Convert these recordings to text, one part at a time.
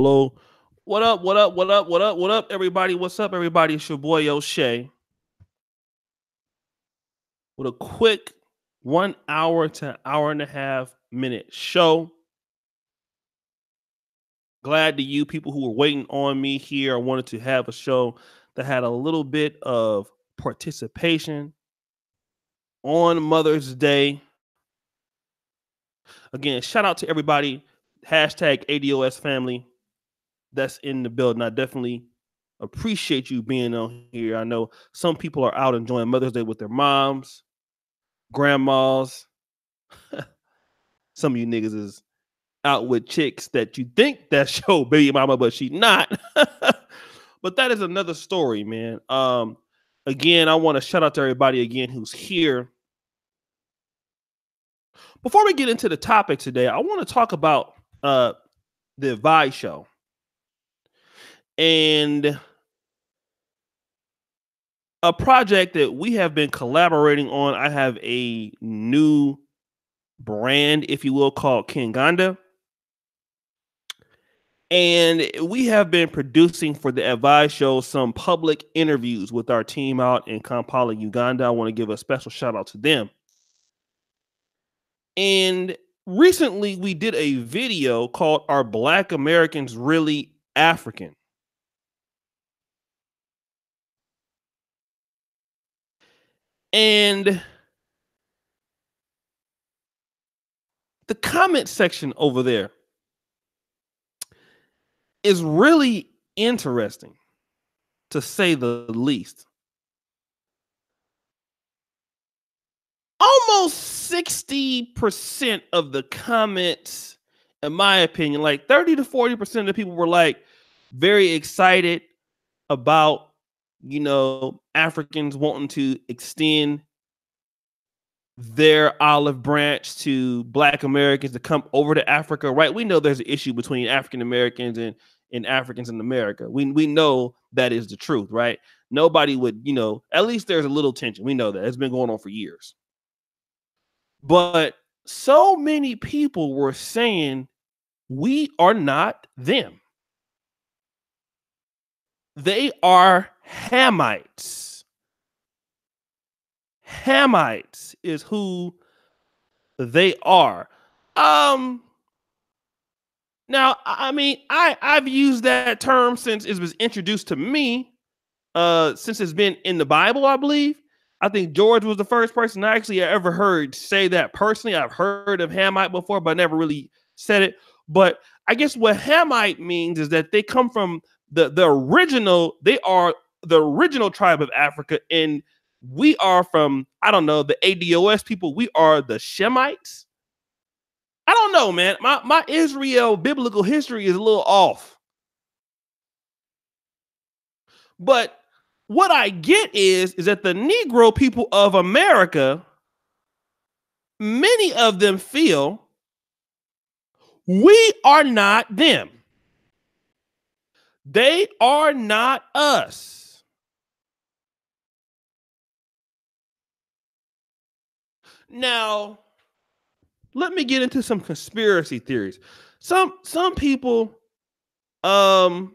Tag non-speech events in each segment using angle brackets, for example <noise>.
Hello. What up? What up? What up? What up? What up, everybody? What's up, everybody? It's your boy Oshay with a quick one hour to hour and a half minute show. Glad to you people who were waiting on me here. I wanted to have a show that had a little bit of participation on Mother's Day. Again, shout out to everybody. Hashtag ADOS family that's in the building. I definitely appreciate you being on here. I know some people are out enjoying Mother's Day with their moms, grandmas. <laughs> some of you niggas is out with chicks that you think that's <laughs> your baby mama, but she not. <laughs> but that is another story, man. Um, again, I want to shout out to everybody again who's here. Before we get into the topic today, I want to talk about uh the Advise show. And a project that we have been collaborating on. I have a new brand, if you will, called Kinganda. And we have been producing for the Advise Show some public interviews with our team out in Kampala, Uganda. I want to give a special shout out to them. And recently we did a video called Are Black Americans Really African? And the comment section over there is really interesting to say the least. Almost 60% of the comments, in my opinion, like 30 to 40% of the people were like very excited about, you know, Africans wanting to extend their olive branch to black Americans to come over to Africa, right? We know there's an issue between African Americans and, and Africans in America. We we know that is the truth, right? Nobody would, you know, at least there's a little tension. We know that. It's been going on for years. But so many people were saying we are not them. They are Hamites Hamites is who they are. Um now I mean I I've used that term since it was introduced to me uh since it's been in the Bible, I believe. I think George was the first person I actually ever heard say that personally. I've heard of Hamite before, but I never really said it. But I guess what Hamite means is that they come from the the original, they are the original tribe of Africa and we are from, I don't know, the ADOS people. We are the Shemites. I don't know, man. My my Israel biblical history is a little off. But what I get is is that the Negro people of America, many of them feel we are not them. They are not us. Now, let me get into some conspiracy theories. Some some people um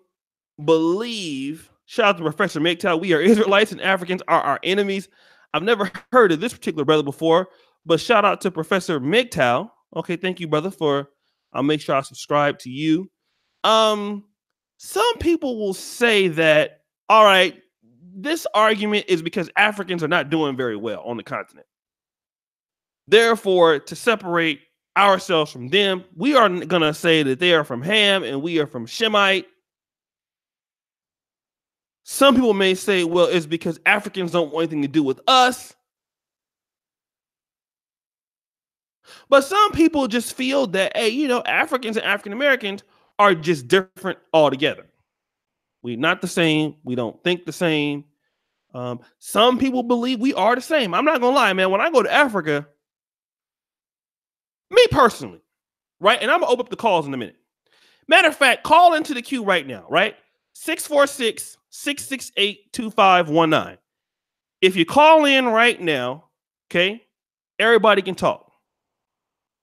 believe, shout out to Professor MGTOW, we are Israelites and Africans are our enemies. I've never heard of this particular brother before, but shout out to Professor MGTOW. Okay, thank you, brother, for I'll make sure I subscribe to you. Um, some people will say that, all right, this argument is because Africans are not doing very well on the continent. Therefore, to separate ourselves from them, we are going to say that they are from Ham and we are from Shemite. Some people may say, well, it's because Africans don't want anything to do with us. But some people just feel that, hey, you know, Africans and African Americans are just different altogether. We're not the same. We don't think the same. Um, some people believe we are the same. I'm not gonna lie, man. When I go to Africa, me personally, right? And I'm gonna open up the calls in a minute. Matter of fact, call into the queue right now, right? 646 668 2519. If you call in right now, okay, everybody can talk.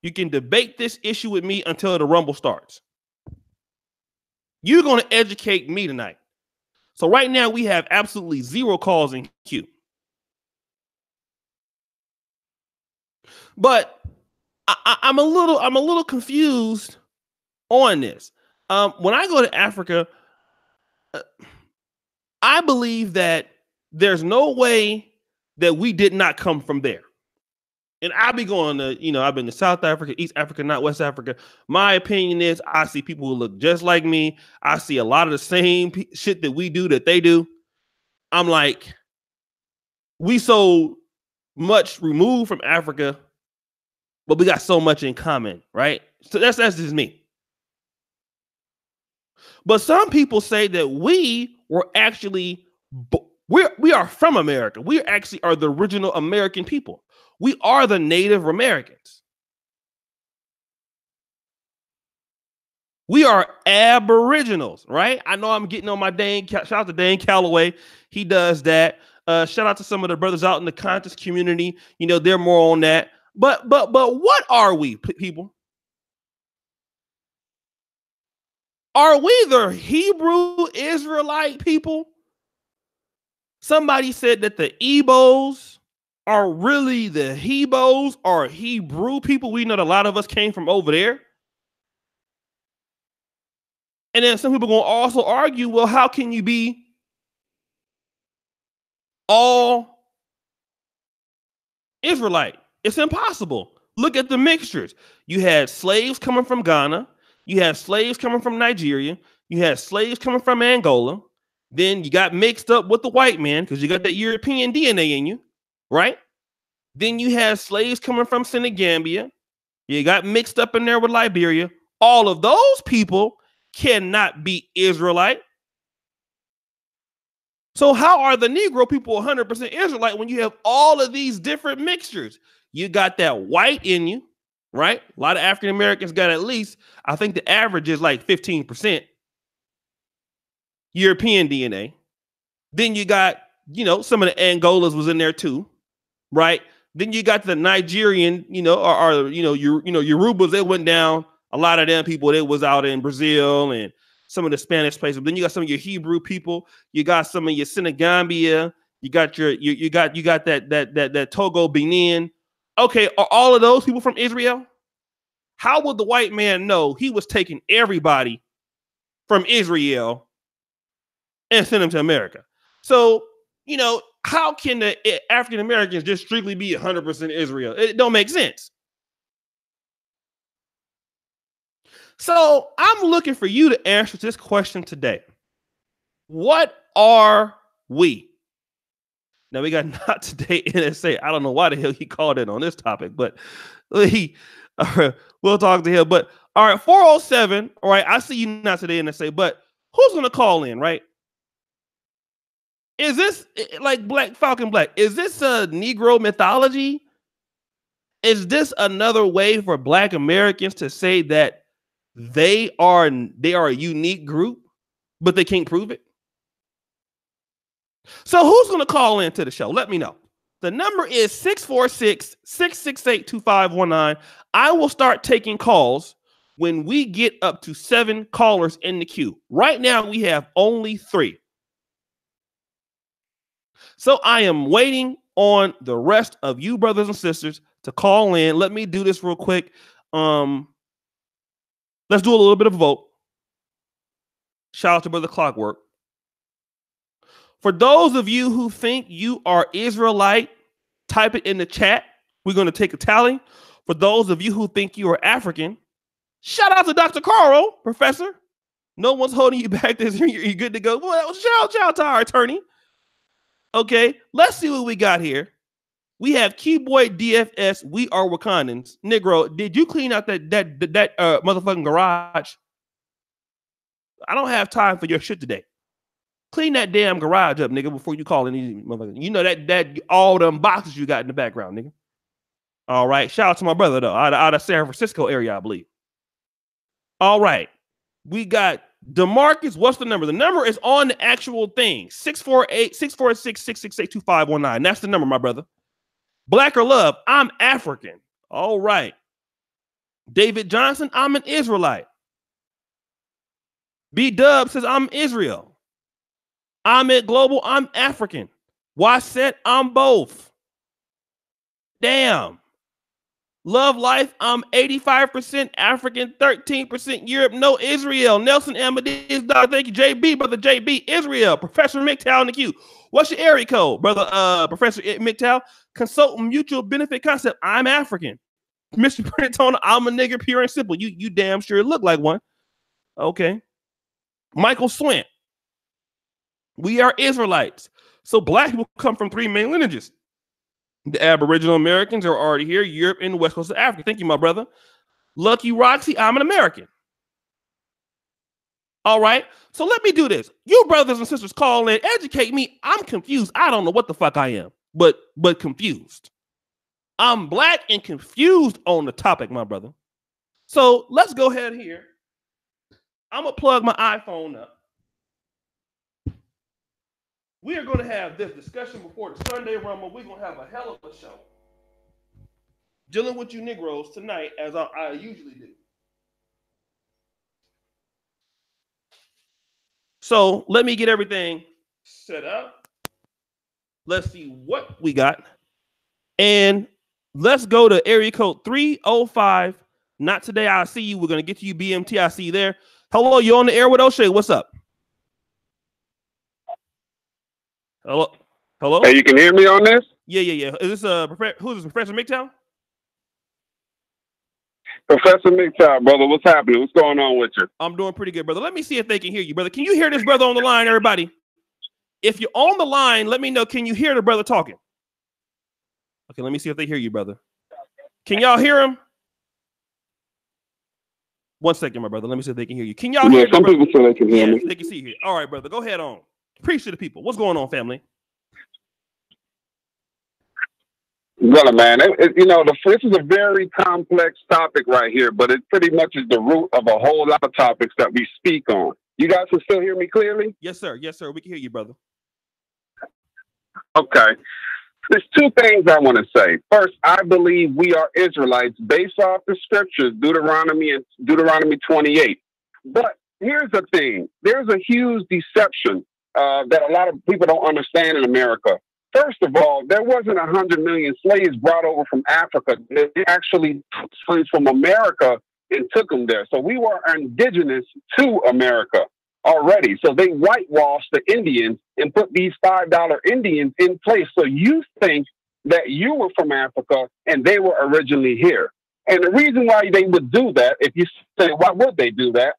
You can debate this issue with me until the rumble starts. You're going to educate me tonight. So right now we have absolutely zero calls in queue. But I, am a little I'm a little confused on this. Um, when I go to Africa, uh, I believe that there's no way that we did not come from there. And I'll be going to, you know, I've been to South Africa, East Africa, not West Africa. My opinion is I see people who look just like me. I see a lot of the same p- shit that we do that they do. I'm like, we so much removed from Africa, but we got so much in common, right? So that's that's just me. But some people say that we were actually we we are from America. We actually are the original American people. We are the Native Americans. We are aboriginals, right? I know I'm getting on my Dane. Shout out to Dane Calloway. He does that. Uh, shout out to some of the brothers out in the conscious community. You know, they're more on that. But but but what are we, people? Are we the Hebrew Israelite people? Somebody said that the Ebos are really the Hebos or Hebrew people. We know that a lot of us came from over there. And then some people going to also argue, well, how can you be all Israelite? It's impossible. Look at the mixtures. You had slaves coming from Ghana, you had slaves coming from Nigeria, you had slaves coming from Angola. Then you got mixed up with the white man because you got that European DNA in you right? Then you had slaves coming from Senegambia. You got mixed up in there with Liberia. All of those people cannot be Israelite. So how are the Negro people 100% Israelite when you have all of these different mixtures? You got that white in you, right? A lot of African Americans got at least, I think the average is like 15% European DNA. Then you got, you know, some of the Angolas was in there too right? Then you got the Nigerian, you know, or, or you know, you you know, Yorubas, they went down. A lot of them people that was out in Brazil and some of the Spanish places. But Then you got some of your Hebrew people. You got some of your Senegambia. You got your you, you got you got that that that that Togo Benin. Okay, are all of those people from Israel? How would the white man know he was taking everybody from Israel and send them to America? So you know, how can the eh, African Americans just strictly be 100% Israel? It don't make sense. So I'm looking for you to answer this question today. What are we? Now we got <laughs> not today NSA. I don't know why the hell he called in on this topic, but <laughs> he uh, <laughs> we'll talk to him. But all right, 407. All right, I see you not today NSA, but who's gonna call in, right? Is this eh, eh, like Black Falcon Black? Is this a Negro mythology? Is this another way for Black Americans to say that they are they are a unique group, but they can't prove it? So who's going to call into the show? Let me know. The number is 646 668 2519. I will start taking calls when we get up to seven callers in the queue. Right now, we have only three. So I am waiting on the rest of you brothers and sisters to call in. Let me do this real quick. Um, let's do a little bit of a vote. Shout out to Brother Clockwork. For those of you who think you are Israelite, type it in the chat. We're going to take a tally. For those of you who think you are African, shout out to Dr. Carl, Professor. No one's holding you <laughs> back. This you're good to go. Well, shout, shout out to our attorney. Okay, let's see what we got here. We have Keyboy DFS. We are Wakandans. Negro, did you clean out that that that, uh, motherfucking garage? I don't have time for your shit today. Clean that damn garage up, nigga, before you call any motherfucker. You know that that all them boxes you got in the background, nigga. All right. Shout out to my brother though, out of, out of San Francisco area, I believe. All right. We got Demarcus, what's the number? The number is on the actual thing 648 646 668 2519. That's the number, my brother. Black or love, I'm African. All right. David Johnson, I'm an Israelite. B Dub says, I'm Israel. I'm at Global, I'm African. Why said I'm both? Damn. Love life, I'm 85% African, 13% Europe, no Israel. Nelson Amadeus, dog, thank you. JB, brother JB, Israel. Professor MGTOW in the queue. What's your area code, brother uh, Professor MGTOW? Consultant mutual benefit concept, I'm African. Mr. Printona, <laughs> I'm a nigger, pure and simple. You you damn sure look like one. Okay. Michael Swint. We are Israelites. So black people come from three main lineages. The Aboriginal Americans are already here, Europe and the West Coast of Africa. Thank you, my brother. Lucky Roxy, I'm an American. All right. So let me do this. You brothers and sisters call in, educate me. I'm confused. I don't know what the fuck I am, but but confused. I'm black and confused on the topic, my brother. So let's go ahead here. I'm gonna plug my iPhone up. We are going to have this discussion before the Sunday Rumble. We're going to have a hell of a show. Dealing with you Negroes tonight, as I, I usually do. So let me get everything set up. Let's see what we got. And let's go to area code 305. Not today. I see you. We're going to get to you, BMT. I see you there. Hello, you on the air with Oshay. What's up? Hello, hello. Hey, you can hear me on this? Yeah, yeah, yeah. Is this uh, who is this, Professor MGTOW? Professor MGTOW, brother. What's happening? What's going on with you? I'm doing pretty good, brother. Let me see if they can hear you, brother. Can you hear this brother on the line, everybody? If you're on the line, let me know. Can you hear the brother talking? Okay, let me see if they hear you, brother. Can y'all hear him? One second, my brother. Let me see if they can hear you. Can y'all yeah, hear some people say they can hear yeah, me. They can see you. All right, brother. Go ahead on. Preach to the people. What's going on, family? Well, man, it, it, you know, the, this is a very complex topic right here, but it pretty much is the root of a whole lot of topics that we speak on. You guys can still hear me clearly? Yes, sir. Yes, sir. We can hear you, brother. Okay. There's two things I want to say. First, I believe we are Israelites based off the scriptures, Deuteronomy and Deuteronomy 28. But here's the thing: there's a huge deception uh, that a lot of people don't understand in America. First of all, there wasn't a hundred million slaves brought over from Africa. They actually took slaves from America and took them there. So we were indigenous to America already. So they whitewashed the Indians and put these five dollar Indians in place. So you think that you were from Africa and they were originally here. And the reason why they would do that, if you say, why would they do that?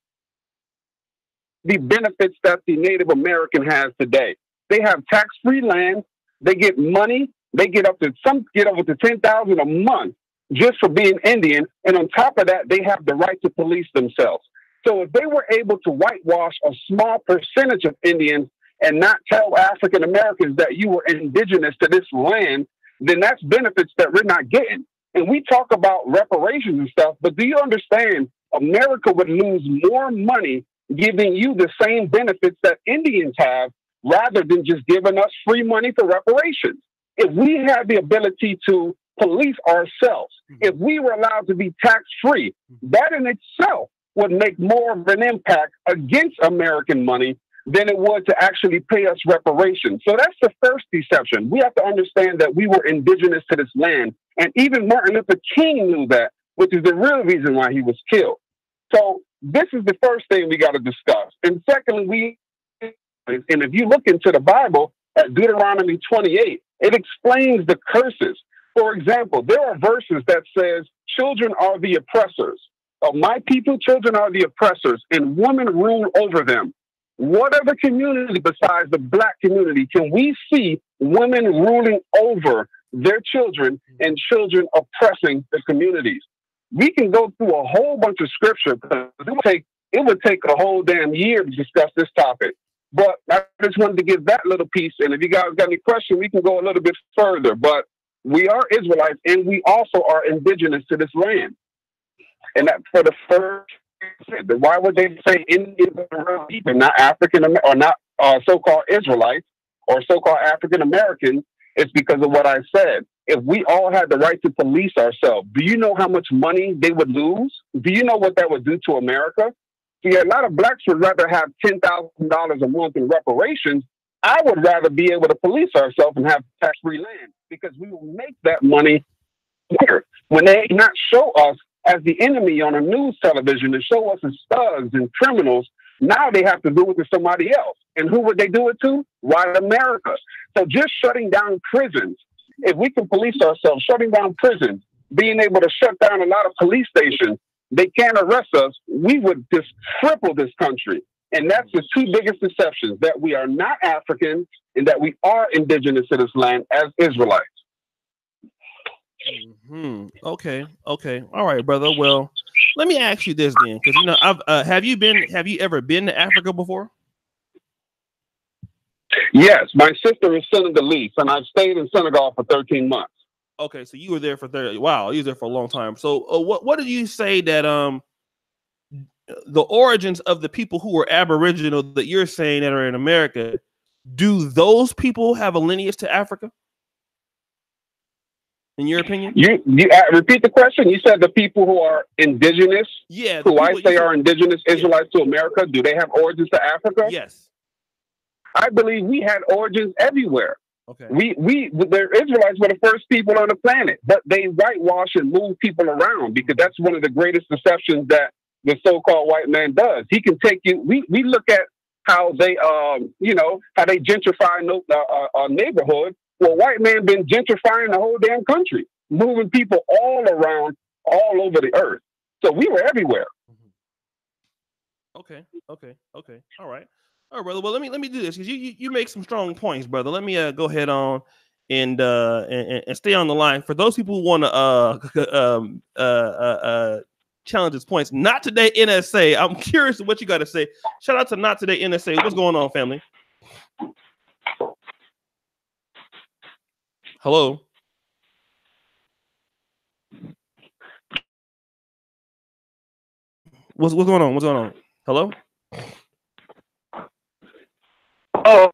The benefits that the Native American has today. They have tax-free land. They get money. They get up to some get over to ten thousand a month just for being Indian, and on top of that, they have the right to police themselves. So if they were able to whitewash a small percentage of Indians and not tell African Americans that you were indigenous to this land, then that's benefits that we're not getting. And we talk about reparations and stuff, but do you understand America would lose more money giving you the same benefits that Indians have rather than just giving us free money for reparations. If we had the ability to police ourselves, mm-hmm. if we were allowed to be tax free, mm-hmm. that in itself would make more of an impact against American money than it would to actually pay us reparations. So that's the first deception. We have to understand that we were indigenous to this land. And even Martin Luther King knew that, which is the real reason why he was killed. So this is the first thing we got to discuss. And secondly, we and if you look into the Bible at Deuteronomy 28, it explains the curses. For example, there are verses that says children are the oppressors. Of my people, children are the oppressors, and women rule over them. What other community besides the black community can we see women ruling over their children and children oppressing the communities? We can go through a whole bunch of scripture because it would take it would take a whole damn year to discuss this topic. But I just wanted to give that little piece. And if you guys got any questions, we can go a little bit further. But we are Israelites and we also are indigenous to this land. And that for the first, why would they say Indians are people, not African or not uh, so-called Israelites or so-called African Americans? It's because of what I said if we all had the right to police ourselves, do you know how much money they would lose? Do you know what that would do to America? See, a lot of blacks would rather have ten thousand dollars a month in reparations. I would rather be able to police ourselves and have tax-free land because we will make that money here when they not show us as the enemy on a news television and show us as thugs and criminals. Now they have to do it to somebody else. And who would they do it to? White America. So just shutting down prisons, if we can police ourselves, shutting down prisons, being able to shut down a lot of police stations, they can't arrest us. We would just cripple this country. And that's the two biggest deceptions that we are not African and that we are indigenous to this land as Israelites. Hmm. Okay. Okay. All right, brother. Well, let me ask you this then, because you know, I've uh, have you been have you ever been to Africa before? Yes, my sister is Senegalese, and I've stayed in Senegal for 13 months. Okay, so you were there for 30. Wow, you were there for a long time. So, uh, what what did you say that um the origins of the people who were Aboriginal that you're saying that are in America? Do those people have a lineage to Africa? In your opinion? You you uh, repeat the question. You said the people who are indigenous, Yeah. who I say are indigenous Israelites to America, do they have origins to Africa? Yes. I believe we had origins everywhere. Okay. We we the Israelites were the first people on the planet, but they whitewash and move people around because that's one of the greatest deceptions that the so-called white man does. He can take you. We we look at how they um you know how they gentrify no, uh, uh, a neighborhood. Well, white man been gentrifying the whole damn country, moving people all around, all over the earth. So we were everywhere. Okay, okay, okay. All right, all right, brother. Well, let me let me do this because you, you you make some strong points, brother. Let me uh, go ahead on and uh and, and stay on the line for those people who want to uh <laughs> um uh uh. uh challenge his points. Not today, NSA. I'm <laughs> curious what you got to say. Shout out to not today, NSA. What's going on, family? Hello. What's what's going on? What's going on? Hello. Oh.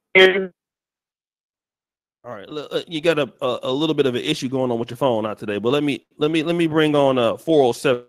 All right, uh, you got a, a a little bit of an issue going on with your phone out today, but let me let me let me bring on uh 407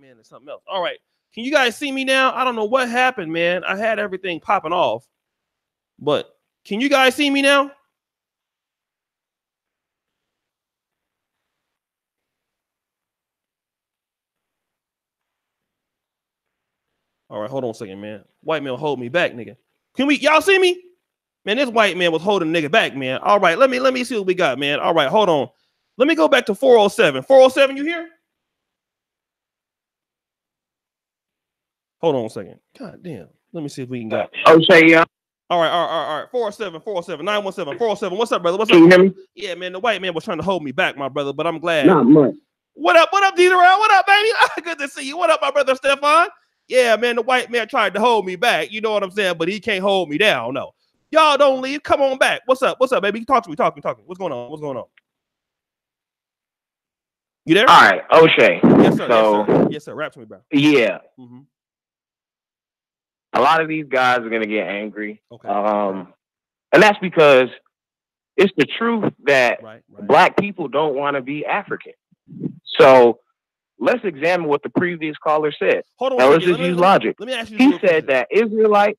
man is something else. All right. Can you guys see me now? I don't know what happened, man. I had everything popping off. But can you guys see me now? All right, hold on a second, man. White man hold me back, nigga. Can we y'all see me? Man, this white man was holding nigga back, man. All right, let me let me see what we got, man. All right, hold on. Let me go back to 407. 407, you here? Hold on a second. God damn. Let me see if we can get. Oshay, yeah. All right, all right, all right, all right. 407, 407, 917, 407. What's up, brother? What's Can you up? hear me? Yeah, man, the white man was trying to hold me back, my brother, but I'm glad. Not much. What up? What up, D What up, baby? <laughs> Good to see you. What up, my brother Stefan? Yeah, man, the white man tried to hold me back. You know what I'm saying? But he can't hold me down. No. Y'all don't leave. Come on back. What's up? What's up, baby? Talk to me. Talk to me. Talk to me. What's going on? What's going on? You there? All right, Oshay. Yes, sir. so yes, sir. Yes, sir. Rap to me, bro. yeah, hmm a lot of these guys are gonna get angry, Okay. um, and that's because it's the truth that right. Right. black people don't want to be African. So let's examine what the previous caller said. Hold on. Now let's just Let me- use logic. Let me ask you. He this real quick. said that Israelite.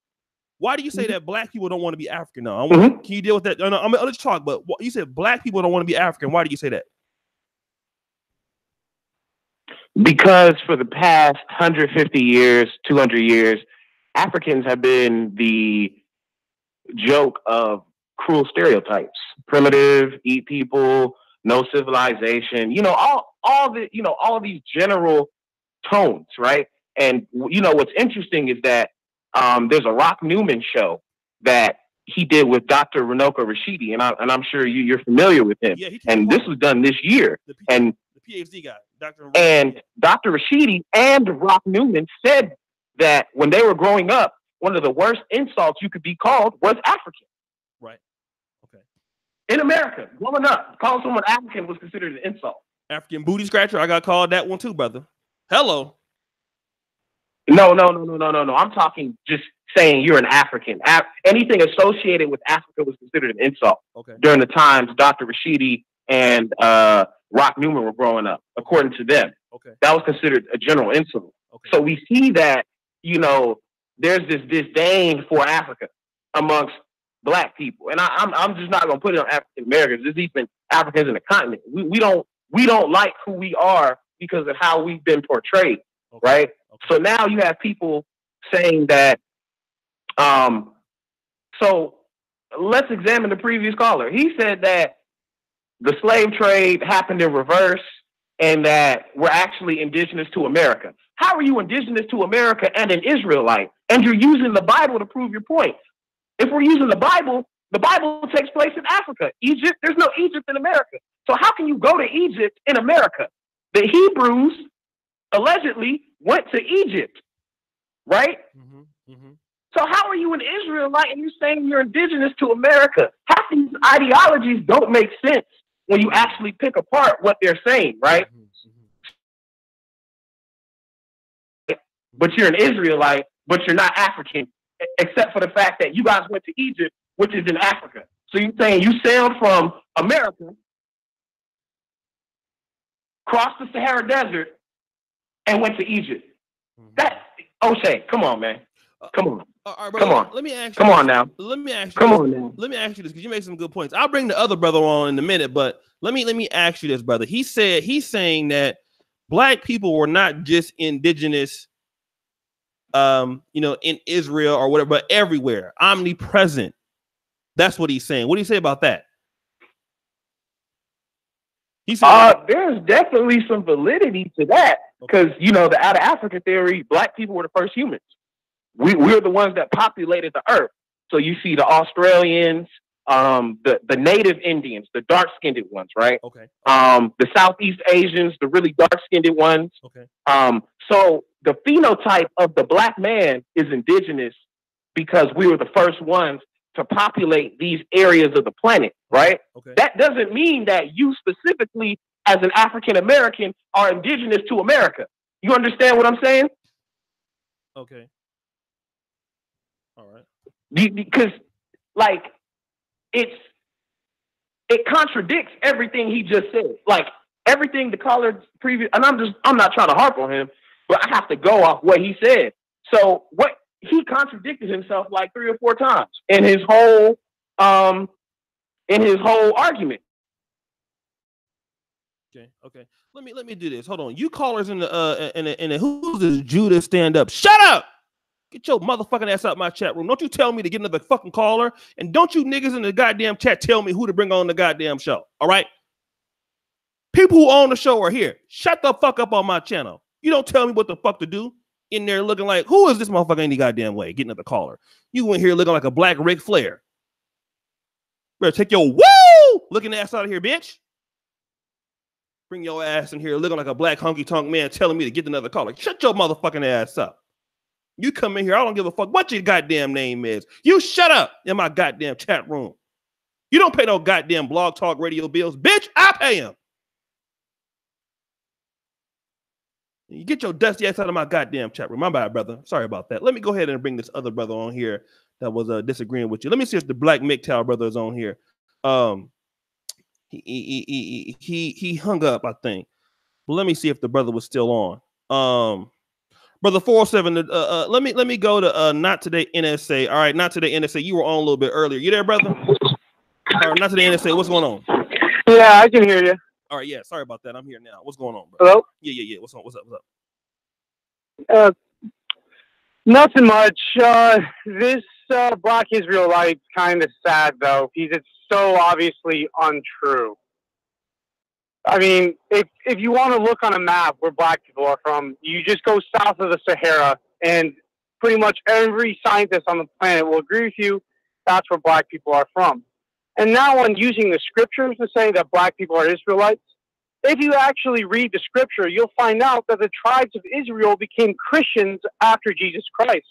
Why do you say Mhm. that black people don't want to be African? No, I want, can you deal with that? No, no, I'm gonna let you talk. But what, you said black people don't want to be African. Why do you say that? Because for the past 150 years, 200 years, Africans have been the joke of cruel stereotypes. Primitive, eat people, no civilization, you know, all all the, you know, all these general tones, right? And you know what's interesting is that um, there's a Rock Newman show that he did with Dr. Runoko Rashidi, and I and I'm sure you, you're familiar with him. Yeah, And this was done this year. the, P- And the PhD guy, Doctor. and Dr. Rashidi and Rock Newman said that when they were growing up, one of the worst insults you could be called was African. Right. Okay. In America, growing up, calling someone African was considered an insult. African booty scratcher. I got called that one too, brother. Hello. No, no, no, no, no, no, no. I'm talking just saying you're an African. Af- anything associated with Africa was considered an insult Okay. during the times Dr. Rashidi and uh, Rock Newman were growing up, according to them. Okay. That was considered a general insult. Okay. So we see that, you know, there's this disdain for Africa amongst black people. And I, I'm I'm just not gonna put it on African Americans, there's even Africans in the continent. We we don't we don't like who we are because of how we've been portrayed, okay. right? Okay. So now you have people saying that um so let's examine the previous caller. He said that the slave trade happened in reverse and that we're actually indigenous to America. How are you indigenous to America and an Israelite? And you're using the Bible to prove your point. If we're using the Bible, the Bible takes place in Africa. Egypt, there's no Egypt in America. So how can you go to Egypt in America? The Hebrews allegedly went to Egypt, right? Mhm, mhm. So how are you an Israelite and you're saying you're indigenous to America? Half these ideologies don't make sense when you actually pick apart what they're saying, right? Mhm, mhm. But you're an Israelite, but you're not African, except for the fact that you guys went to Egypt, which is in Africa. So you're saying you sailed from America, crossed the Sahara Desert, and went to Egypt. Mhm. That Oshay, come on, man. Come on. All right, come on. Let me ask you. Come this. on now. Let me ask you. Come this. on now. Let me ask you this because you made some good points. I'll bring the other brother on in a minute, but let me let me ask you this, brother. He said he's saying that black people were not just indigenous, um, you know, in Israel or whatever, but everywhere, omnipresent. That's what he's saying. What do you say about that? He said, Uh, there's definitely some validity to that because you know the out of Africa theory, black people were the first humans. We we're the ones that populated the earth. So you see the Australians, um, the the native Indians, the dark skinned ones, right? okay, Um, the Southeast Asians, the really dark skinned ones. okay, Um, so the phenotype of the black man is indigenous because we were the first ones to populate these areas of the planet, right? okay. That doesn't mean that you specifically, as an African American, are indigenous to America. You understand what I'm saying? Okay. All right. Because, like, it's it contradicts everything he just said. Like everything the caller previous, and I'm just I'm not trying to harp on him. but I have to go off what he said. So what he contradicted himself like three or four times in his whole um in his whole argument. Okay, okay. Let me let me do this. Hold on. You callers in the uh in the, in the who's this Judah stand up? Shut up! Get your motherfucking ass out of my chat room. Don't you tell me to get another fucking caller, and don't you niggas in the goddamn chat tell me who to bring on the goddamn show. All right. People who own the show are here. Shut the fuck up on my channel. You don't tell me what the fuck to do. In there looking like who is this motherfucker any goddamn way? Getting another caller. You in here looking like a black Ric Flair. Better take your woo looking ass out of here, bitch. Bring your ass in here looking like a black honky tonk man telling me to get another caller. Shut your motherfucking ass up. You come in here, I don't give a fuck what your goddamn name is. You shut up in my goddamn chat room. You don't pay no goddamn blog talk radio bills, bitch. I pay them. You get your dusty ass out of my goddamn chat room. My bad, brother. Sorry about that. Let me go ahead and bring this other brother on here that was uh, disagreeing with you. Let me see if the Black MGTOW brother is on here. Um, he he, he he he hung up, I think. But let me see if the brother was still on. Um, brother four oh seven. Uh, uh, let me let me go to uh, not today NSA. All right, not today NSA. You were on a little bit earlier. You there, brother? Not today NSA. What's going on? Yeah, I can hear you. All right, yeah. Sorry about that. I'm here now. What's going on, bro? Hello. Yeah, yeah, yeah. What's on? What's up? What's up? Uh, nothing much. Uh, this uh, Black Israelite's kind of sad though, because it's so obviously untrue. I mean, if if you want to look on a map where Black people are from, you just go south of the Sahara, and pretty much every scientist on the planet will agree with you. That's where Black people are from. And now, on using the scriptures to say that Black people are Israelites, if you actually read the scripture, you'll find out that the tribes of Israel became Christians after Jesus Christ.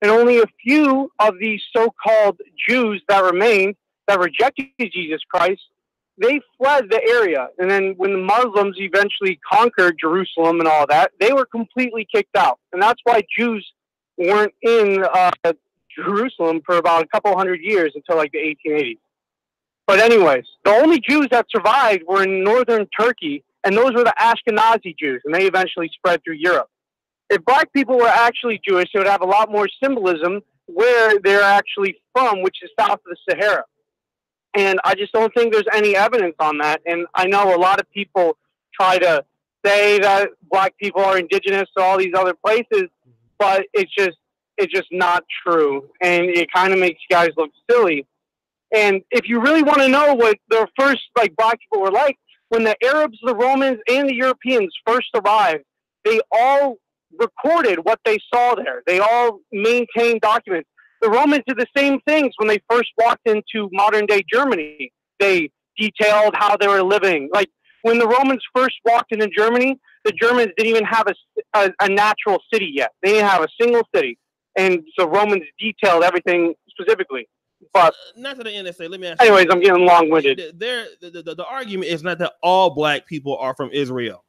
And only a few of these so called Jews that remained that rejected Jesus Christ, they fled the area. And then when the Muslims eventually conquered Jerusalem and all that, they were completely kicked out. And that's why Jews weren't in uh, Jerusalem for about a couple hundred years until like the 1880s. But anyways, the only Jews that survived were in northern Turkey, and those were the Ashkenazi Jews, and they eventually spread through Europe. If black people were actually Jewish, it would have a lot more symbolism where they're actually from, which is south of the Sahara. And I just don't think there's any evidence on that. And I know a lot of people try to say that black people are indigenous to all these other places, but it's just it's just not true. And it kind of makes you guys look silly. And if you really want to know what the first like black people were like, when the Arabs, the Romans, and the Europeans first arrived, they all recorded what they saw there. They all maintained documents. The Romans did the same things when they first walked into modern day Germany. They detailed how they were living. Like when the Romans first walked into Germany, the Germans didn't even have a, a, a natural city yet. They didn't have a single city. And so Romans detailed everything specifically. But uh, not to the NSA. Let me ask. Anyways, you, I'm getting long winded. There, the, the, the argument is not that all black people are from Israel.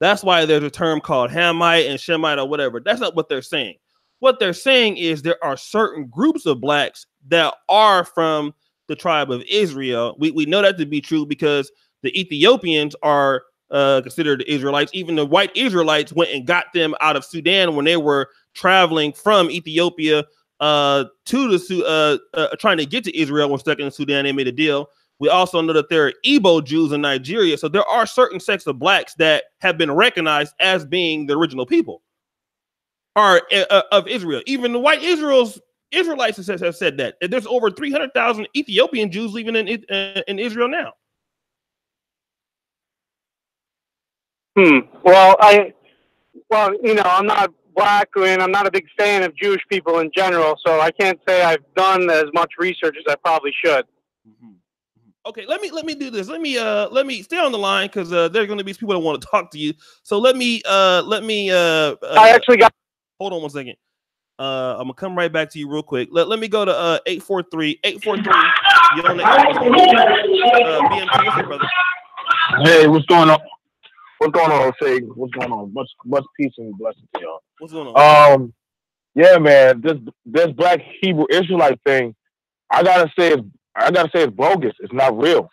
That's why there's a term called Hamite and Shemite or whatever. That's not what they're saying. What they're saying is there are certain groups of blacks that are from the tribe of Israel. We, we know that to be true because the Ethiopians are uh, considered Israelites. Even the white Israelites went and got them out of Sudan when they were traveling from Ethiopia uh, to the uh, uh, trying to get to Israel when stuck in Sudan. They made a deal. We also know that there are Igbo Jews in Nigeria. So there are certain sects of blacks that have been recognized as being the original people are uh, of Israel. Even the white Israel's Israelites have said that. There's over 300,000 Ethiopian Jews living in, uh, in Israel now. Hmm. Well, I, well, you know, I'm not black and I'm not a big fan of Jewish people in general, so I can't say I've done as much research as I probably should. Mm-hmm. Okay, let me let me do this. Let me uh let me stay on the line because uh there's going to be people that want to talk to you. So let me uh let me uh, uh I actually got. Hold on one second. Uh, I'm gonna come right back to you real quick. Let, let me go to uh 843 843. You on the uh, BMT, brother? Hey, what's going on? What's going on, Oshay? What's going on? Much much peace and blessings to y'all. What's going on? Um, yeah, man, this this Black Hebrew Israelite thing, I gotta say, it's, I gotta say, it's bogus. It's not real.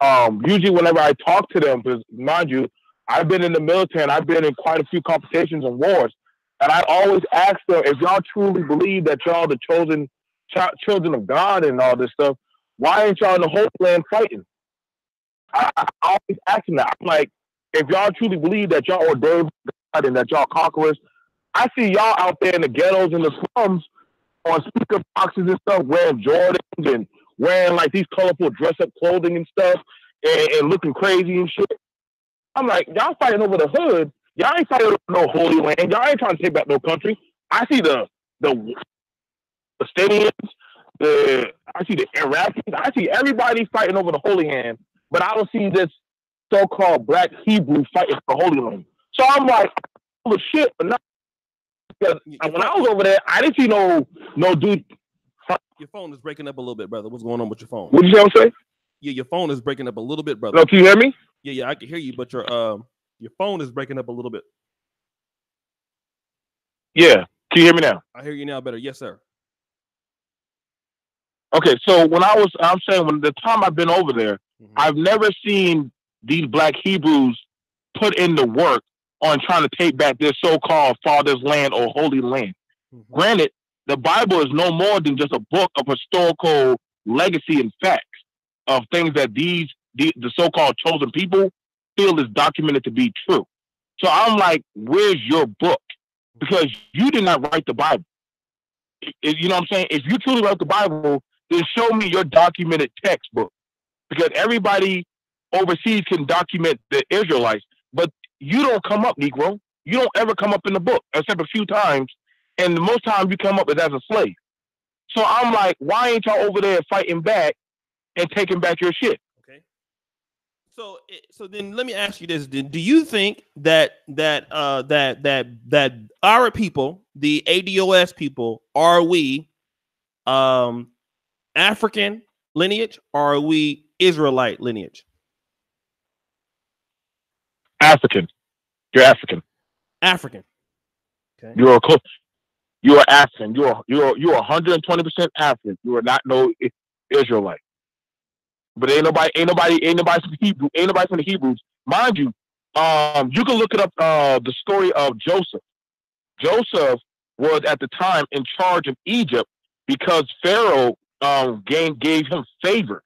Um, usually, whenever I talk to them, because mind you, I've been in the military and I've been in quite a few competitions and wars. And I always ask them if y'all truly believe that y'all the chosen ch- children of God and all this stuff, why ain't y'all in the Holy Land fighting? I, I always ask them that. I'm like, if y'all truly believe that y'all ordained God and that y'all conquerors, I see y'all out there in the ghettos and the slums on speaker boxes and stuff, wearing Jordans and wearing like these colorful dress up clothing and stuff and, and looking crazy and shit. I'm like, y'all fighting over the hood. Y'all ain't fighting over no holy land. Y'all ain't trying to take back no country. I see the the the stadiums, the I see the Iraqis, I see everybody fighting over the holy land, but I don't see this so-called black Hebrew fighting for the holy land. So I'm like, full shit, but not because when I was over there, I didn't see no no dude. Your phone is breaking up a little bit, brother. What's going on with your phone? What did you say? Yeah, your phone is breaking up a little bit, brother. No, can you hear me? Yeah, yeah, I can hear you, but your um your phone is breaking up a little bit. Yeah. Can you hear me now? I hear you now better. Yes, sir. Okay, so when I was, I'm saying when the time I've been over there, Mhm. I've never seen these black Hebrews put in the work on trying to take back their so-called father's land or holy land. Mhm. Granted, the Bible is no more than just a book of historical legacy and facts of things that these the, the so-called chosen people feel is documented to be true. So I'm like, where's your book? Because you did not write the Bible. You know what I'm saying? If you truly wrote the Bible, then show me your documented textbook. Because everybody overseas can document the Israelites, but you don't come up, Negro. You don't ever come up in the book, except a few times. And the most time you come up is as a slave. So I'm like, why ain't y'all over there fighting back and taking back your shit? Okay. So so then let me ask you this: Do you think that that uh that that that our people, the ADOS people, are we um African lineage or are we Israelite lineage? African. You're African. African. Okay. You are close. You are African. You are you are you are 120 percent African. You are not no Israelite. But ain't nobody ain't nobody ain't nobody from the Hebrew ain't nobody from the Hebrews. Mind you, um, you can look it up. Uh, the story of Joseph. Joseph was at the time in charge of Egypt because Pharaoh um gained, gave him favor.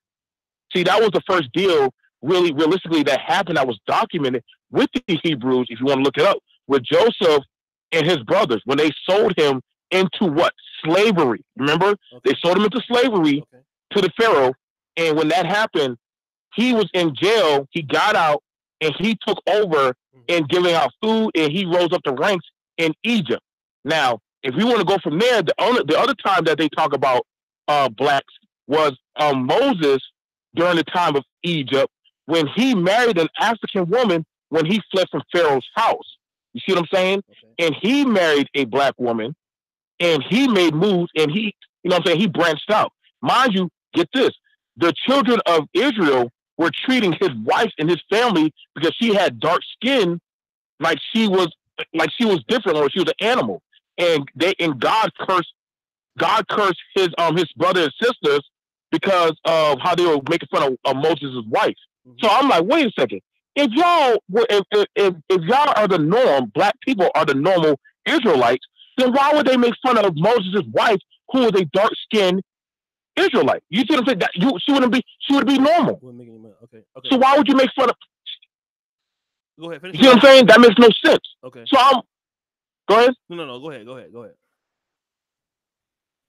See, that was the first deal, really realistically, that happened. That was documented with the Hebrews. If you want to look it up, with Joseph and his brothers when they sold him into what slavery. Remember, they sold him into slavery Okay. to the Pharaoh, and when that happened, he was in jail. He got out and he took over in giving out food, and he rose up the ranks in Egypt. Now, if we want to go from there, the only the other time that they talk about uh, blacks was um, Moses during the time of Egypt when he married an African woman when he fled from Pharaoh's house. You see what I'm saying? Okay. and he married a black woman and he made moves and he you know what I'm saying he branched out. Mind you, get this. The children of Israel were treating his wife and his family because she had dark skin like she was like she was different or she was an animal. And they and God cursed God cursed his um his brother and sisters because of how they were making fun of, of Moses' wife. So I'm like, wait a second. If y'all were if, if, if, if y'all are the norm, black people are the normal Israelites, then why would they make fun of Moses' wife, who was a dark skinned Israelite? You see what I'm saying? That you she wouldn't be she would be normal. Wouldn't make any money. Okay. Okay. So why would you make fun of go ahead. Finish you see what I'm saying? That makes no sense. Okay. So I'm go ahead. No, no, no. Go ahead. Go ahead. Go ahead.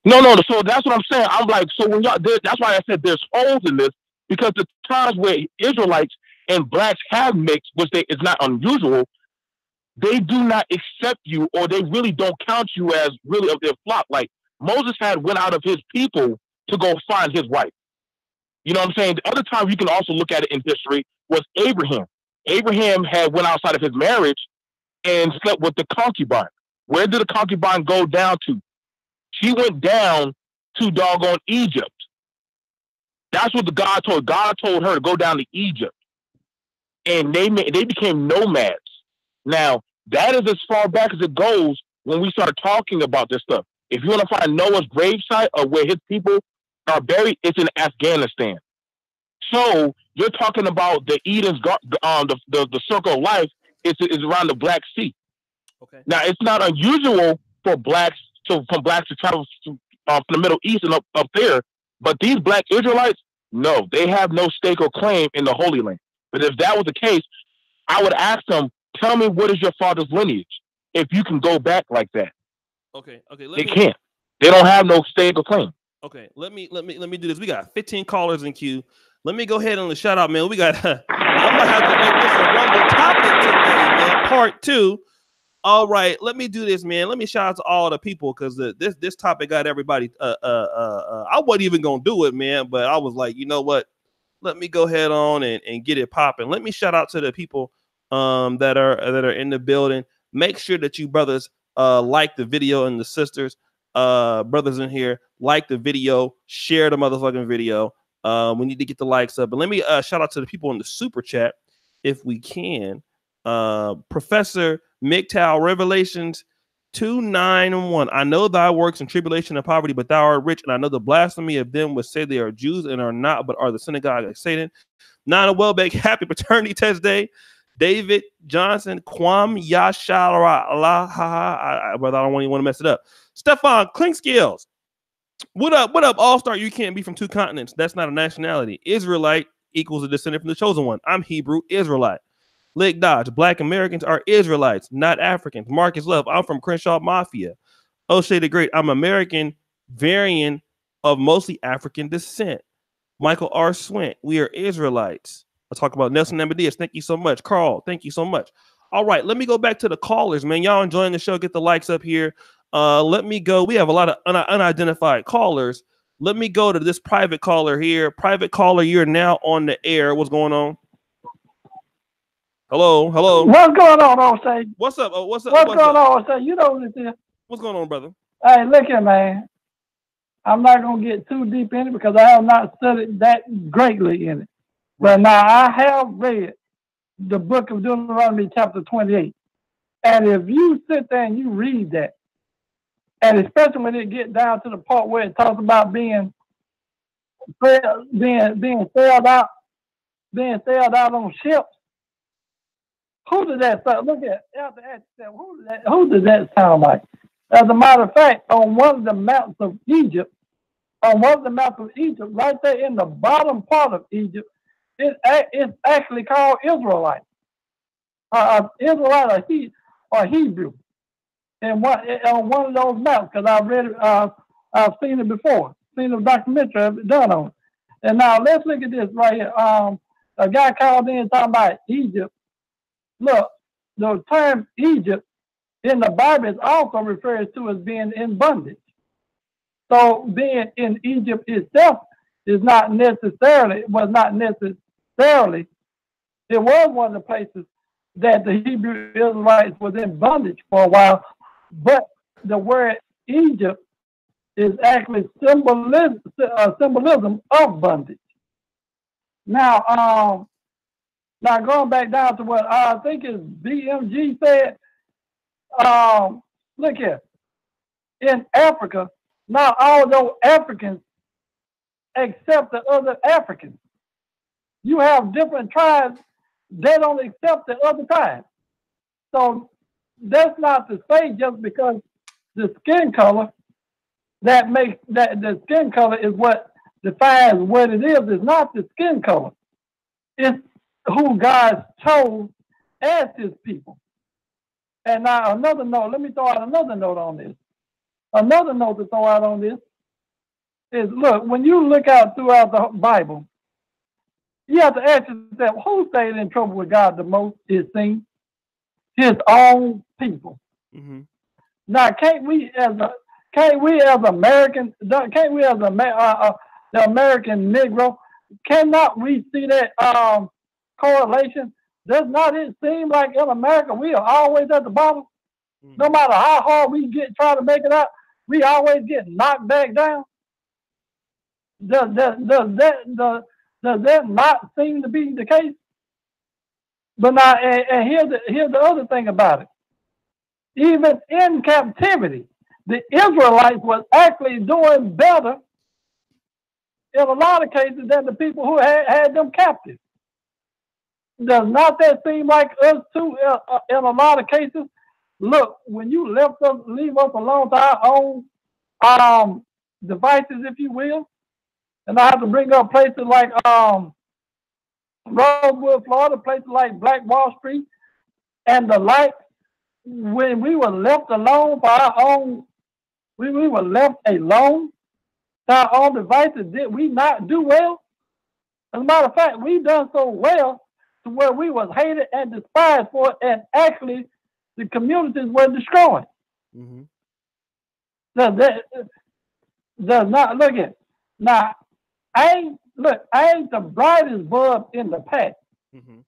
No, no. So that's what I'm saying. I'm like, so when y'all, there- that's why I said there's holes in this because the times where Israelites and blacks have mixed, which they is not unusual, they do not accept you or they really don't count you as really of their flock. Like Moses had went out of his people to go find his wife. You know what I'm saying? The other time you can also look at it in history was Abraham. Abraham had went outside of his marriage and slept with the concubine. Where did the concubine go down to? She went down to doggone Egypt. That's what the God told. God told her to go down to Egypt, and they they became nomads. Now that is as far back as it goes when we start talking about this stuff. If you want to find Noah's gravesite or where his people are buried, it's in Afghanistan. So you're talking about the Eden's um the, the the circle of life is it's around the Black Sea. Okay. Now, it's not unusual for blacks to from blacks to travel to, uh, from the Middle East and up, up there, but these black Israelites, no, they have no stake or claim in the Holy Land. But if that was the case, I would ask them, tell me what is your father's lineage if you can go back like that. Okay. Okay. They me, can't. They don't have no stake or claim. Okay. Let me let me let me do this. We got 15 callers in queue. Let me go ahead and shout out, man. We got. <laughs> I'm gonna have to make this a rumble topic today, man. Part two. All right, let me do this, man. Let me shout out to all the people because this this topic got everybody. Uh, uh, uh, uh, I wasn't even gonna do it, man, but I was like, you know what? Let me go ahead on and, and get it popping. Let me shout out to the people um that are that are in the building. Make sure that you brothers uh like the video and the sisters uh brothers in here like the video, share the motherfucking video. Uh, we need to get the likes up. But let me uh shout out to the people in the super chat if we can. Uh, Professor MGTOW Revelations 291. I know thy works in tribulation and poverty, but thou art rich. And I know the blasphemy of them which say they are Jews and are not, but are the synagogue of Satan. Nana Welbeck, happy paternity test day. David Johnson, Kwam Yashara Allah, but I don't want to mess it up. Stefan Clink Skills. What up? What up? All star, you can't be from two continents. That's not a nationality. Israelite equals a descendant from the chosen one. I'm Hebrew Israelite. Lick Dodge, Black Americans are Israelites, not Africans. Marcus Love, I'm from Crenshaw Mafia. O'Shea the Great, I'm American variant of mostly African descent. Michael R. Swint, we are Israelites. I'll talk about Nelson Amadeus. Thank you so much. Carl, thank you so much. All right, let me go back to the callers, man. Y'all enjoying the show? Get the likes up here. Uh, let me go. We have a lot of un- unidentified callers. Let me go to this private caller here. Private caller, you're now on the air. What's going on? Hello, hello. What's going on, Oshay? What's up? Oh, what's up? What's, what's going up? on, Oshay? You know what this is. What's going on, brother? Hey, look here, man. I'm not gonna get too deep in it because I have not studied that greatly in it. But now I have read the book of Deuteronomy, chapter 28. And if you sit there and you read that, and especially when it get down to the part where it talks about being being being sailed out, being sailed out on ships. Who did that sound? Look at. Who did that? That sound like? As a matter of fact, on one of the maps of Egypt, on one of the maps of Egypt, right there in the bottom part of Egypt, it, it's actually called Israelite. Uh, Israelite or, he, or Hebrew. And one, on one of those maps, because I've read uh, I've seen it before, seen a documentary done on it. And now let's look at this right here. Um, a guy called in talking about Egypt. Look, the term Egypt in the Bible is also referred to as being in bondage. So being in Egypt itself is not necessarily was not necessarily. It was one of the places that the Hebrew Israelites was in bondage for a while, but the word Egypt is actually symbolism, uh, symbolism of bondage. Now, um, now going back down to what I think is BMG said, um, look here, in Africa, not all those Africans accept the other Africans. You have different tribes, they don't accept the other tribes. So that's not to say just because the skin color that makes that the skin color is what defines what it is. It's not the skin color. It's who God chose as his people. And now another note, let me throw out another note on this. Another note to throw out on this is look, when you look out throughout the Bible, you have to ask yourself, who stayed in trouble with God the most, it seems? His own people. Mm-hmm. Now, can't we as a can't we as Americans, can't we as a uh, uh, the American Negro, cannot we see that um, correlation? Does not it seem like in America we are always at the bottom? Mm-hmm. No matter how hard we get try to make it out, we always get knocked back down. Does, does, does that does, does that not seem to be the case? But now, and, and here's the here's the other thing about it. Even in captivity, the Israelites was actually doing better in a lot of cases than the people who had, had them captive. does not that seem like us too uh, uh, in a lot of cases? Look, when you left us, leave us alone to our own um, devices, if you will, and I have to bring up places like um, Rosewood, Florida, places like Black Wall Street, and the like. When we were left alone for our own, we, we were left alone to our own devices. Did we not do well? As a matter of fact, we done so well to where we was hated and despised for it, and actually the communities were destroyed. Mm-hmm. Does that does not look at now? I ain't look. I ain't the brightest bulb in the pack, Mm-hmm.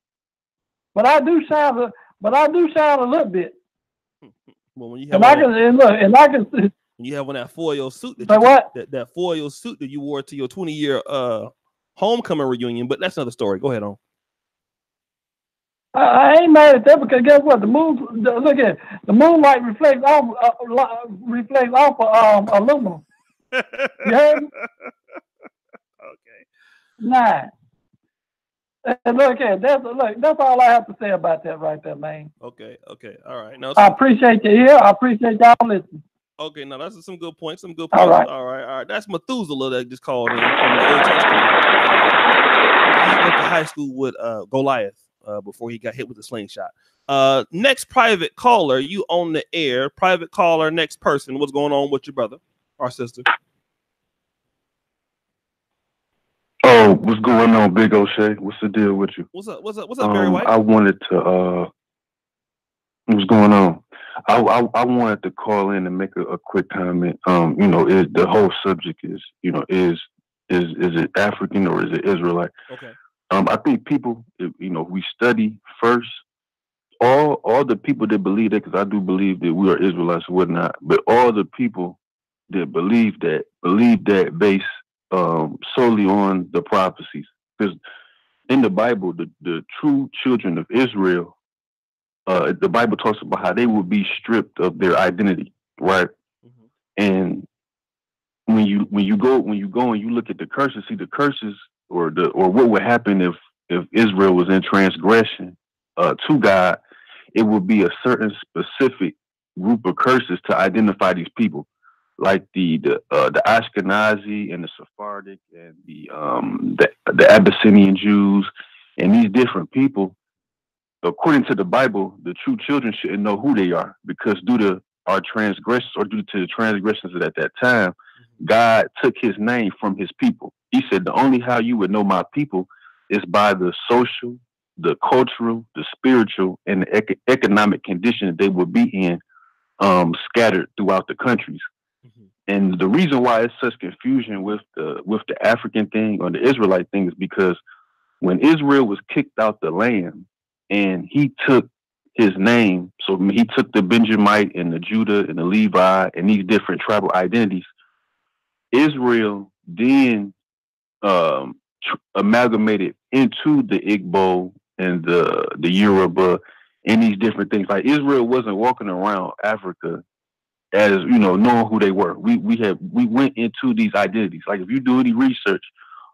but I do sound. A, but I do sound a little bit, <laughs> Well, when you have and I can that, and look, and I can. when you have on that foil suit that you, what? that, that foil suit that you wore to your 20 year uh homecoming reunion, but that's another story. Go ahead on. I, I ain't mad at that because guess what? The moon. The, look at it. the moonlight reflects off uh, reflects off of um, aluminum. <laughs> You heard me? Nah. And look at that's look. That's all I have to say about that right there, man. Okay. Okay. All right. Now, I appreciate you here. I appreciate y'all listening. okay. Now that's some good points. Some good points. right. All right. All right. That's Methuselah that just called in from the Old Testament. Uh, he went to high school with uh, Goliath uh, before he got hit with a slingshot. Uh, next private caller, you on the air. Private caller, next person. What's going on with your brother or sister? Oh, what's going on, Big Oshay? What's the deal with you? What's up? What's up? What's up, Barry Um, White? I wanted to. uh What's going on? I, I I wanted to call in and make a, a quick comment. Um, you know, is the whole subject is you know is is is it African or is it Israelite? okay. Um, I think people, you know, we study first. All all the people that believe that, because I do believe that we are Israelites and whatnot, but all the people that believe that believe that based um, solely on the prophecies. Because in the Bible, the, the true children of Israel, uh, the Bible talks about how they will be stripped of their identity, right? Mhm. And when you when you go when you go and you look at the curses, see the curses or the or what would happen if if Israel was in transgression uh, to God, it would be a certain specific group of curses to identify these people, like the the uh, the Ashkenazi and the Sephardic and the um the the Abyssinian Jews and these different people. According to the Bible, the true children shouldn't know who they are because due to our transgressions or due to the transgressions at that time, God took his name from his people. He said, The only how you would know my people is by the social, the cultural, the spiritual, and the ec- economic condition that they would be in um, scattered throughout the countries. And the reason why it's such confusion with the with the African thing or the Israelite thing is because when Israel was kicked out the land and he took his name, so he took the Benjamite and the Judah and the Levi and these different tribal identities, Israel then um, tr- amalgamated into the Igbo and the the Yoruba and these different things. Like Israel wasn't walking around Africa as you know knowing who they were. We we have we went into these identities. Like if you do any research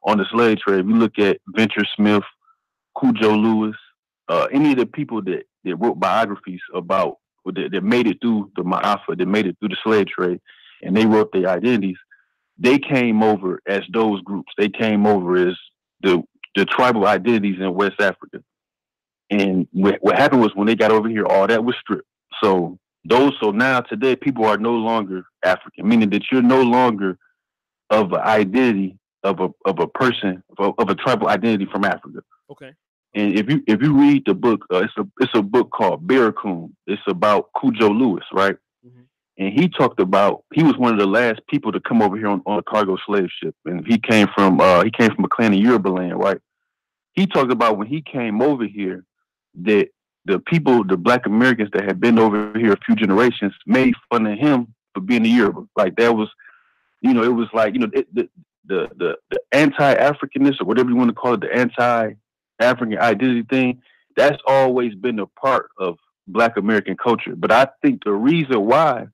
on the slave trade, we look at Venture Smith, Cudjo Lewis, uh, any of the people that that wrote biographies about that, that made it through the Ma'afa, that made it through the slave trade, and they wrote their identities they came over as those groups. They came over as the the tribal identities in West Africa. And what, what happened was when they got over here, all that was stripped. So those, so now today, people are no longer African, meaning that you're no longer of an identity of a of a person of a, of a tribal identity from Africa. Okay. And if you if you read the book, uh, it's a it's a book called Barracoon. It's about Cudjo Lewis, right? Mhm. And he talked about he was one of the last people to come over here on, on a cargo slave ship, and he came from uh, he came from a clan of Yoruba land, right? He talked about when he came over here that the people, the Black Americans that had been over here a few generations, made fun of him for being a Yoruba. Like that was, you know, it was like you know it, the the the, the anti-Africanness or whatever you want to call it, the anti-African identity thing. That's always been a part of Black American culture. But I think the reason why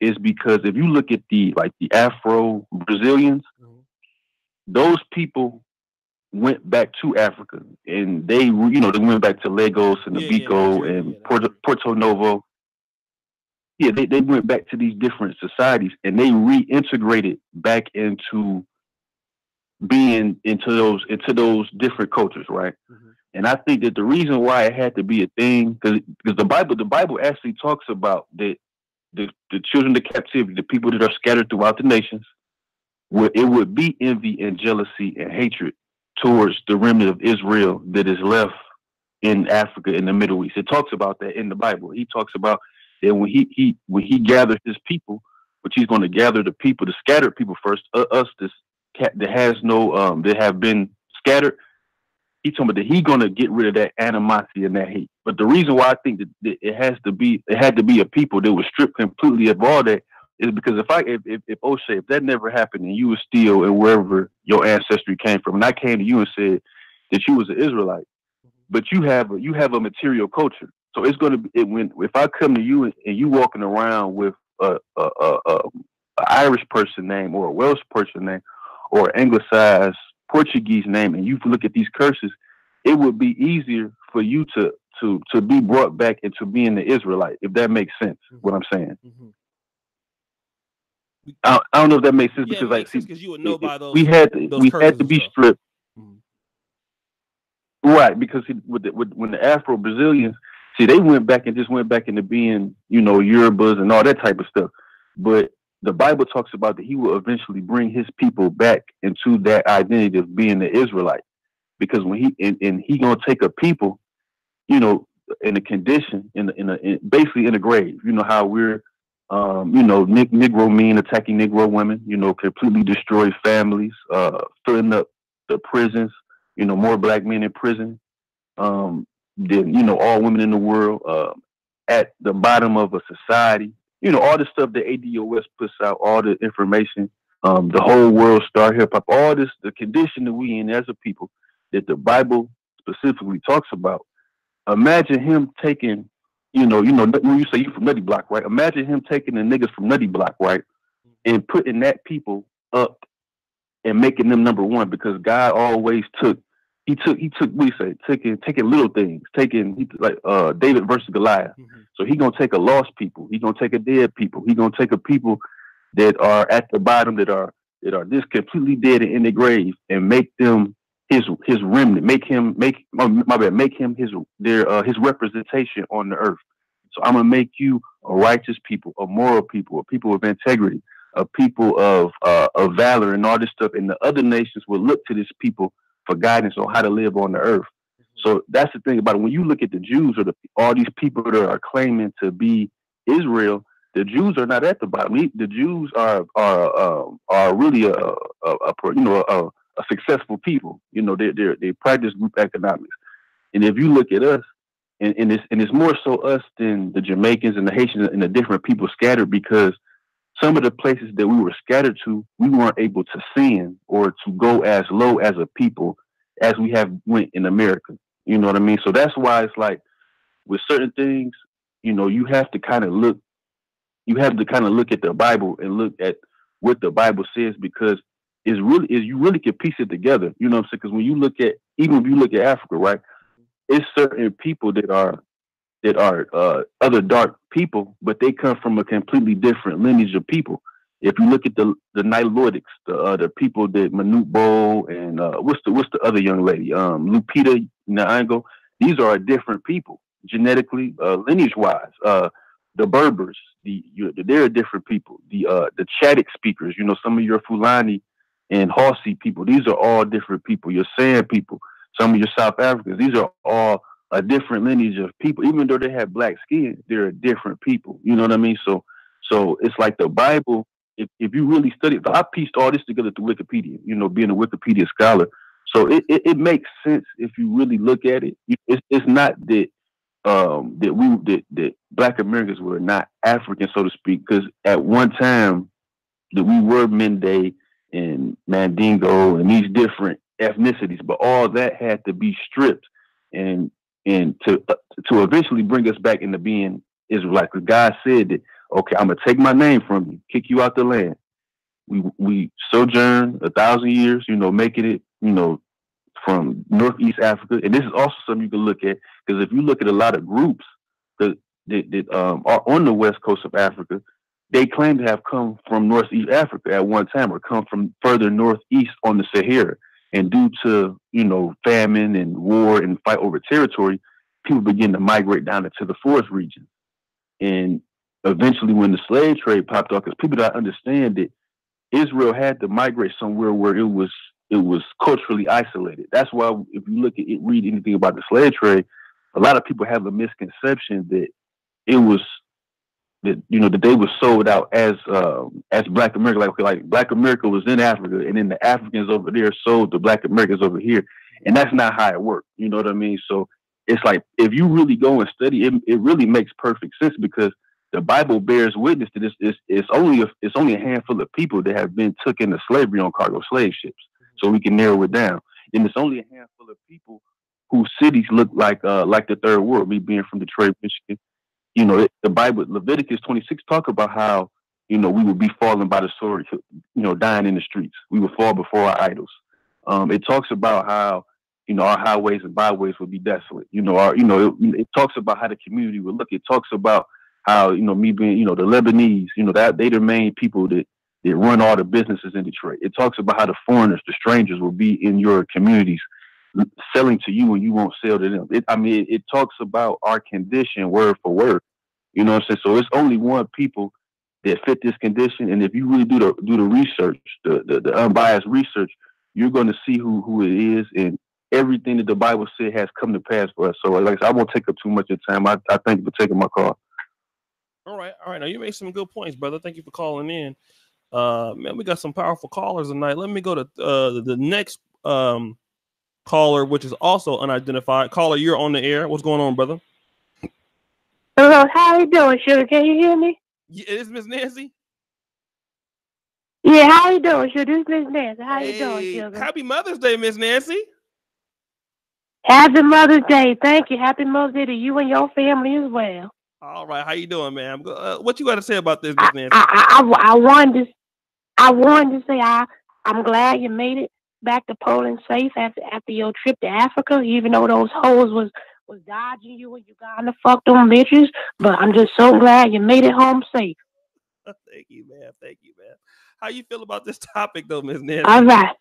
is because if you look at the like the Afro Brazilians, Mhm. those people went back to Africa, and they you know they went back to Lagos and Yeah, yeah, Abico Nigeria, and yeah, Porto, Porto Novo. Yeah, they, they went back to these different societies and they reintegrated back into being into those into those different cultures, right? Mhm. And I think that the reason why it had to be a thing, because the Bible, the Bible actually talks about that the, the children of captivity, the people that are scattered throughout the nations, where it would be envy and jealousy and hatred towards the remnant of Israel that is left in Africa in the Middle East. It talks about that in the Bible. He talks about that when he he when he gathers his people, which he's going to gather the people, the scattered people first, uh, us this that has no um that have been scattered. He told me that he's going to get rid of that animosity and that hate. But the reason why I think that, that it has to be it had to be a people that was stripped completely of all that is because if I if if, if Oshay, if that never happened and you were still in wherever your ancestry came from, and I came to you and said that you was an Israelite, but you have a you have a material culture. So it's going to be it, when if I come to you and, and you walking around with a a, a, a, Irish person name or a Welsh person name or anglicized Portuguese name, and you look at these curses, it would be easier for you to to to be brought back into being the Israelite, if that makes sense. What I'm saying. Mhm. I, I don't know if that makes sense Yeah, because like makes sense see, 'cause you would know it- by those- we had to, we had to be stuff. stripped Mhm. right because he, with, the, with when the Afro Brazilians see they went back and just went back into being you know Yorubas and all that type of stuff, but the Bible talks about that he will eventually bring his people back into that identity of being the Israelite because when he and, and he gonna take a people, you know, in a condition in a, in a in, basically in a grave. You know how we're, um, you know, Negro men attacking Negro women. You know, completely destroy families, uh, filling up the prisons. You know, more black men in prison um, than you know all women in the world. Uh, at the bottom of a society. You know, all the stuff that ADOS puts out, all the information, um, the whole world star hip hop, all this, the condition that we in as a people that the Bible specifically talks about. Imagine him taking, you know, you know, when you say you from Nutty Block, right? Imagine him taking the niggas from Nutty Block, right, and putting that people up and making them number one because God always took. He took. He took. we say? Taking. Taking little things. Taking. He, like uh, David versus Goliath. Mhm. So he gonna take a lost people. He gonna take a dead people. He gonna take a people that are at the bottom that are that are just completely dead and in the grave and make them his his remnant. Make him make my, my bad. Make him his their uh, his representation on the earth. So I'm gonna make you a righteous people, a moral people, a people of integrity, a people of uh, of valor and all this stuff. And the other nations will look to this people for guidance on how to live on the earth. So that's the thing about it. When you look at the Jews or the all these people that are claiming to be Israel, the Jews are not at the bottom. The Jews are are um, are really a, a, a you know a successful people. You know they they they practice group economics, and if you look at us, and, and it's and it's more so us than the Jamaicans and the Haitians and the different people scattered because some of the places that we were scattered to, we weren't able to sin or to go as low as a people as we have went in America. You know what I mean? So that's why it's like with certain things, you know, you have to kind of look, you have to kind of look at the Bible and look at what the Bible says because it's really is you really can piece it together. You know what I'm saying? Because when you look at even if you look at Africa, right, it's certain people that are that are uh, other dark people, but they come from a completely different lineage of people. If you look at the the Nilotics, the uh, the people that Manute Bol and uh, what's the what's the other young lady, um, Lupita Nyong'o, these are different people genetically, uh, lineage wise. Uh, the Berbers, the you, they're different people. The uh, the Chadic speakers, you know, some of your Fulani and Hausa people, these are all different people. Your San people, some of your South Africans, these are all a different lineage of people. Even though they have black skin, they're a different people. You know what I mean? So so it's like the Bible. If, if you really study I pieced all this together through Wikipedia, you know, being a Wikipedia scholar. So it, it, it makes sense if you really look at it. It's, it's not that um, that we that, that Black Americans were not African, so to speak, because at one time that we were Mende and Mandingo and these different ethnicities, but all that had to be stripped and and to uh, to eventually bring us back into being Israelite. Because God said that, okay, I'm gonna take my name from you, kick you out the land. We we sojourn a thousand years, you know, making it, you know, from Northeast Africa, and this is also something you can look at because if you look at a lot of groups that that, that um, are on the west coast of Africa, they claim to have come from Northeast Africa at one time, or come from further northeast on the Sahara. And due to you know famine and war and fight over territory, people begin to migrate down into the forest region. And eventually, when the slave trade popped up, because people don't understand it, Israel had to migrate somewhere where it was it was culturally isolated. That's why if you look at it, read anything about the slave trade, a lot of people have a misconception that it was that you know that they were sold out as um, as Black America, like like Black America was in Africa, and then the Africans over there sold the Black Americans over here, and that's not how it worked. You know what I mean? So it's like if you really go and study, it, it really makes perfect sense because the Bible bears witness to this. It's, it's only a, it's only a handful of people that have been took into slavery on cargo slave ships, so we can narrow it down. And it's only a handful of people whose cities look like uh, like the third world. Me being from Detroit, Michigan, you know, the Bible, Leviticus 26, talk about how you know we would be falling by the sword, you know, dying in the streets. We would fall before our idols. Um, it talks about how you know, our highways and byways would be desolate. You know, our, you know, it, it, talks about how the community would look. It talks about how, you know, me being, you know, the Lebanese, you know, that they the main people that, that run all the businesses in Detroit. It talks about how the foreigners, the strangers will be in your communities selling to you and you won't sell to them. It, I mean, it, it, talks about our condition word for word. You know what I'm saying? So it's only one people that fit this condition. And if you really do the do the research, the, the, the unbiased research, you're going to see who, who it is and everything that the Bible said has come to pass for us. So, like I said, I won't take up too much of time. I, I thank you for taking my call. All right, all right. Now you made some good points, brother. Thank you for calling in. Uh, man, we got some powerful callers tonight. Let me go to uh the next um caller, which is also unidentified. Caller, you're on the air. What's going on, brother? Hello, how you doing, Sugar? Can you hear me? Yeah, it's Miss Nancy. Yeah, how you doing, Sugar? This is Miss Nancy. How hey, you doing, Sugar? Happy Mother's Day, Miss Nancy. Happy Mother's Day. Thank you. Happy Mother's Day to you and your family as well. All right. How you doing, man? Uh, what you got to say about this, Miss Nancy? I, I, I, wanted to, I wanted to say I, I'm glad you made it back to Poland safe after after your trip to Africa, even though those hoes was was dodging you and you got to fuck them bitches. But I'm just so glad you made it home safe. <laughs> Thank you, man. Thank you, man. How you feel about this <laughs> topic, though, Miss Nancy? All right.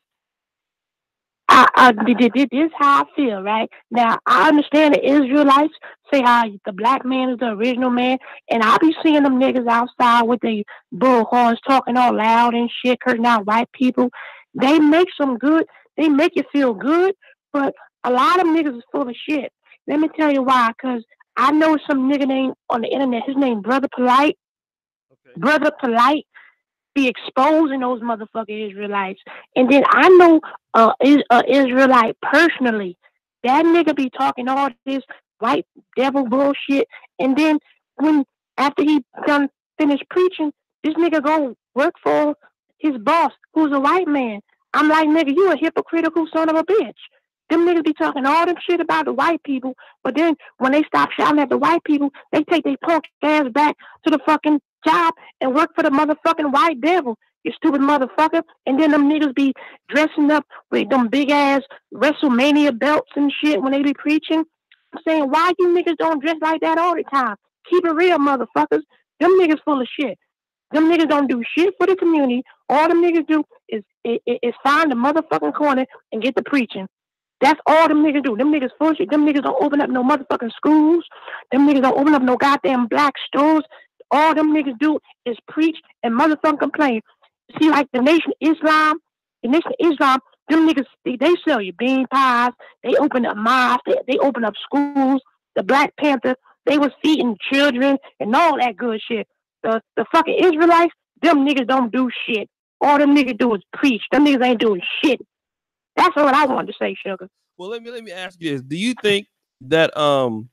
I, I, this is how I feel, right? Now, I understand the Israelites say how the black man is the original man, and I be seeing them niggas outside with the bullhorns talking all loud and shit, hurting out white people. They make some good, they make you feel good, but a lot of niggas is full of shit. Let me tell you why, because I know some nigga name on the internet, his name Brother Polite. Okay. Brother Polite be exposing those motherfucking Israelites. And then I know uh, is uh, Israelite personally. That nigga be talking all this white devil bullshit. And then when after he done finished preaching, this nigga go work for his boss, who's a white man. I'm like, nigga, you a hypocritical son of a bitch. Them niggas be talking all them shit about the white people, but then when they stop shouting at the white people, they take their punk ass back to the fucking job and work for the motherfucking white devil, you stupid motherfucker. And then them niggas be dressing up with them big ass WrestleMania belts and shit when they be preaching. I'm saying, why you niggas don't dress like that all the time? Keep it real, motherfuckers. Them niggas full of shit. Them niggas don't do shit for the community. All them niggas do is, is, is find the motherfucking corner and get the preaching. That's all them niggas do. Them niggas full shit. Them niggas don't open up no motherfucking schools. Them niggas don't open up no goddamn black stores. All them niggas do is preach and motherfucking complain. See, like the Nation Islam, the Nation Islam, them niggas, they, they sell you bean pies. They open up mosques. They, they open up schools. The Black Panther, they was feeding children and all that good shit. The the fucking Israelites, them niggas don't do shit. All them niggas do is preach. Them niggas ain't doing shit. That's what I wanted to say, sugar. Well, let me let me ask you this: Do you think that um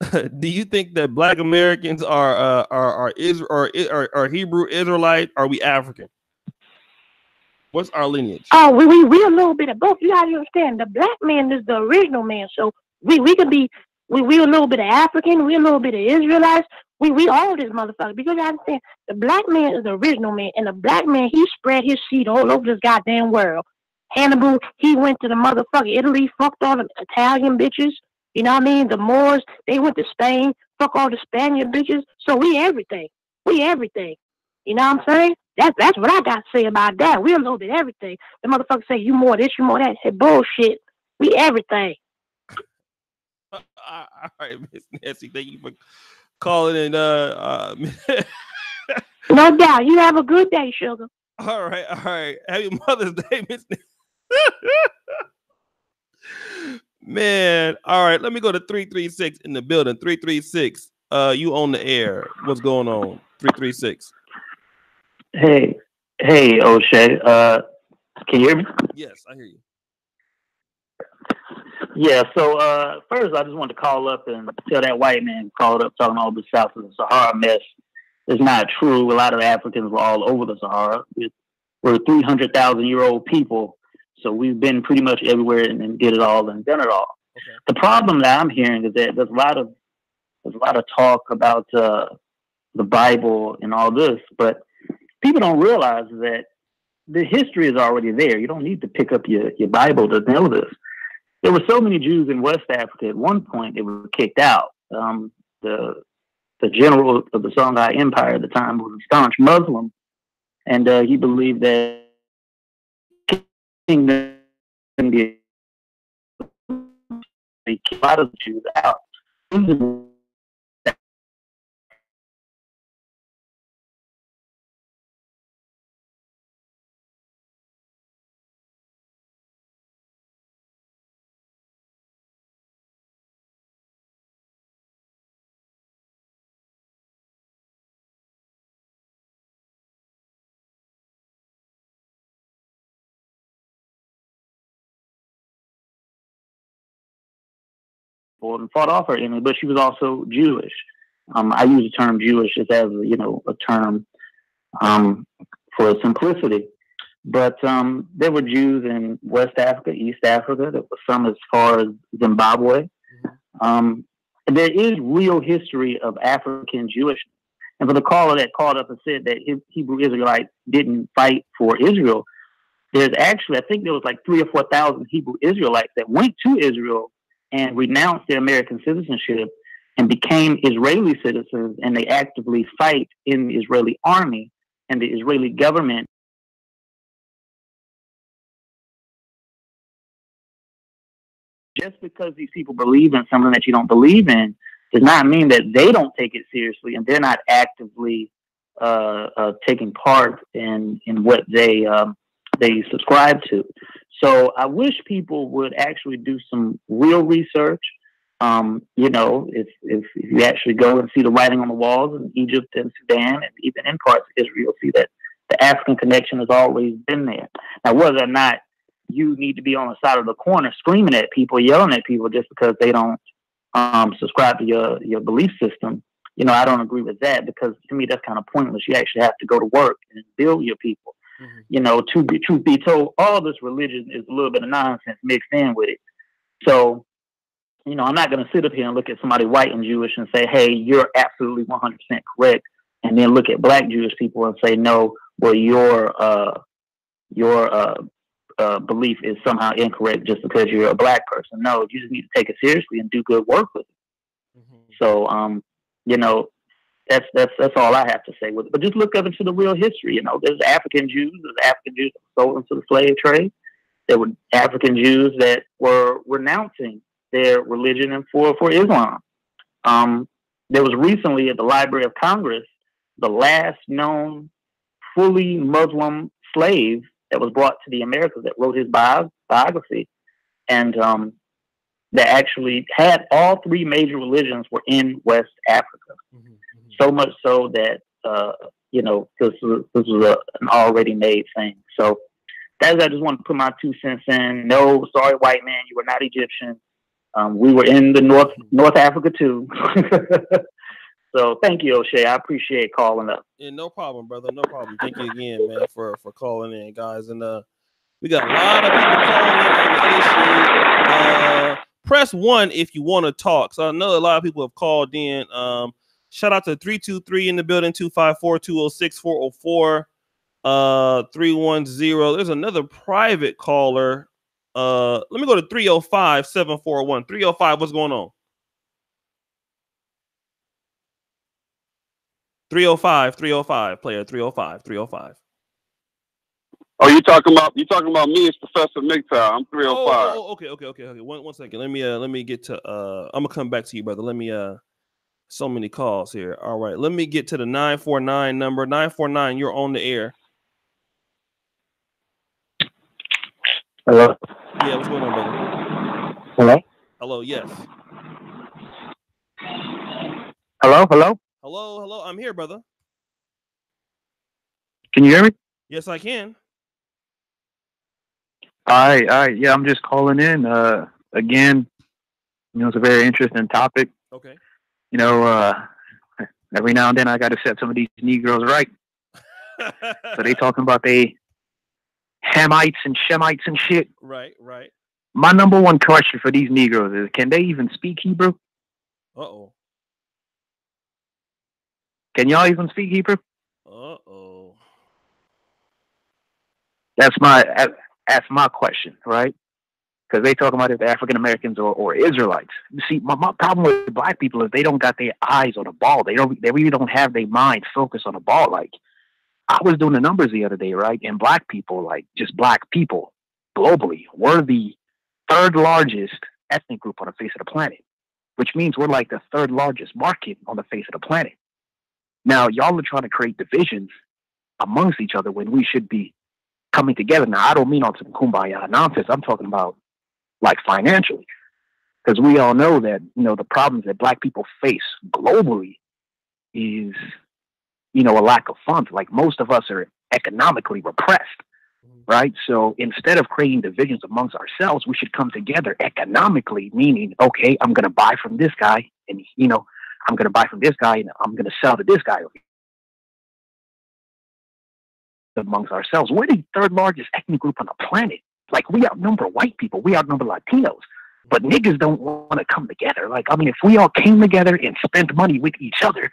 <laughs> do you think that Black Americans are uh, are are Israel are, are, are Hebrew Israelite? Are we African? What's our lineage? Oh, we we we a little bit of both. You gotta understand. The black man is the original man, so we we could be we we a little bit of African, we a little bit of Israelites. We we all this motherfucker because I understand the black man is the original man, and the black man he spread his seed all over this goddamn world. Hannibal, he went to the motherfucking Italy, fucked all the Italian bitches. You know what I mean? The Moors, they went to Spain, fuck all the Spaniard bitches. So we everything. We everything. You know what I'm saying? That's that's what I got to say about that. We a little bit everything. The motherfucker say you more this, you more that. Hey, bullshit. We everything. <laughs> All right, Miss Nancy, thank you for calling in. Uh, uh <laughs> no doubt. You have a good day, sugar. All right, all right. Happy Mother's <laughs> Day, Miss. <laughs> Man, all right. Let me go to three three six in the building. Three three six. Uh, you on the air? What's going on? Three three six. Hey, hey, Oshay. Uh, can you hear me? Yes, I hear you. Yeah. So uh, first, I just wanted to call up and tell that white man called up talking all the South of the Sahara mess It's not true. A lot of Africans were all over the Sahara. We're 300,000 year old people. So we've been pretty much everywhere and, and did it all and done it all. Okay. The problem that I'm hearing is that there's a lot of there's a lot of talk about uh, the Bible and all this, but people don't realize that the history is already there. You don't need to pick up your, your Bible to know this. There were so many Jews in West Africa at one point they were kicked out. Um, the the general of the Songhai Empire at the time was a staunch Muslim, and uh, he believed that can be a lot of the Jews out. And fought off her enemy, but she was also Jewish. Um, I use the term Jewish as, as you know a term um, for simplicity. But um, there were Jews in West Africa, East Africa. There were some as far as Zimbabwe. Mm-hmm. Um, there is real history of African Jewish. And for the caller that called up and said that Hebrew Israelites didn't fight for Israel, there's actually, I think there was like three or 4,000 Hebrew Israelites that went to Israel and renounced their American citizenship and became Israeli citizens, and they actively fight in the Israeli army and the Israeli government. Just because these people believe in something that you don't believe in does not mean that they don't take it seriously and they're not actively uh, uh, taking part in in what they um, they subscribe to. So I wish people would actually do some real research. Um, you know, if, if, if you actually go and see the writing on the walls in Egypt and Sudan and even in parts of Israel, see that the African connection has always been there. Now, whether or not you need to be on the side of the corner screaming at people, yelling at people just because they don't um, subscribe to your, your belief system, you know, I don't agree with that because to me that's kind of pointless. You actually have to go to work and build your people. Mm-hmm. You know, to be truth be told, all this religion is a little bit of nonsense mixed in with it. So, you know, I'm not going to sit up here and look at somebody white and Jewish and say, "Hey, you're absolutely 100% correct," and then look at black Jewish people and say, "No, well, your uh, your uh, uh, belief is somehow incorrect just because you're a black person." No, you just need to take it seriously and do good work with it. Mm-hmm. So, um, you know, that's that's that's all I have to say with it. But just look up into the real history. You know, there's African Jews, there's African Jews sold into the slave trade. There were African Jews that were renouncing their religion and for for Islam. Um, there was recently at the Library of Congress the last known fully Muslim slave that was brought to the Americas that wrote his bio- biography, and um, that actually had all three major religions were in West Africa. Mm-hmm so much so that uh, you know this was this was a, an already made thing. So that's I just want to put my two cents in. No, sorry, white man, you were not Egyptian. Um, we were in the North North Africa too. <laughs> so thank you, Oshay. I appreciate calling up. Yeah, no problem, brother. No problem. Thank you again, man, for for calling in, guys. And uh, we got a lot of people calling in on the issue. Uh, press one if you want to talk. So I know a lot of people have called in. Um, Shout out to 323 in the building, 254 206 404. Uh, three one zero. There's another private caller. Uh, let me go to 305 741. 305, what's going on? 305, 305, player 305, 305. Oh, you talking about you talking about me? It's Professor MGTOW. I'm 305. Oh, oh, okay, okay, okay, okay. One, one second. Let me uh, let me get to uh, I'm gonna come back to you, brother. Let me uh, so many calls here. All right, let me get to the 949 number. 949, you're on the air. Hello. Yeah, what's going on, brother? Hello. Hello, yes. Hello. Hello. Hello, hello. I'm here, brother. Can you hear me? Yes, I can. All right. All right. Yeah, I'm just calling in. Uh, again, you know, it's a very interesting topic. Okay. You know, uh, every now and then I got to set some of these Negroes right. so they <laughs> talking about they Hamites and Shemites and shit. Right, right. My number one question for these Negroes is, can they even speak Hebrew? Uh oh. Can y'all even speak Hebrew? Uh oh. That's my that- that's my question, right? Because they talking about they're African Americans or, or Israelites. You see, my, my problem with black people is they don't got their eyes on the ball. They don't. They really don't have their mind focused on the ball. Like I was doing the numbers the other day, right? And black people, like just black people, globally, we're the third largest ethnic group on the face of the planet, which means we're like the third largest market on the face of the planet. Now, y'all are trying to create divisions amongst each other when we should be coming together. Now, I don't mean on some kumbaya nonsense. I'm talking about like financially, because we all know that you know the problems that Black people face globally is you know a lack of funds. Like most of us are economically repressed, mm-hmm. right? So instead of creating divisions amongst ourselves, we should come together economically. Meaning, okay, I'm going to buy from this guy, and you know I'm going to buy from this guy, and I'm going to sell to this guy amongst ourselves. We're the third largest ethnic group on the planet. Like we outnumber white people, we outnumber Latinos. But niggas don't want to come together. Like, I mean, if we all came together and spent money with each other,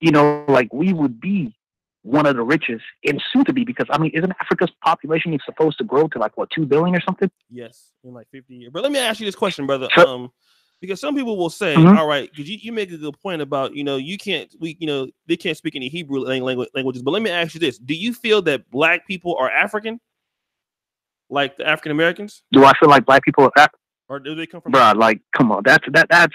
you know, like we would be one of the richest and soon to be because I mean, isn't Africa's population supposed to grow to like what two billion or something? Yes, in like 50 years. But let me ask you this question, brother. Sure. Um, because some people will say, Mhm. all right, because you, you make a good point about, you know, you can't, we, you know, they can't speak any Hebrew lang- langu- languages. But let me ask you this: Do you feel that black people are African, like the African Americans, Do I feel like black people are Af- or do they come from? Bruh, like, come on, that's that that's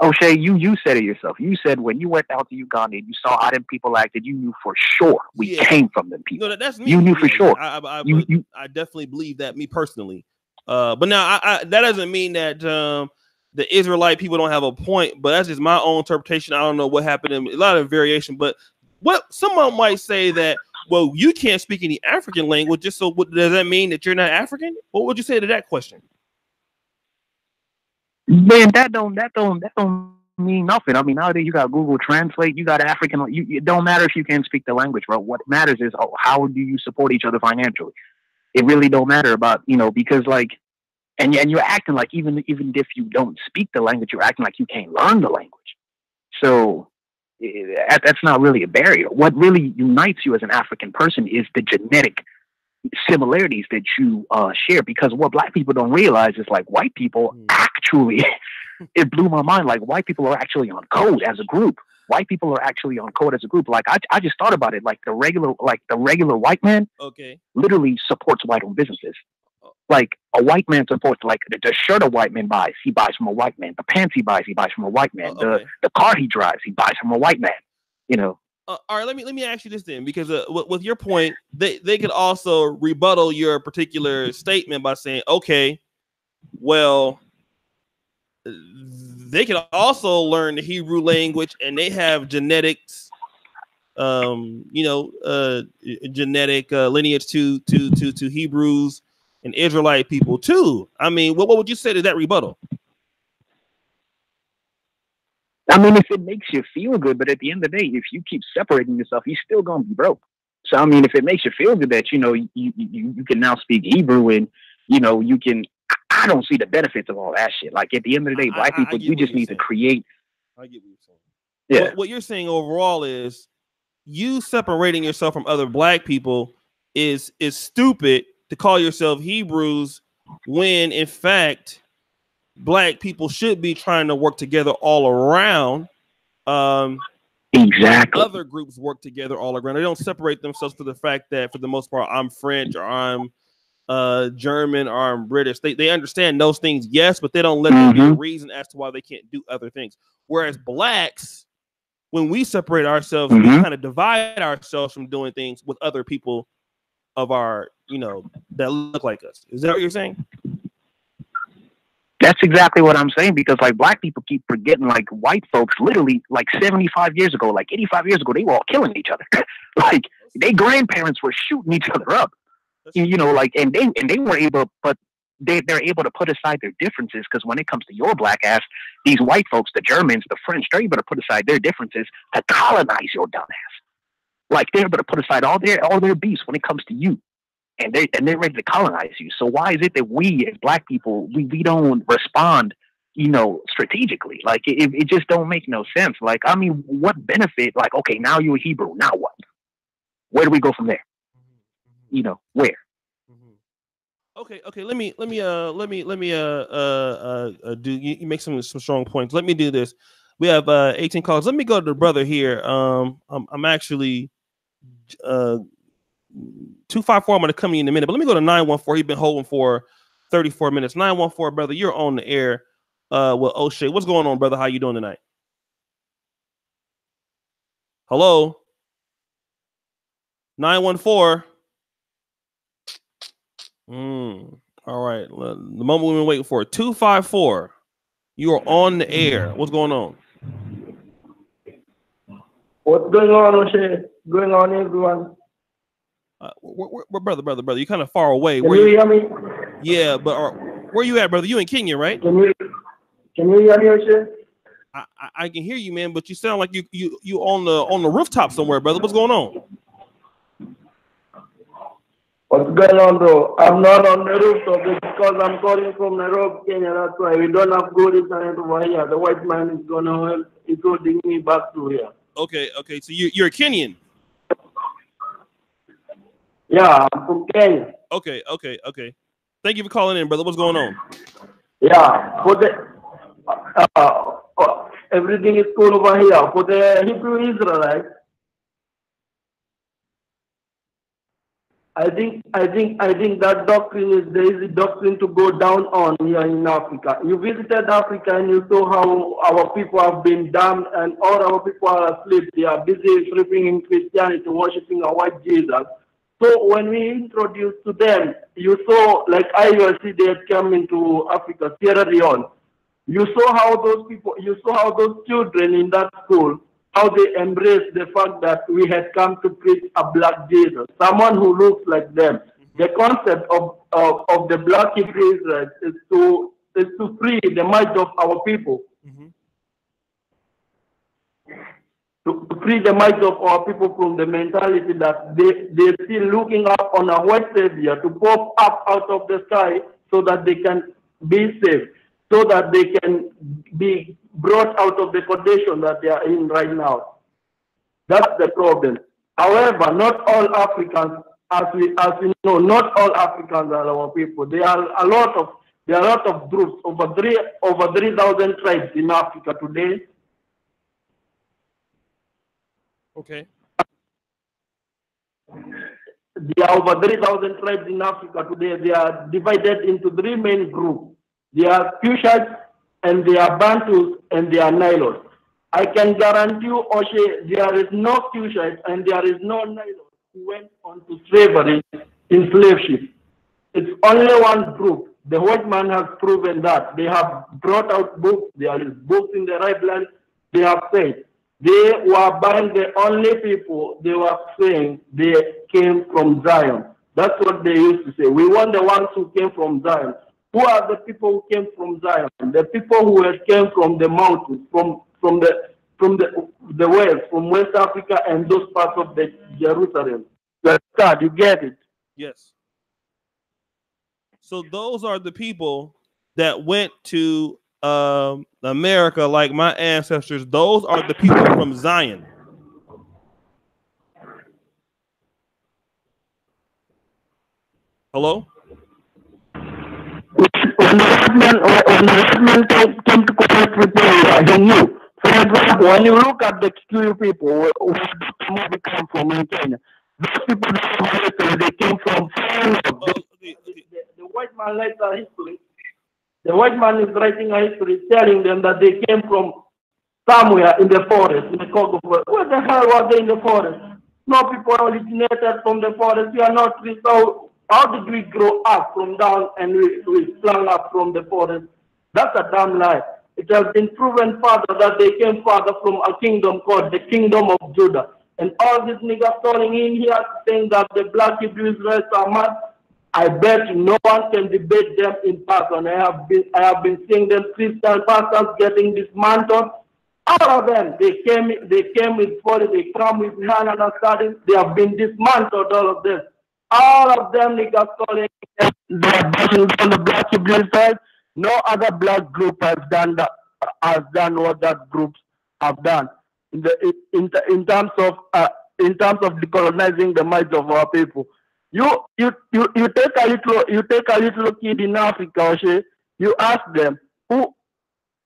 Oshay, you you said it yourself. You said when you went out to Uganda and you saw how them people acted, you knew for sure we Yeah. came from them people. No, that, that's me. You knew for Yeah, sure. I, I, I, You- you- I definitely believe that, me personally. Uh, but now I, I, that doesn't mean that um, the Israelite people don't have a point. But that's just my own interpretation. I don't know what happened. In, a lot of variation. But what someone might say that, well, you can't speak any African language. Just so, what, does that mean that you're not African? What would you say to that question? Man, that don't that don't that don't mean nothing. I mean, nowadays you got Google Translate, you got African. You, it don't matter if you can't speak the language, bro. What matters is oh, how do you support each other financially. It really don't matter about you know because like, and and you're acting like even even if you don't speak the language, you're acting like you can't learn the language. So that's not really a barrier. What really unites you as an African person is the genetic similarities that you uh, share. Because what black people don't realize is like white people actually, <laughs> it blew my mind. Like white people are actually on code as a group. White people are actually on code as a group. Like I, I just thought about it. Like the regular, like the regular white man Okay. literally supports white-owned businesses. Like a white man's man supports like the, the shirt a white man buys, he buys from a white man. The pants he buys, he buys from a white man. Oh, okay. The the car he drives, he buys from a white man. You know, Uh, all right, let me let me ask you this then, because uh, with, with your point, they they could also rebuttal your particular statement by saying, okay, well, they can also learn the Hebrew language, and they have genetics, um, you know, uh, genetic uh, lineage to to to to Hebrews and Israelite people too. I mean, what what would you say to that rebuttal? I mean, if it makes you feel good, but at the end of the day, if you keep separating yourself, you're still gonna be broke. So I mean, if it makes you feel good that you know you you, you can now speak Hebrew and you know you can, I- I don't see the benefits of all that shit. Like at the end of the day, black I- I people, we what just need to create. I get what you're saying. Yeah, What, what you're saying overall is you separating yourself from other black people is is stupid to call yourself Hebrews when in fact black people should be trying to work together all around. Um, exactly. Other groups work together all around. They don't separate themselves for the fact that, for the most part, I'm French or I'm uh, German or I'm British. They they understand those things, yes, but they don't let mm-hmm. them be a reason as to why they can't do other things. Whereas blacks, when we separate ourselves, mm-hmm. we kind of divide ourselves from doing things with other people of our, you know, that look like us. Is that what you're saying? That's exactly what I'm saying because like black people keep forgetting like white folks literally like 75 years ago, like 85 years ago, they were all killing each other. <laughs> like their grandparents were shooting each other up. You know, like and they and they were able but they, they're able to put aside their differences because when it comes to your black ass, these white folks, the Germans, the French, they're able to put aside their differences to colonize your dumb ass. Like they're able to put aside all their all their beefs when it comes to you and they and they're ready to colonize you. So why is it that we as black people we, we don't respond, you know, strategically? Like it, it just don't make no sense. Like I mean, what benefit? Like okay, now you're a Hebrew. Now what? Where do we go from there? You know, where? Okay, okay. Let me let me uh let me let me uh uh, uh, uh do you, you make some some strong points. Let me do this. We have uh 18 calls. Let me go to the brother here. Um I'm I'm actually uh 254, I'm going to come in a minute, but let me go to 914. He's been holding for 34 minutes. 914, brother, you're on the air uh, with Oshay. What's going on, brother? How you doing tonight? Hello? 914. Mm, all right. The moment we've been waiting for 254. You are on the air. What's going on? What's going on, Oshay? Going on, everyone? Uh, where, where, brother, brother, brother, you kind of far away. Can where you hear me? Yeah, but are, where you at, brother? You in Kenya, right? Can you can you hear me, Oshie? I, I can hear you, man, but you sound like you you you on the on the rooftop somewhere, brother. What's going on? What's going on, bro? I'm not on the rooftop because I'm calling from Nairobi, Kenya. That's why we don't have good internet over here. The white man is gonna help including me back to here. Okay, okay. So you you're a Kenyan. Yeah, I'm from Kenya. Okay, okay, okay. Thank you for calling in, brother. What's going on? Yeah, for the uh, uh, everything is cool over here. For the Hebrew Israelites, I think I think I think that doctrine is the easy doctrine to go down on here in Africa. You visited Africa and you saw how our people have been damned and all our people are asleep. They are busy sleeping in Christianity, worshiping a white Jesus. So when we introduced to them, you saw like IURC, they had come into Africa, Sierra Leone. You saw how those people, you saw how those children in that school, how they embraced the fact that we had come to preach a black Jesus, someone who looks like them. The concept of, of, of the black Hebrew Israelites is to is to free the mind of our people. Mm-hmm to free the minds of our people from the mentality that they, they're still looking up on a white savior to pop up out of the sky so that they can be saved, so that they can be brought out of the condition that they are in right now. That's the problem. However, not all Africans, as we as we know, not all Africans are our people. There are a lot of there are a lot of groups, over three over three thousand tribes in Africa today Okay. There are over 3,000 tribes in Africa today. They are divided into three main groups. They are Cushites, and they are Bantus, and they are Nilotes. I can guarantee you, Oshay, there is no Cushite and there is no Nilote who went on to slavery in slave ship. It's only one group. The white man has proven that. They have brought out books. There is books in the land. They have said they were buying the only people they were saying they came from Zion. That's what they used to say. We want the ones who came from Zion. Who are the people who came from Zion? The people who came from the mountains, from, from, the, from the, the west, from West Africa and those parts of the Jerusalem. God, you get it? Yes. So those are the people that went to um, America like my ancestors. Those are the people from Zion. Hello? When the white man, when the white came, came to connect with you, he knew. For example, when you look at the Kikuyu people, where, where the movie come from in Kenya, those people that have history, they came from foreign. The, the, the white man writes a history. The white man is writing a history telling them that they came from somewhere in the forest, in the Congo forest. Where the hell were they in the forest? No people originated from the forest. We are not trees. So how did we grow up from down and we, we sprung up from the forest? That's a damn lie. It has been proven further that they came further from a kingdom called the Kingdom of Judah. And all these niggas calling in here saying that the black Hebrew Israelites are mad, I bet no one can debate them in person. I have been I have been seeing them Christian pastors getting dismantled. All of them, they came they came with body, they come with hand understanding, they have been dismantled, all of them. All of them niggas calling them they are bashing the black Hebrew Israelites. No other black group has done that has done what that groups have done in the in, in terms of uh, in terms of decolonizing the minds of our people. You you you you take a little you take a little kid in Africa, Oshe, you ask them who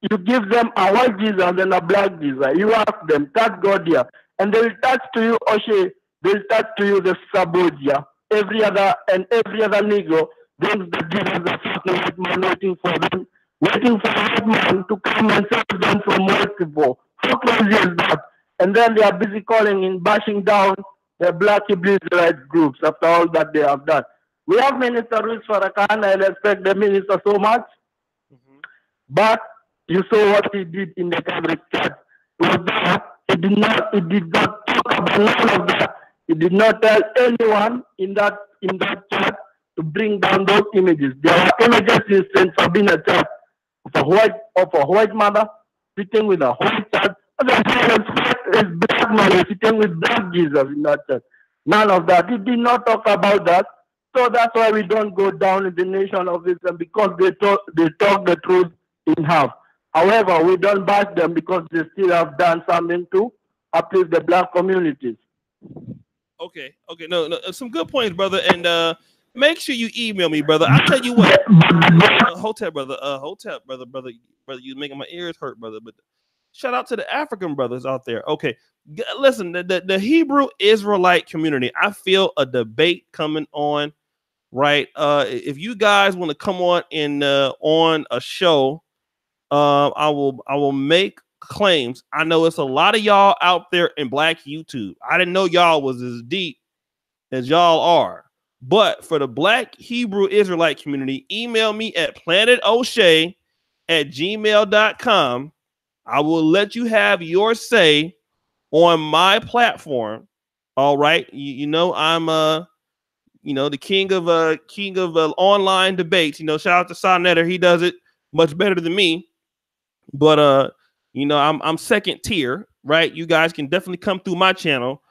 you give them a white Jesus and then a black Jesus. You ask them, touch God here. And they will touch to you, Oshe, they'll touch to you the Sabodia. Every other and every other Negro brings the Jesus the first white man waiting for them, waiting for a white man to come and save them from white people. How crazy is that? And then they are busy calling in bashing down the black Hebrew Israelite groups after all that they have done. We have Minister Louis Farrakhan. I respect the minister so much. Mm-hmm. But you saw what he did in the Catholic Church. It was that he did not he did not talk about none of that. He did not tell anyone in that in that church to bring down those images. There are images in St. Sabina Church of a white of a white mother sitting with a white child. And is black mother sitting with black Jesus in that church. None of that. He did not talk about that. So that's why we don't go down in the nation of Islam because they talk they talk the truth in half. However, we don't bash them because they still have done something to uplift the black communities. Okay, okay, no, no, some good points, brother. And uh make sure you email me, brother. I tell you what, uh, hotel brother, uh, hotel brother, brother, brother, you making my ears hurt, brother. But shout out to the African brothers out there. Okay, G- listen, the, the the Hebrew Israelite community. I feel a debate coming on. Right, uh, if you guys want to come on and uh, on a show, uh, I will I will make claims. I know it's a lot of y'all out there in Black YouTube. I didn't know y'all was as deep as y'all are. But for the Black Hebrew Israelite community, email me at planetoshay at gmail.com. I will let you have your say on my platform. All right. You, you know, I'm uh you know the king of uh king of uh, online debates. You know, shout out to Sonetter. He does it much better than me. But uh, you know, I'm I'm second tier, right? You guys can definitely come through my channel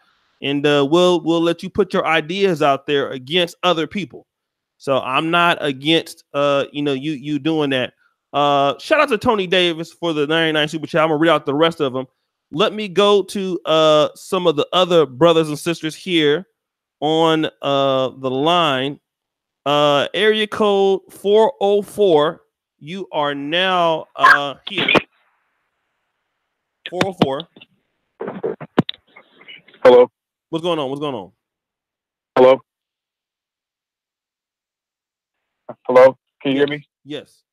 and uh we'll we'll let you put your ideas out there against other people. So I'm not against uh you know you you doing that. Uh shout out to Tony Davis for the 99 super chat. I'm gonna read out the rest of them. Let me go to uh some of the other brothers and sisters here on uh the line. Uh area code 404. You are now uh here. 404. Hello. What's going on? What's going on? Hello. Hello. Can you hear me? Yes.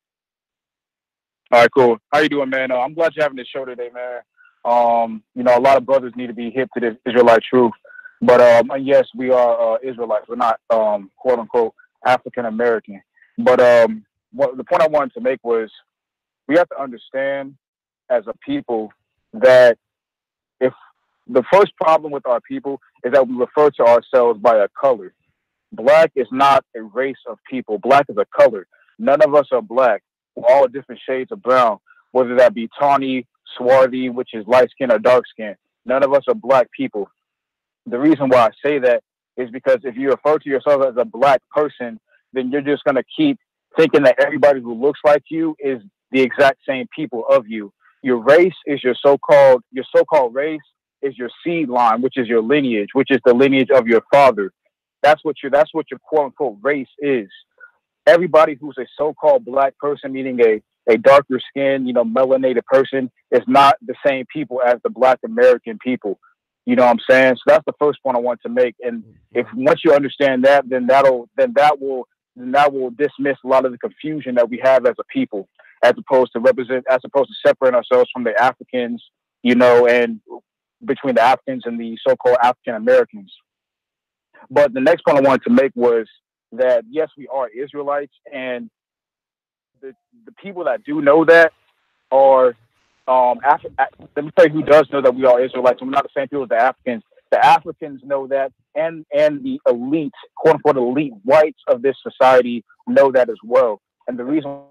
All right, cool. How you doing, man? Uh, I'm glad you're having this show today, man. Um, you know, a lot of brothers need to be hip to this Israelite truth. But um, yes, we are uh, Israelites. We're not um, quote unquote African American. But um, what the point I wanted to make was we have to understand as a people that if the first problem with our people is that we refer to ourselves by a color. Black is not a race of people. Black is a color. None of us are black. We're all different shades of brown, whether that be tawny, swarthy, which is light skin or dark skin. None of us are black people. The reason why I say that is because if you refer to yourself as a black person, then you're just going to keep thinking that everybody who looks like you is the exact same people of you. Your race is your so-called your so-called race is your seed line, which is your lineage, which is the lineage of your father. That's what your that's what your quote unquote race is. Everybody who's a so-called black person, meaning a a darker skinned, you know, melanated person, is not the same people as the black American people. You know what I'm saying? So that's the first point I want to make. And mm-hmm. if once you understand that, then that'll then that will then that will dismiss a lot of the confusion that we have as a people, as opposed to represent as opposed to separating ourselves from the Africans, you know, and between the Africans and the so-called African Americans. But the next point I wanted to make was that yes, we are Israelites, and the the people that do know that are um Af- let me tell you who does know that we are Israelites, we're not the same people as the Africans. The Africans know that, and and the elite, quote unquote, elite whites of this society know that as well. And the reason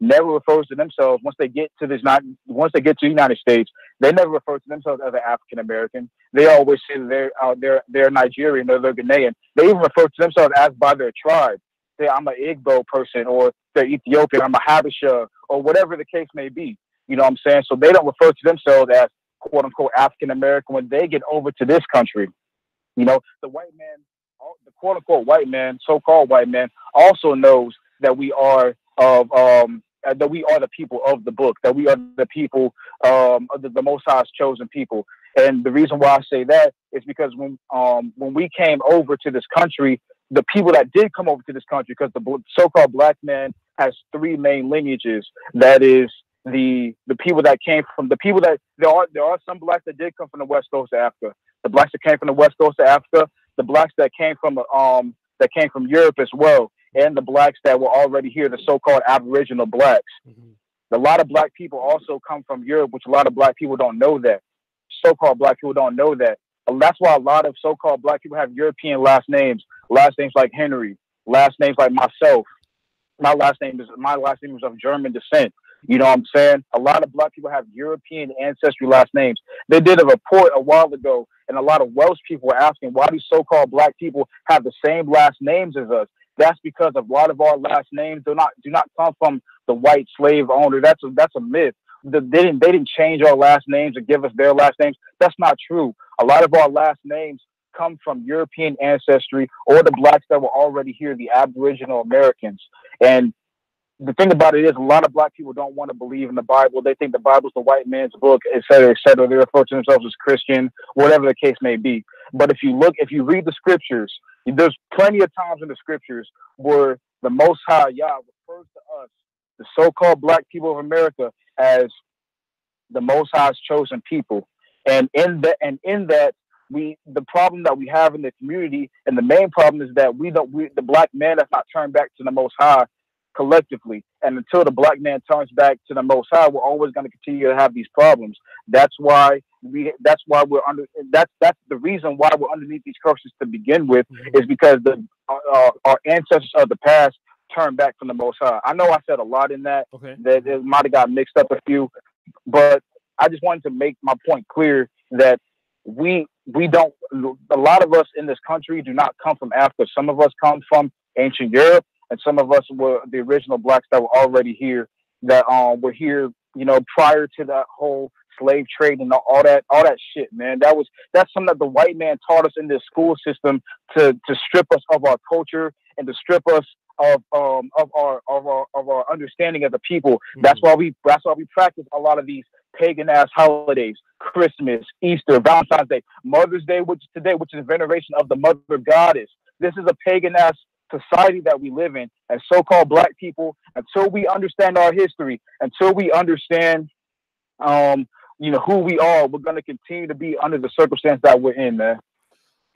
never refers to themselves once they get to this not once they get to the United States, they never refer to themselves as an African American. They always say they're uh, they're they're Nigerian or they're Ghanaian. They even refer to themselves as by their tribe. Say I'm an Igbo person or they're Ethiopian, I'm a Habesha or whatever the case may be. You know what I'm saying? So they don't refer to themselves as quote unquote African American when they get over to this country. You know, the white man, the quote unquote white man, so called white man, also knows that we are of um that we are the people of the book, that we are the people um the, the Most High's chosen people. And the reason why I say that is because when um when we came over to this country, the people that did come over to this country, because the so-called black man has three main lineages. That is the the people that came from the people that there are there are some blacks that did come from the west coast of Africa. The blacks that came from the west coast of Africa, the blacks that came from um that came from Europe as well, and the blacks that were already here, the so-called Aboriginal blacks. Mm-hmm. A lot of black people also come from Europe, which a lot of black people don't know that. So-called black people don't know that. And that's why a lot of so-called black people have European last names, last names like Henry, last names like myself. My last name is my last name is of German descent. You know what I'm saying? A lot of black people have European ancestry last names. They did a report a while ago, and a lot of Welsh people were asking why do so-called black people have the same last names as us? That's because a lot of our last names do not do not come from the white slave owner. That's a, that's a myth. The, they didn't they didn't change our last names and give us their last names. That's not true. A lot of our last names come from European ancestry or the blacks that were already here, the Aboriginal Americans. And the thing about it is, a lot of black people don't want to believe in the Bible. They think the Bible's the white man's book, et cetera, et cetera. They refer to themselves as Christian, whatever the case may be. But if you look, if you read the scriptures, there's plenty of times in the scriptures where the Most High Yah refers to us, the so-called black people of America, as the Most High's chosen people. And in that, and in that, we the problem that we have in the community, and the main problem is that we don't, we, the black man has not turned back to the Most High collectively. And until the black man turns back to the Most High, we're always going to continue to have these problems. That's why we. That's why we're under. That's that's the reason why we're underneath these curses to begin with, is because the uh, our ancestors of the past turned back from the Most High. I know I said a lot in that. Okay. That it might have got mixed up a few, but I just wanted to make my point clear that we we don't. A lot of us in this country do not come from Africa. Some of us come from ancient Europe and some of us were the original blacks that were already here that um were here you know prior to that whole slave trade and all that all that shit man. That was that's something that the white man taught us in this school system to to strip us of our culture and to strip us of um of our of our of our understanding as a people. That's why we that's why we practice a lot of these pagan ass holidays christmas easter valentine's day mother's day which is today which is veneration of the mother goddess. This is a pagan ass society that we live in as so-called black people until we understand our history until we understand um you know who we are we're going to continue to be under the circumstance that we're in man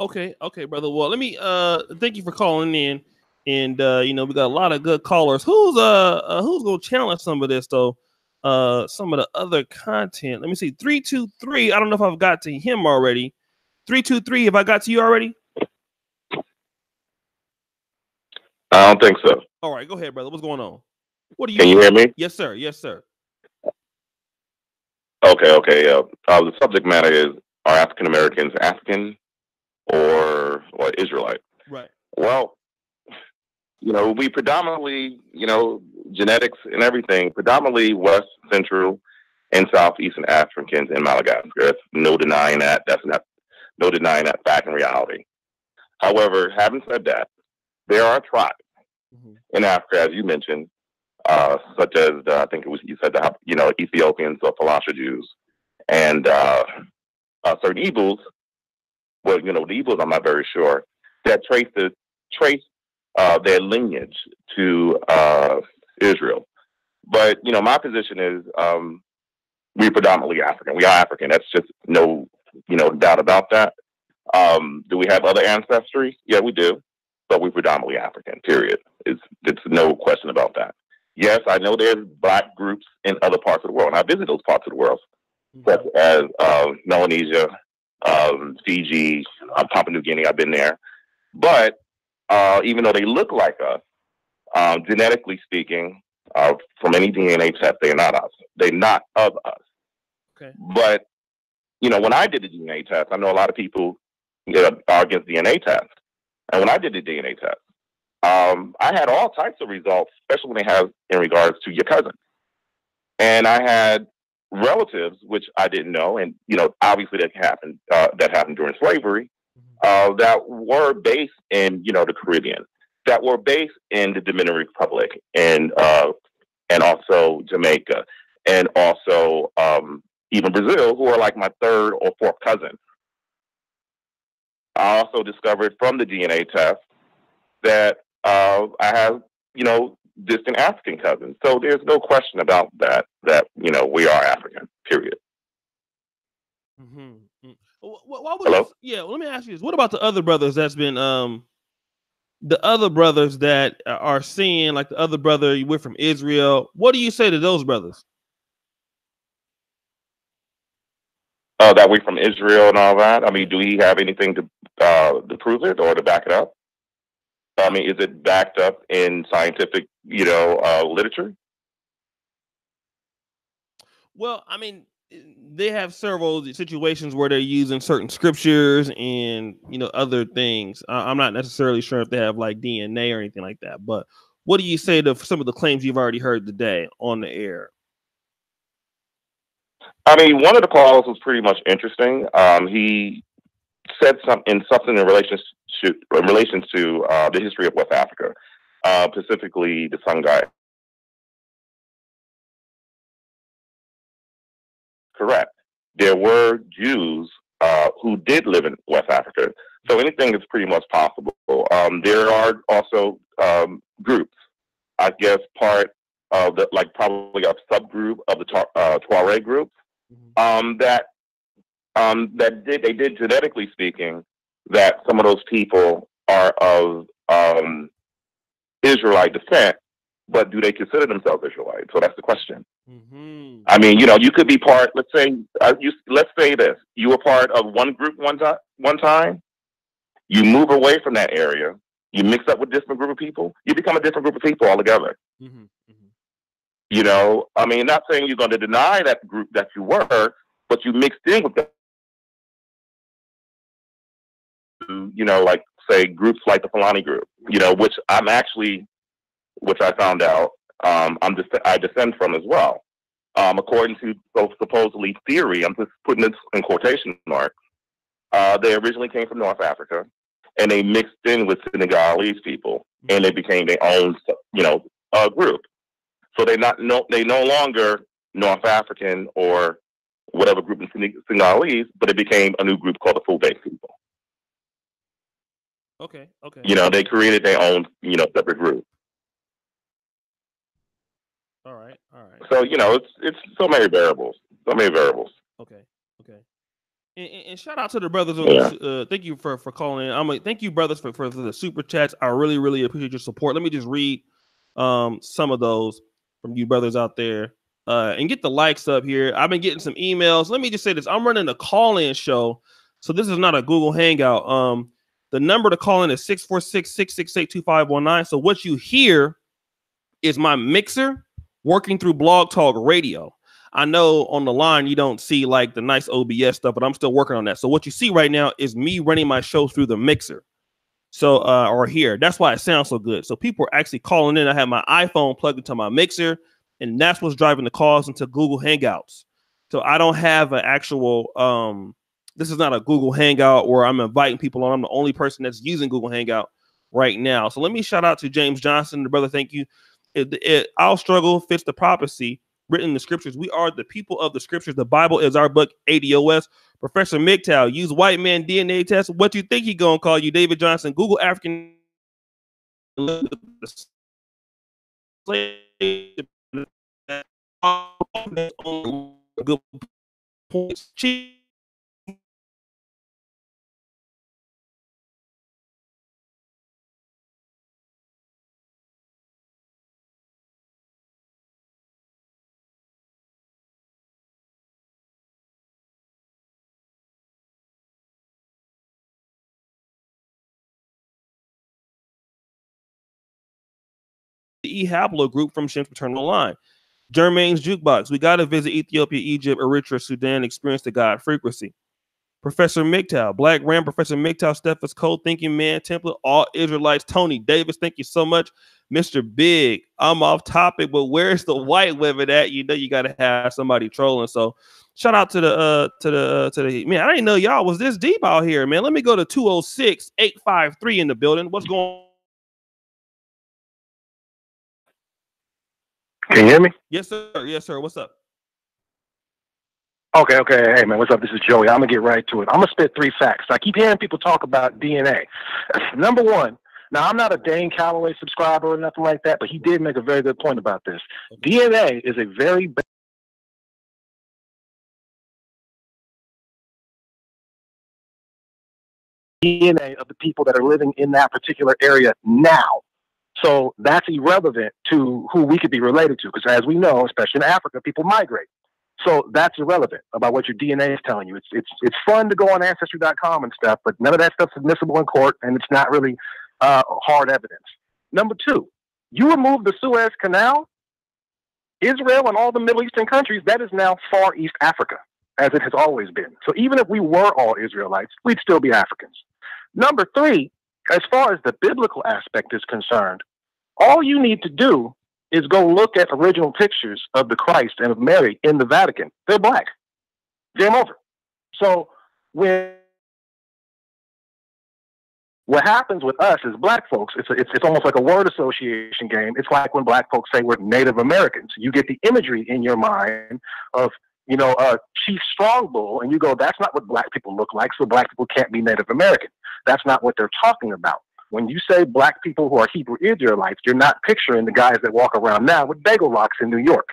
Okay, okay, brother. Well, let me uh thank you for calling in. And uh, you know, we got a lot of good callers. Who's uh, uh who's gonna challenge some of this though? Uh some of the other content. Let me see. 323. I don't know if I've got to him already. 323, have I got to you already? I don't think so. All right, go ahead, brother. What's going on? What do you Can you hear me? Yes, sir. Yes, sir. Okay, okay. Uh, uh, the subject matter is: Are African Americans African or or Israelite? Right. Well, you know, we predominantly, you know, genetics and everything, predominantly West, Central, and Southeastern Africans in Madagascar. There's no denying that. That's not no denying that fact and reality. However, having said that, there are tribes Mm-hmm. in Africa, as you mentioned, uh, such as uh, I think it was you said the you know Ethiopians or Falasha Jews, and uh, uh, certain Igbos. Well, you know the Igbos, I'm not very sure that trace the trace uh, their lineage to uh, Israel. But you know, my position is um, we're predominantly African. We are African. That's just no you know doubt about that. Um, do we have other ancestry? Yeah, we do, but we're predominantly African. Period. It's it's no question about that. Yes, I know there's black groups in other parts of the world, and I visit those parts of the world, such as uh, Melanesia, um, Fiji, uh, Papua New Guinea. I've been there, but uh, even though they look like us, um, genetically speaking, uh, from any DNA test, they're not us. They're not of us. Okay. But you know, when I did the DNA test, I know a lot of people you know, are against DNA tests, and when I did the DNA test, um, I had all types of results, especially when they have in regards to your cousin. And I had relatives, which I didn't know, and you know, obviously that happened. Uh, that happened during slavery. Uh, that were based in you know the Caribbean, that were based in the Dominican Republic, and uh, and also Jamaica, and also um, even Brazil, who are like my third or fourth cousin. I also discovered from the DNA test that uh, I have, you know, distant African cousins. So there's no question about that. That you know we are African. Period. Mm-hmm. Why, why would Hello? you- yeah, well, let me ask you this: What about the other brothers that's been um the other brothers that are seeing like the other brother you were from Israel? What do you say to those brothers? Uh, that we from Israel and all that. I mean, do we have anything to uh, to prove it or to back it up? I mean, is it backed up in scientific, you know, uh, literature? Well, I mean, they have several situations where they're using certain scriptures and you know other things. I'm not necessarily sure if they have like DNA or anything like that. But what do you say to some of the claims you've already heard today on the air? I mean, one of the calls was pretty much interesting. Um, he said something in something in relation to in relation to uh, the history of West Africa, uh, specifically the Songhai. Correct. There were Jews uh, who did live in West Africa, so anything is pretty much possible. Um, there are also um, groups, I guess, part of the like probably a subgroup of the uh, Tuareg group um, that um, that did they did genetically speaking that some of those people are of um, Israelite descent, but do they consider themselves Israelites? So that's the question. I mean, you know, you could be part. Let's say, uh, you let's say this: you were part of one group one time. One time, you move away from that area. You mix up with different group of people. You become a different group of people altogether. You know, I mean, not saying you're going to deny that group that you were, but you mixed in with You know, like say groups like the Fulani group. You know, which I'm actually, which I found out, um, I'm just I descend from as well. Um, according to both supposedly theory, I'm just putting this in quotation marks. Uh, they originally came from North Africa, and they mixed in with Senegalese people, and they became their own, you know, uh, group. So they not no they no longer North African or whatever group in Senegalese, but it became a new group called the Fulbe people. Okay, okay. You know, they created their own, you know, separate group. All right, all right. So you know, it's it's so many variables, so many variables. Okay, okay. And, and- shout out to the brothers. On Yeah. the, uh, thank you for for calling in. I'm like, thank you, brothers, for, for the super chats. I really, really appreciate your support. Let me just read um some of those from you brothers out there. Uh, and get the likes up here. I've been getting some emails. Let me just say this: I'm running a call-in show, so this is not a Google Hangout. Um, the number to call in is 646-668-2519. So what you hear is my mixer working through Blog Talk Radio. I know on the line you don't see like the nice OBS stuff, but I'm still working on that. So what you see right now is me running my show through the mixer. So uh or here. That's why it sounds so good. So people are actually calling in. I have my iPhone plugged into my mixer, and that's what's driving the calls into Google Hangouts. So I don't have an actual um This is not a Google Hangout where I'm inviting people on. I'm the only person that's using Google Hangout right now. So let me shout out to James Johnson, the brother. Thank you. It, it, our struggle fits the prophecy written in the scriptures. We are the people of the scriptures. The Bible is our book, ADOS. Professor MGTOW, use white man DNA test. What you think he gonna call you, David Johnson? Google African good points. The E haplogroup from Shem's paternal line. Jermaine's Jukebox. We got to visit Ethiopia, Egypt, Eritrea, Sudan, experience the God frequency. Professor MGTOW, Black Ram, Professor MGTOW, Stephens Cole, Thinking Man, Template, All Israelites, Tony Davis, thank you so much. Mr. Big, I'm off topic, but where's the white women at? You know you gotta have somebody trolling. So shout out to the uh to the uh, to the man. I didn't know y'all was this deep out here, man. Let me go to 206 853 in the building. What's going Can you hear me? Yes, sir. Yes, sir. What's up? Okay, okay. Hey, man, what's up? This is Joey. I'm going to get right to it. I'm going to spit three facts. I keep hearing people talk about DNA. <clears throat> Number one, now I'm not a Dane Calloway subscriber or nothing like that, but he did make a very good point about this. DNA is a very DNA of the people that are living in that particular area now. So that's irrelevant to who we could be related to, because as we know, especially in Africa, people migrate. So that's irrelevant about what your DNA is telling you. It's it's it's fun to go on ancestry.com and stuff, but none of that stuff's admissible in court, and it's not really uh, hard evidence. Number two, you remove the Suez Canal, Israel and all the Middle Eastern countries, that is now Far East Africa, as it has always been. So even if we were all Israelites, we'd still be Africans. Number three, as far as the biblical aspect is concerned, all you need to do is go look at original pictures of the Christ and of Mary in the Vatican. They're black. Game over. So when what happens with us as black folks, it's, a, it's, it's almost like a word association game. It's like when black folks say we're Native Americans. You get the imagery in your mind of, you know, uh, Chief Strongbow, and you go, that's not what black people look like, so black people can't be Native American. That's not what they're talking about. When you say black people who are Hebrew Israelites, you're not picturing the guys that walk around now with bagel locks in New York.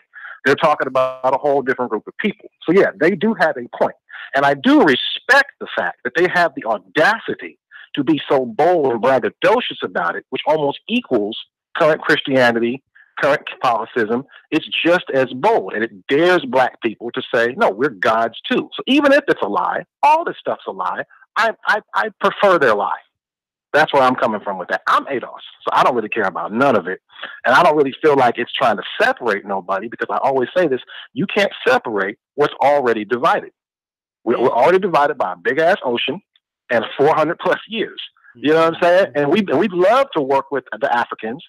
They're talking about a whole different group of people. So, yeah, they do have a point. And I do respect the fact that they have the audacity to be so bold and braggadocious about it, which almost equals current Christianity, current Catholicism. It's just as bold, and it dares black people to say, no, we're gods too. So even if it's a lie, all this stuff's a lie. I, I, I prefer their lie. That's where I'm coming from with that. I'm ADOS, so I don't really care about none of it. And I don't really feel like it's trying to separate nobody because I always say this you can't separate what's already divided. We're, we're already divided by a big ass ocean and 400 plus years. You know what I'm saying? And we and we love to work with the Africans.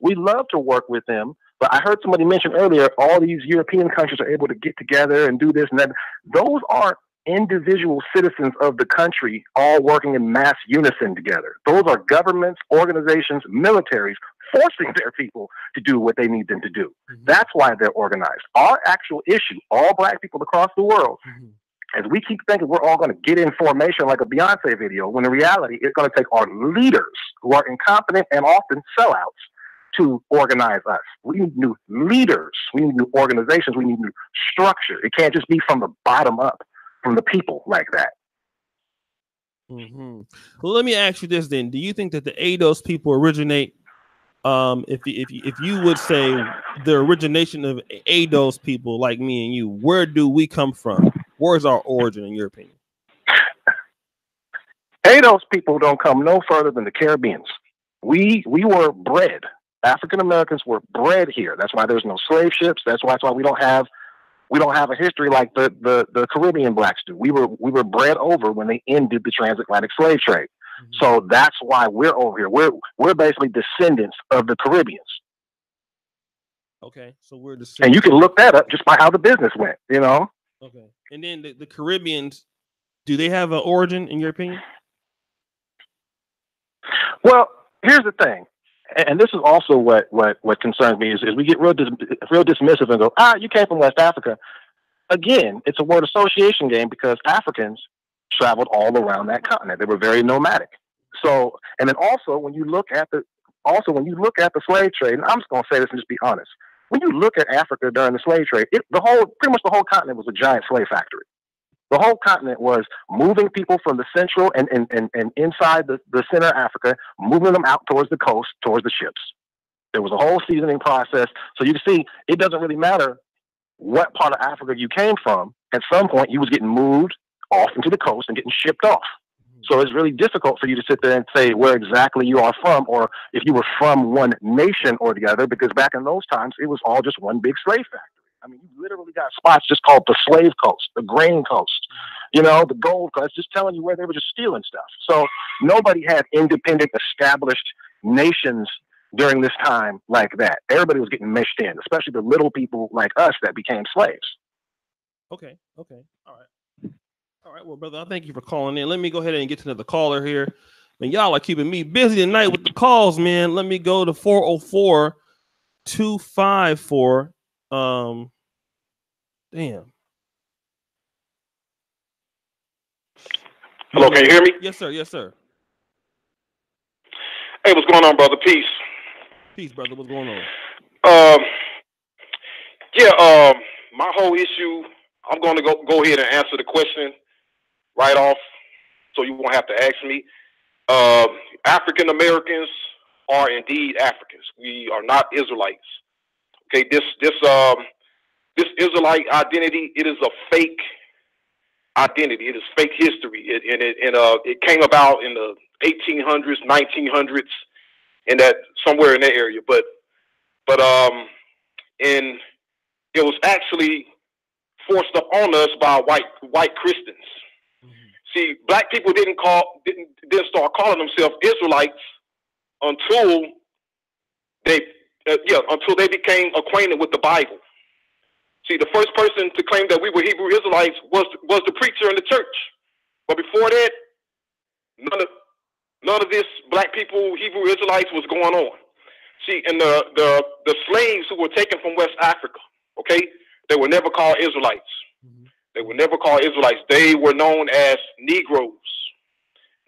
We love to work with them. But I heard somebody mention earlier, all these European countries are able to get together and do this and that. Those aren't individual citizens of the country all working in mass unison together. Those are governments, organizations, militaries forcing their people to do what they need them to do. Mm-hmm. That's why they're organized. Our actual issue, all black people across the world, mm-hmm. as we keep thinking we're all going to get in formation like a Beyonce video, when in reality, it's going to take our leaders who are incompetent and often sellouts to organize us. We need new leaders. We need new organizations. We need new structure. It can't just be from the bottom up from the people like that. Mm-hmm. Well, let me ask you this then: Do you think that the ADOS people originate? Um, if if if you would say the origination of ADOS people like me and you, where do we come from? Where's our origin, in your opinion? ADOS people don't come no further than the Caribbeans. We we were bred. African Americans were bred here. That's why there's no slave ships. That's why that's why we don't have we don't have a history like the, the, the Caribbean blacks do. We were we were bred over when they ended the transatlantic slave trade. Mm-hmm. So that's why we're over here. We're we're basically descendants of the Caribbeans. Okay, so we're descendants. And you can look that up just by how the business went. You know. Okay, and then the, the Caribbeans Do they have an origin in your opinion? Well, here's the thing, and this is also what what what concerns me is, is we get real dis- real dismissive and go, ah, you came from West Africa. Again, it's a word association game because Africans traveled all around that continent. They were very nomadic. So, and then also when you look at the also when you look at the slave trade, and I'm just going to say this and just be honest. When you look at Africa during the slave trade, it, the whole pretty much the whole continent was a giant slave factory. The whole continent was moving people from the central and, and, and, and inside the, the center of Africa, moving them out towards the coast, towards the ships. There was a whole seasoning process. So you can see it doesn't really matter what part of Africa you came from. At some point, you was getting moved off into the coast and getting shipped off. Mm-hmm. So it's really difficult for you to sit there and say where exactly you are from, or if you were from one nation or the other, because back in those times, it was all just one big slave factory. I mean, you literally got spots just called the slave coast, the grain coast, you know, the gold coast, just telling you where they were just stealing stuff. So nobody had independent, established nations during this time like that. Everybody was getting meshed in, especially the little people like us that became slaves. Okay. Okay. All right. All right. Well, brother, I thank you for calling in. Let me go ahead and get to another caller here. And y'all are keeping me busy tonight with the calls, man. Let me go to 404 254. Um, damn. Hello, can you hear me? Yes, sir. Yes, sir. Hey, what's going on, brother? Peace. Peace, brother. What's going on? Um, yeah. Um, my whole issue. I'm going to go go ahead and answer the question right off, so you won't have to ask me. Um, African Americans are indeed Africans. We are not Israelites. Okay. This this um this Israelite identity. It is a fake identity. It is fake history. It, and it and uh it came about in the 1800s, 1900s, in that somewhere in that area. But but um, and it was actually forced upon us by white white Christians. See, black people didn't call didn't didn't start calling themselves Israelites until they uh, yeah until they became acquainted with the Bible. See, the first person to claim that we were Hebrew Israelites was was the preacher in the church. But before that, none of none of this black people, Hebrew Israelites was going on. See, and the the the slaves who were taken from West Africa, okay, they were never called Israelites. Mm-hmm. They were never called Israelites. They were known as Negroes.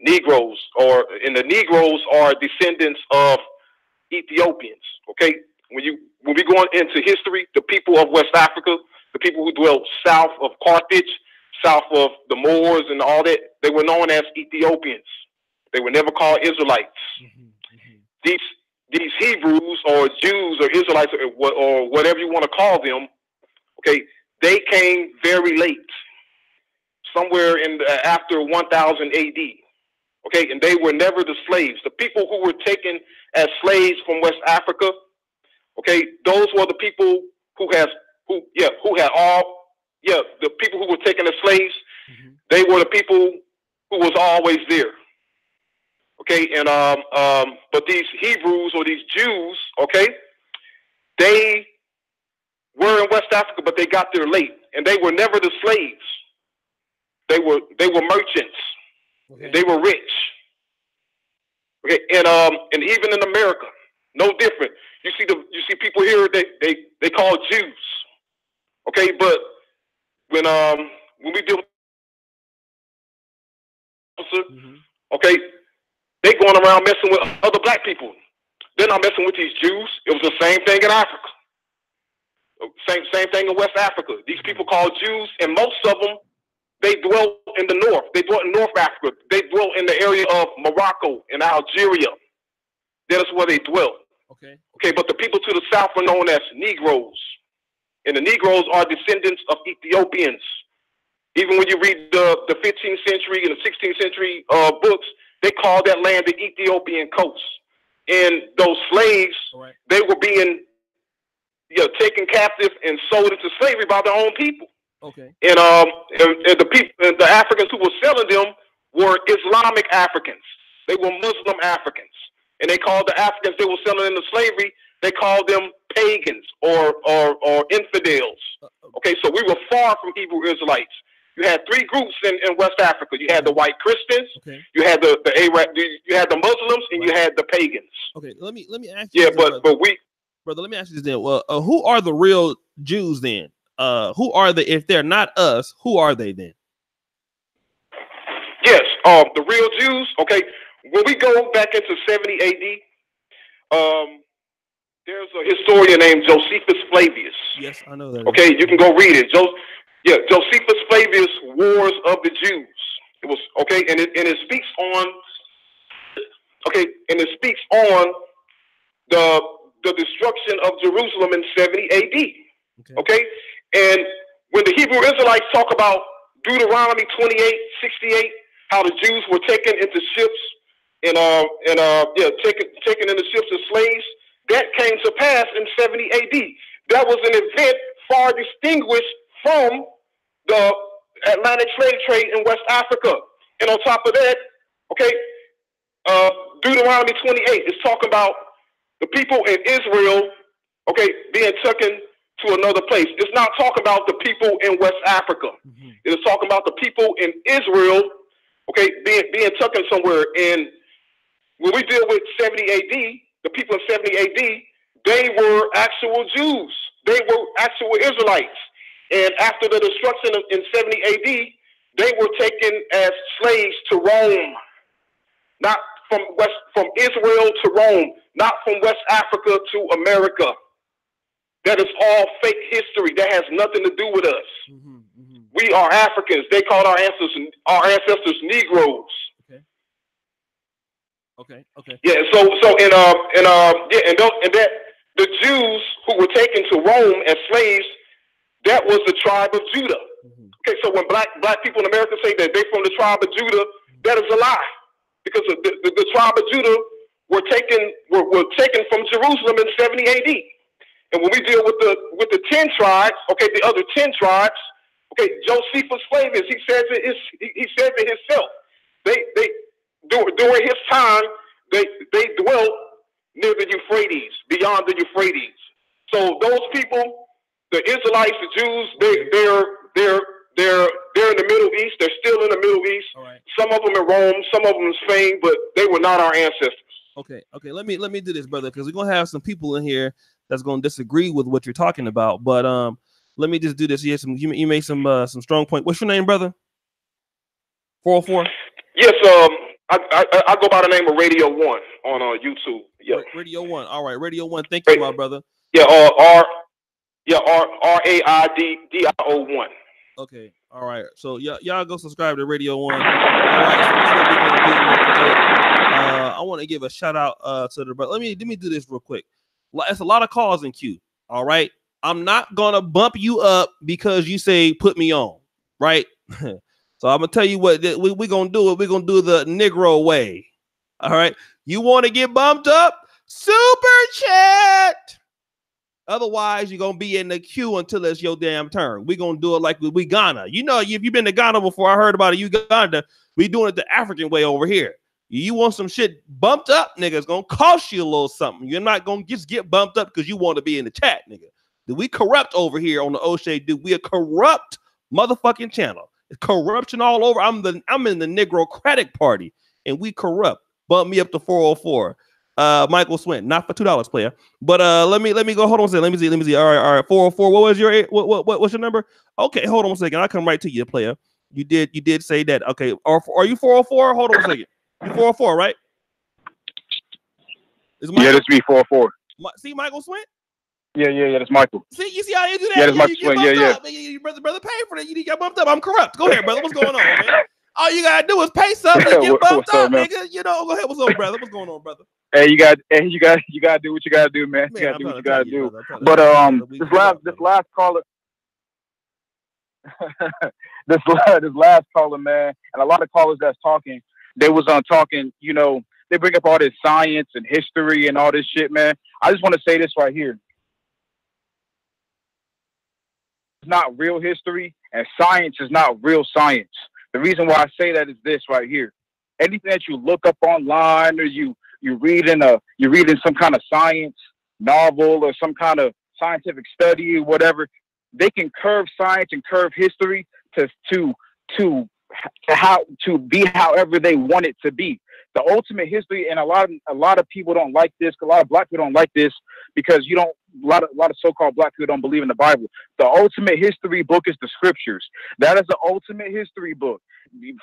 Negroes, or and the Negroes are descendants of Ethiopians. Okay, when you when we go on into history, the people of West Africa, the people who dwelt south of Carthage, south of the Moors and all that, they were known as Ethiopians. They were never called Israelites. Mm-hmm, mm-hmm. These these Hebrews or Jews or Israelites or, or whatever you want to call them, okay, they came very late, somewhere in the, after 1000 AD. Okay, and they were never the slaves. The people who were taken as slaves from West Africa, okay, those were the people who has who yeah who had all yeah the people who were taken as slaves. They were the people who was always there. Okay, and um um but these Hebrews or these Jews, okay, they were in West Africa, but they got there late, and they were never the slaves. They were they were merchants. They were rich. Okay, and um and even in America, no different. You see the you see people here they they they call Jews. Okay, but when um when we deal with okay, they going around messing with other black people. They're not messing with these Jews. It was the same thing in Africa. Same same thing in West Africa. These people called Jews, and most of them they dwell in the north. They dwell in North Africa. They dwell in the area of Morocco and Algeria. That is where they dwelt. Okay. Okay, but the people to the south are known as Negroes. And the Negroes are descendants of Ethiopians. Even when you read the, the 15th century and the 16th century uh, books, they call that land the Ethiopian coast. And those slaves, they were being you know, taken captive and sold into slavery by their own people. Okay. And um, and, and the people, and the Africans who were selling them were Islamic Africans. They were Muslim Africans, and they called the Africans they were selling into slavery. They called them pagans or or or infidels. Okay, so we were far from Hebrew Israelites. you had three groups in, in West Africa. You had the white Christians, Okay. you had the the Arab, you had the Muslims, and you had the pagans. Okay, let me let me ask you. Yeah, this, but brother. but we brother, let me ask you this then. Well, uh, who are the real Jews then? Uh, who are they? If they're not us, who are they then? Yes, um, the real Jews. Okay, when we go back into 70 AD, um, there's a historian named Josephus Flavius. Yes, I know that. Okay, you can go read it. Jo- yeah, Josephus Flavius' Wars of the Jews. It was okay, and it and it speaks on okay, and it speaks on the the destruction of Jerusalem in 70 AD. Okay, and when the Hebrew Israelites talk about Deuteronomy 28, 68, how the Jews were taken into ships and uh and uh yeah taken taken into ships of slaves, that came to pass in 70 AD. That was an event far distinguished from the Atlantic slave trade in West Africa. And on top of that, okay, uh, Deuteronomy 28 is talking about the people in Israel, okay, being taken to another place. It's not talking about the people in West Africa. It is talking about the people in Israel, okay, being being taken somewhere. And when we deal with 70 AD, the people of 70 AD, they were actual Jews. They were actual Israelites. And after the destruction of, in 70 AD, they were taken as slaves to Rome, not from West from Israel to Rome, not from West Africa to America. That is all fake history. That has nothing to do with us. Mm-hmm, mm-hmm. We are Africans. They called our ancestors our ancestors Negroes. Okay, okay. Yeah, so so in um in um yeah and tho- and that the Jews who were taken to Rome as slaves, that was the tribe of Judah. Okay, so when black black people in America say that they're from the tribe of Judah, that is a lie, because the, the, the tribe of Judah were taken were, were taken from Jerusalem in 70 AD. And when we deal with the with the ten tribes, okay, the other ten tribes, okay, Josephus Flavius, he says it is he, he says it himself. They they during his time they they dwelt near the Euphrates, beyond the Euphrates. So those people, the Israelites, the Jews, they they're they're they're they're in the Middle East. They're still in the Middle East. Some of them in Rome, some of them in Spain, but they were not our ancestors. Okay, okay. Let me let me do this, brother, because we're gonna have some people in here that's gonna disagree with what you're talking about. But um, let me just do this. You some you, you made some uh, some strong point. What's your name, brother? Four hundred four. Yes, um, I, I I go by the name of Radio One on uh, YouTube. Yeah, Radio One. All right, Radio One. Thank you, my brother. yeah, uh, R, yeah, R R A I D D I O one. Okay. All right. So y'all, y'all go subscribe to Radio One. All right. So this is what gonna do real quick. Uh, I want to give a shout out uh to the brother. Let me let me do this real quick. It's a lot of calls in queue. All right. I'm not gonna bump you up because you say put me on. Right. <laughs> so I'm gonna tell you what th- we we gonna do it. We're gonna do the Negro way. All right. You want to get bumped up? Super chat. Otherwise, you're gonna be in the queue until it's your damn turn. We're gonna do it like we, we Ghana. You know, if you've been to Ghana before, I heard about it. Uganda, we doing it the African way over here. You want some shit bumped up, nigga? It's gonna cost you a little something. You're not gonna just get bumped up because you want to be in the chat, nigga. Do we corrupt over here on the Oshay? Do we a corrupt motherfucking channel? Corruption all over. I'm the I'm in the Negrocratic Party, and we corrupt. Bump me up to 404. Uh, Michael Swint, not for two dollars, player. But uh, let me let me go. Hold on a second. Let me see. Let me see. All right, all right. Four hundred four. What was your what what what what's your number? Okay, hold on a second. I'll come right to you, player. You did you did say that. Okay. Are are you four hundred four? Hold on a second. You four hundred four, right? Is Yeah, me, four four. Mi- see Michael Swint? Yeah, yeah, yeah. That's Michael. See, you see how you do that? Yeah, that's you, my you get swing. bumped Yeah, yeah. up. You, you- brother, brother, pay for that. You need to get bumped up. I'm corrupt. Go ahead, brother. What's going on, man? <laughs> All you gotta do is pay something and get bumped what's up, up, man? nigga. You know, go ahead. What's up, brother? What's going on, brother? Hey, you got, hey, you got, you got to do what you got to do, man. You got to do what you got to do. But um, this last, this last caller, <laughs> this last, this last caller, man, and a lot of callers that's talking, they was on talking. You know, they bring up all this science and history and all this shit, man. I just want to say this right here. It's not real history, and science is not real science. The reason why I say that is this right here. Anything that you look up online or you you read in a you read in some kind of science novel or some kind of scientific study or whatever, they can curve science and curve history to to to to how to be however they want it to be. The ultimate history, and a lot of a lot of people don't like this. A lot of black people don't like this because you don't. A lot of a lot of so-called black people don't believe in the Bible. The ultimate history book is the scriptures. That is the ultimate history book.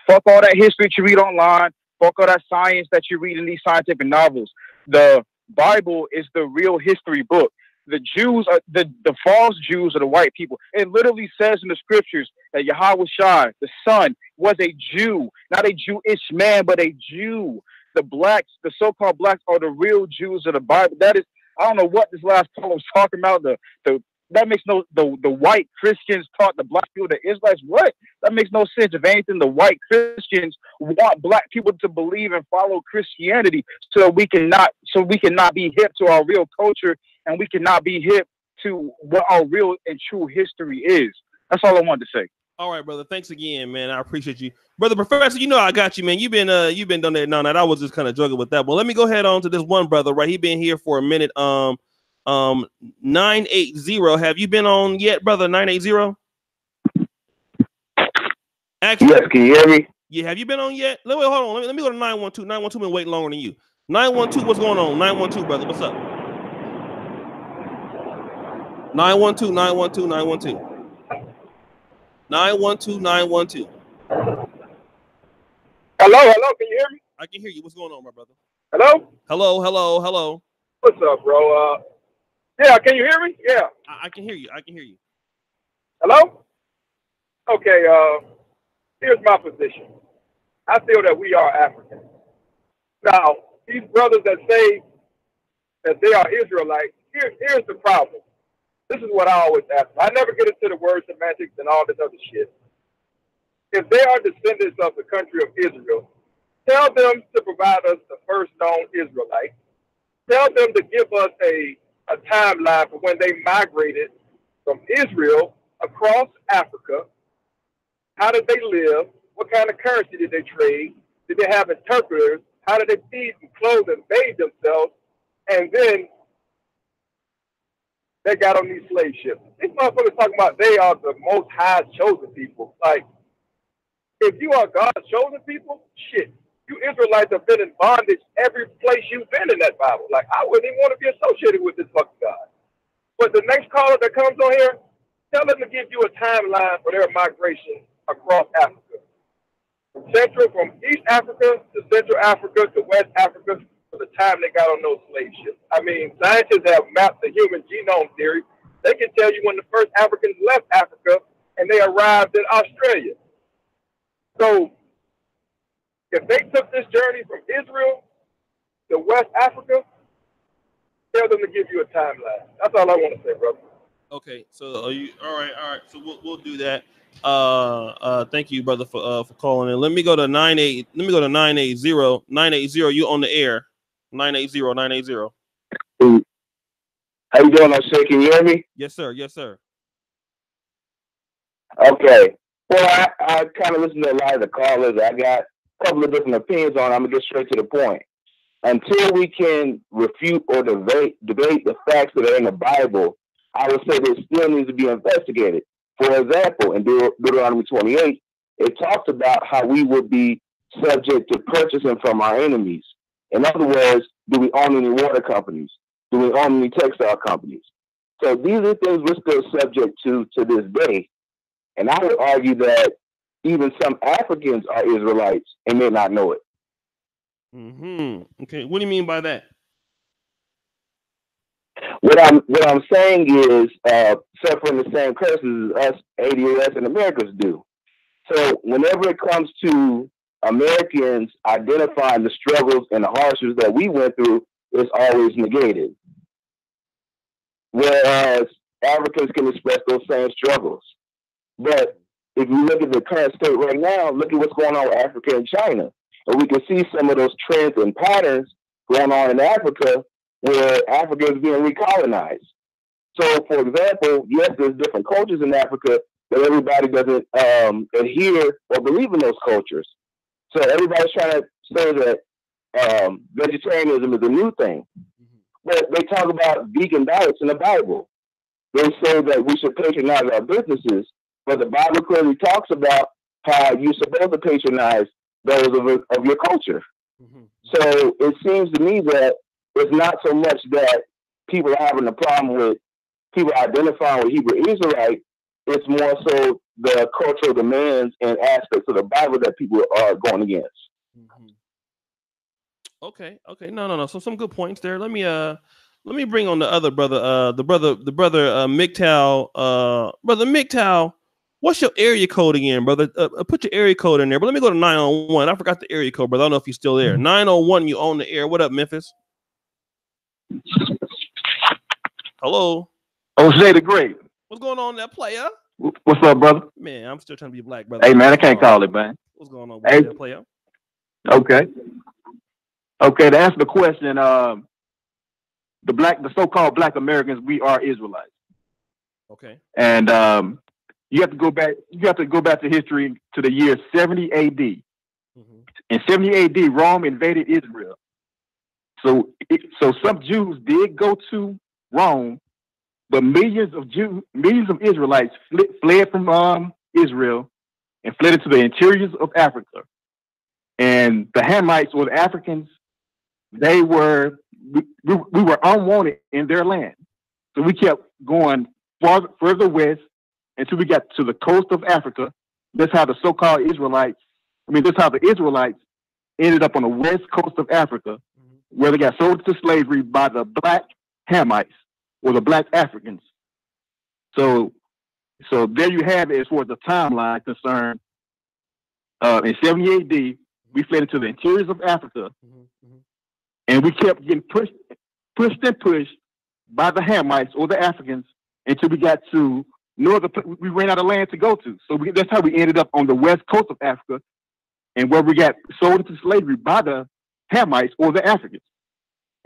Fuck all that history that you read online. Fuck all that science that you read in these scientific novels. The Bible is the real history book the Jews are the, the false Jews are the white people. It literally says in the scriptures that Yahweh Shai, the son, was a Jew, not a Jewish man, but a Jew. The blacks, the so-called blacks, are the real Jews of the Bible. That is, I don't know what this last caller was talking about. The the that makes no the the white Christians taught the black people the Israelites what that makes no sense. If anything, the white Christians want black people to believe and follow Christianity so we cannot so we cannot be hip to our real culture and we cannot be hip to what our real and true history is. That's all I wanted to say. All right, brother. Thanks again, man. I appreciate you, brother. Professor, you know I got you, man. You've been uh you've been done that. No, that I was just kind of juggling with that. But let me go ahead on to this one brother, right? He been here for a minute. Um, um, nine eight zero. Have you been on yet, brother? Nine eight zero. Actually, yes. Can you hear me? Yeah. Have you been on yet? Let me hold on. Let me, let me go to nine one two. Nine one two been waiting longer than you. Nine one two. What's going on? Nine one two, brother. What's up? 912 912 912. 912 912. Hello, hello, can you hear me? I can hear you. What's going on, my brother? Hello? Hello, hello, hello. What's up, bro? Uh yeah, can you hear me? Yeah. I, I can hear you. I can hear you. Hello? Okay, uh here's my position. I feel that we are African. Now, these brothers that say that they are Israelites, here, here's the problem. This is what I always ask. I never get into the word semantics and all this other shit. If they are descendants of the country of Israel, tell them to provide us the first known Israelite. Tell them to give us a, a timeline for when they migrated from Israel across Africa. How did they live? What kind of currency did they trade? Did they have interpreters? How did they feed and clothe and bathe themselves? And then they got on these slave ships. These motherfuckers talking about they are the most high chosen people. Like, if you are God's chosen people, shit, you Israelites have been in bondage every place you've been in that Bible. Like, I wouldn't even want to be associated with this fucking God. But the next caller that comes on here, tell them to give you a timeline for their migration across Africa. From Central, from East Africa to Central Africa to West Africa for the time they got on those slave ships. I mean, scientists have mapped the human genome theory. They can tell you when the first Africans left Africa and they arrived in Australia. So, if they took this journey from Israel to West Africa, tell them to give you a timeline. That's all I want to say, brother. Okay, so are you all right? All right, so we'll we'll do that. Uh, uh, thank you, brother, for uh for calling in. Let me go to nine eight. Let me go to nine eight zero nine eight zero. You on the air? 980 980. How you doing, Oshay? Can you hear me? Yes, sir. Yes, sir. Okay. Well, I, I kind of listened to a lot of the callers. I got a couple of different opinions on. It. I'm gonna get straight to the point. Until we can refute or debate debate the facts that are in the Bible, I would say this still needs to be investigated. For example, in Deut- Deuteronomy 28, it talks about how we would be subject to purchasing from our enemies. In other words, do we own any water companies? Do we own any textile companies? So these are things we're still subject to to this day. And I would argue that even some Africans are Israelites and may not know it. Hmm. Okay. What do you mean by that? What I'm what I'm saying is uh, suffering the same curses as us ADOS and Americans do. So whenever it comes to Americans identifying the struggles and the hardships that we went through is always negated. Whereas Africans can express those same struggles. But if you look at the current state right now, look at what's going on with Africa and China. And we can see some of those trends and patterns going on in Africa where Africa is being recolonized. So, for example, yes, there's different cultures in Africa, but everybody doesn't um, adhere or believe in those cultures. So everybody's trying to say that um, vegetarianism is a new thing. But they talk about vegan diets in the Bible. They say that we should patronize our businesses, but the Bible clearly talks about how you're supposed to patronize those of, of your culture. So it seems to me that it's not so much that people are having a problem with people identifying with Hebrew Israelite. It's more so the cultural demands and aspects of the Bible that people are going against. Okay, okay, no, no, no. So some good points there. Let me uh let me bring on the other brother, uh the brother, the brother uh MGTOW, uh brother MGTOW. What's your area code again, brother? Uh, uh, put your area code in there. But let me go to 901. I forgot the area code, brother. I don't know if you're still there. 901, you own the air. What up, Memphis? Hello. Jose the Great. What's going on there, player? What's up, brother? Man, I'm still trying to be a black brother. Hey, man, I can't call it, man. What's going on, Hey. player? Okay. Okay, to answer the question, um, the black, the so-called Black Americans, we are Israelites, Okay. and um, you have to go back. You have to go back to history to the year 70 A.D. In 70 A.D., Rome invaded Israel. So, it, so some Jews did go to Rome, but millions of Jews, millions of Israelites fled, fled from um, Israel and fled into the interiors of Africa. And the Hamites or the Africans, they were we, we, we were unwanted in their land. So we kept going farther, further west until we got to the coast of Africa. That's how the so-called Israelites, I mean, that's how the Israelites ended up on the west coast of Africa, where they got sold to slavery by the black Hamites or the black Africans. So, so there you have it as far as the timeline concerned. Uh, in 70 AD, we fled into the interiors of Africa, and we kept getting pushed, pushed and pushed by the Hamites or the Africans until we got to no other. We ran out of land to go to, so we, that's how we ended up on the west coast of Africa, and where we got sold into slavery by the Hamites or the Africans,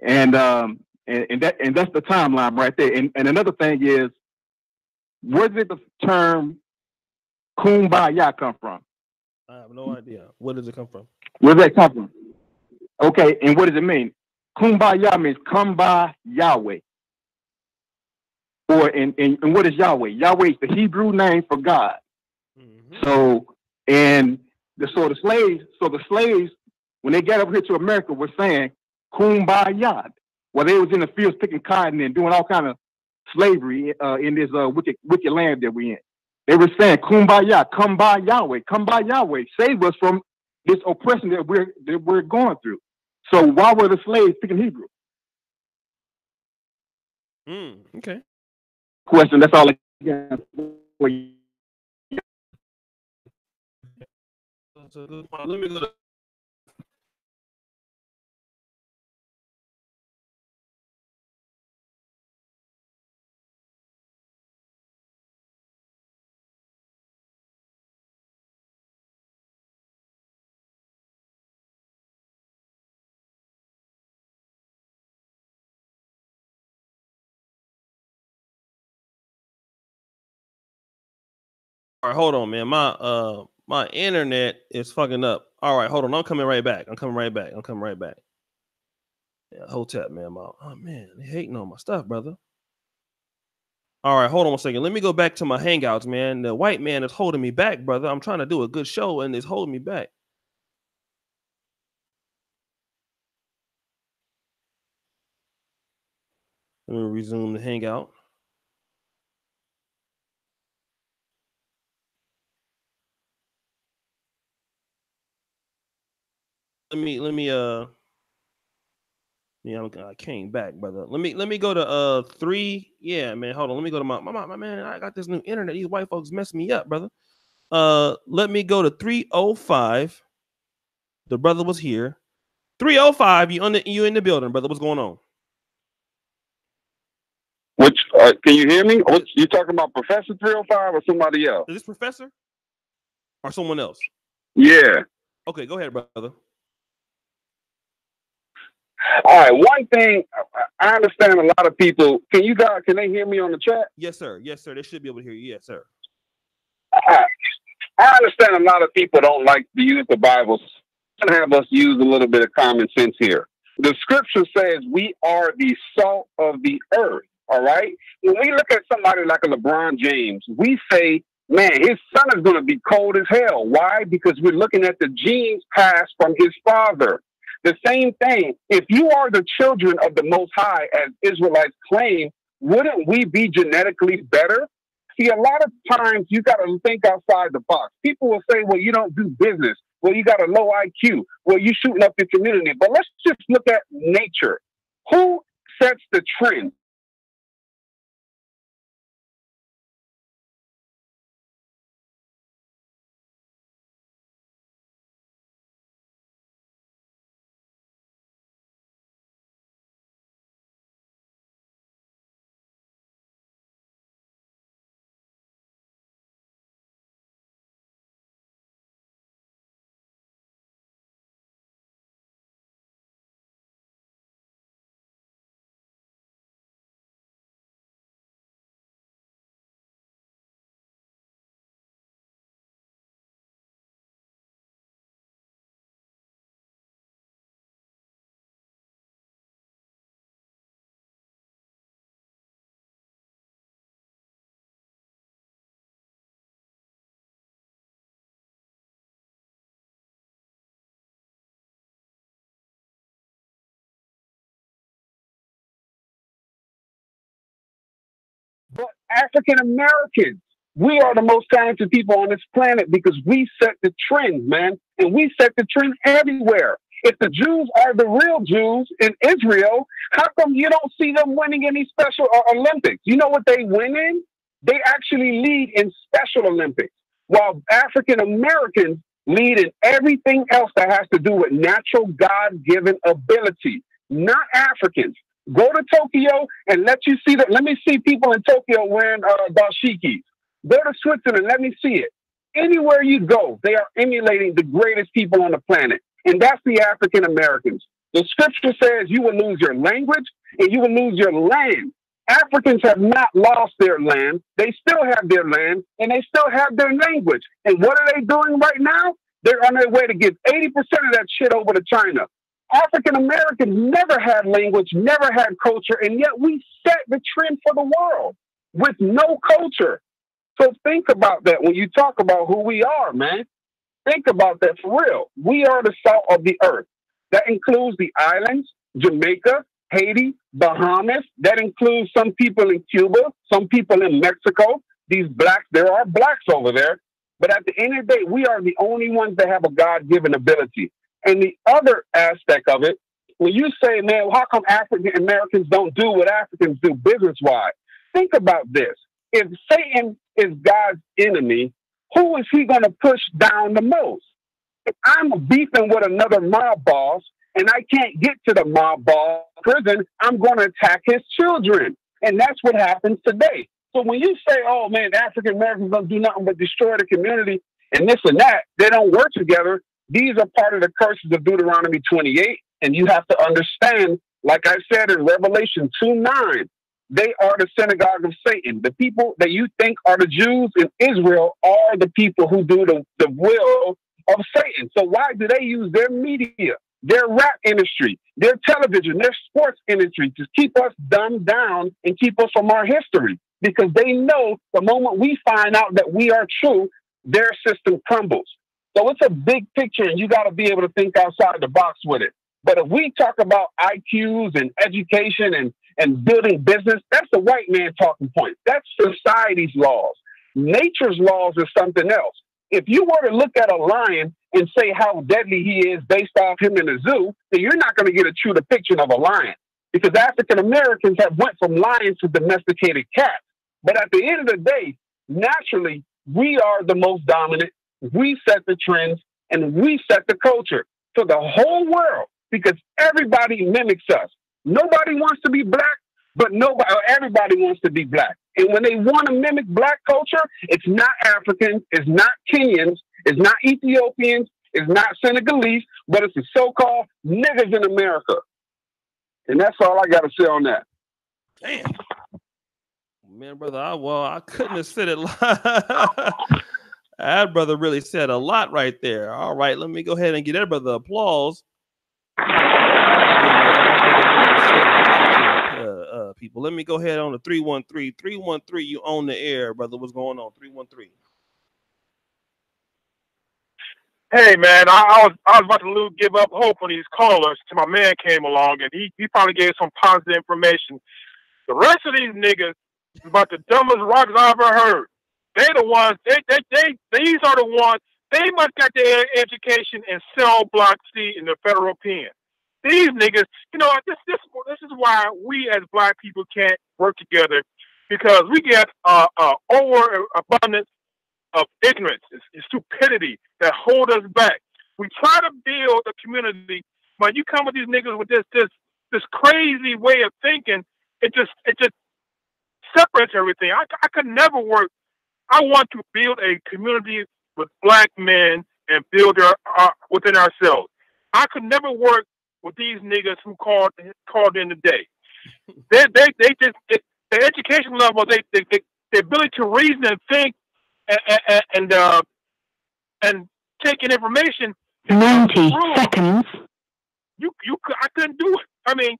and um, and, and that and that's the timeline right there. And and another thing is, where did the term "kumbaya" come from? I have no idea. Where does it come from? Where does that come from? Okay, and what does it mean? Kumbaya means come by Yahweh. Or and, and, and what is Yahweh? Yahweh is the Hebrew name for God. Mm-hmm. So and the so the slaves, so the slaves, when they got over here to America, were saying Kumbaya. While they was in the fields picking cotton and doing all kind of slavery uh, in this uh, wicked wicked land that we're in. They were saying, Kumbaya, come by Yahweh, come by Yahweh, save us from this oppression that we're that we're going through. So why were the slaves speaking Hebrew? Mm, okay. Question. That's all I got for you. That's a good point. Let me go to All right, hold on, man. My uh my internet is fucking up. All right, hold on. I'm coming right back. I'm coming right back. I'm coming right back. Yeah, Hotep, man. My, oh man, they hating on my stuff, brother. All right, hold on one second. Let me go back to my hangouts, man. The white man is holding me back, brother. I'm trying to do a good show and it's holding me back. Let me resume the hangout. Let me let me uh yeah I'm, I came back brother. Let me let me go to uh three yeah man hold on let me go to my my, my, man I got this new internet these white folks mess me up brother. Uh let me go to 305 the brother was here. 305 you on the you in the building brother what's going on? Which uh, can you hear me? What, you talking about Professor 305 or somebody else? is this professor? Or someone else? Yeah. okay go ahead brother All right. One thing I understand a lot of people. Can you guys? Can they hear me on the chat? yes sir yes sir they should be able to hear you yes sir I, I understand a lot of people don't like to use the Bible. And have us use a little bit of common sense here. The scripture says we are the salt of the earth. All right. When we look at somebody like a LeBron James, we say man, his son is going to be cold as hell. Why? Because we're looking at the genes passed from his father. The same thing, if you are the children of the Most High, as Israelites claim, wouldn't we be genetically better? See, a lot of times you got to think outside the box. People will say, well, you don't do business. Well, you got a low IQ. Well, you shooting up your community. But let's just look at nature. Who sets the trend? African Americans, we are the most talented people on this planet because we set the trend, man. And we set the trend everywhere. If the Jews are the real Jews in Israel, how come you don't see them winning any special uh, Olympics? You know what they win in? They actually lead in special Olympics, while African Americans lead in everything else that has to do with natural God given ability, not Africans. Go to Tokyo and let you see that. Let me see people in Tokyo wearing uh, dashikis. Go to Switzerland, let me see it. Anywhere you go, they are emulating the greatest people on the planet, and that's the African Americans. The scripture says you will lose your language and you will lose your land. Africans have not lost their land. They still have their land and they still have their language. And what are they doing right now? They're on their way to give 80% of that shit over to China. African Americans never had language, never had culture, and yet we set the trend for the world with no culture. So think about that when you talk about who we are, man. Think about that for real. We are the salt of the earth. That includes the islands, Jamaica, Haiti, Bahamas. That includes some people in Cuba, some people in Mexico. These blacks, there are blacks over there. But at the end of the day, we are the only ones that have a God given ability. And the other aspect of it, when you say, man, well, how come African Americans don't do what Africans do business wise? Think about this. If Satan is God's enemy, who is he going to push down the most? If I'm beefing with another mob boss and I can't get to the mob boss prison, I'm going to attack his children. And that's what happens today. So when you say, oh man, African Americans don't do nothing but destroy the community and this and that, they don't work together. These are part of the curses of Deuteronomy 28. And you have to understand, like I said in Revelation 2 9, they are the synagogue of Satan. The people that you think are the Jews in Israel are the people who do the, the will of Satan. So why do they use their media, their rap industry, their television, their sports industry to keep us dumbed down and keep us from our history? Because they know the moment we find out that we are true, their system crumbles. So it's a big picture, and you got to be able to think outside the box with it. But if we talk about IQs and education and, and building business, that's the white man talking point. That's society's laws. Nature's laws is something else. If you were to look at a lion and say how deadly he is based off him in the zoo, then you're not going to get a true depiction of a lion because African Americans have went from lions to domesticated cats. But at the end of the day, naturally, we are the most dominant. We set the trends and we set the culture for the whole world because everybody mimics us. Nobody wants to be black, but nobody, everybody wants to be black. And when they want to mimic black culture, it's not Africans, it's not Kenyans, it's not Ethiopians, it's not Senegalese, but it's the so-called niggas in America. And that's all I got to say on that. Damn. Man, brother, I, well, I couldn't have said it. <laughs> That brother really said a lot right there. All right, let me go ahead and get that brother applause. Uh, uh, people, let me go ahead on the 313. 313, you own the air, brother. What's going on? 313. Hey man, I, I, was I was about to lose, give up hope on these callers till my man came along and he, he probably gave some positive information. The rest of these niggas is about the dumbest rocks I ever heard. They the ones they they, they these are the ones they must got their education in cell block C in the federal pen. These niggas, you know, this this this is why we as black people can't work together because we get uh, uh overabundance of ignorance and and stupidity that hold us back. We try to build a community, but you come with these niggas with this this this crazy way of thinking. It just it just separates everything. I I could never work. I want to build a community with black men and build our, uh, within ourselves. I could never work with these niggas who called called in today. <laughs> They they they just it, their education level, they, they, they the ability to reason and think and and, and uh and taking information. Ninety seconds. You you I couldn't do it. I mean,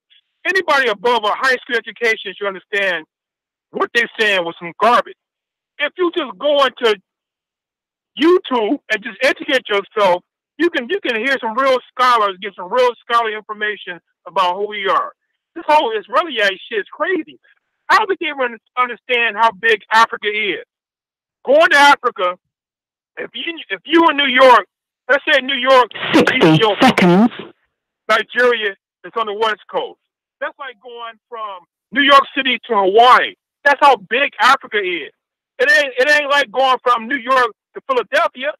anybody above a high school education should understand what they're saying was some garbage. If you just go into YouTube and just educate yourself, you can you can hear some real scholars get some real scholarly information about who we are. This whole Israeli shit is crazy. How do they even understand how big Africa is? Going to Africa, if you if you in New York, let's say New York, Sixty Ethiopia, seconds. Nigeria is on the west coast. That's like going from New York City to Hawaii. That's how big Africa is. It ain't it ain't like going from New York to Philadelphia.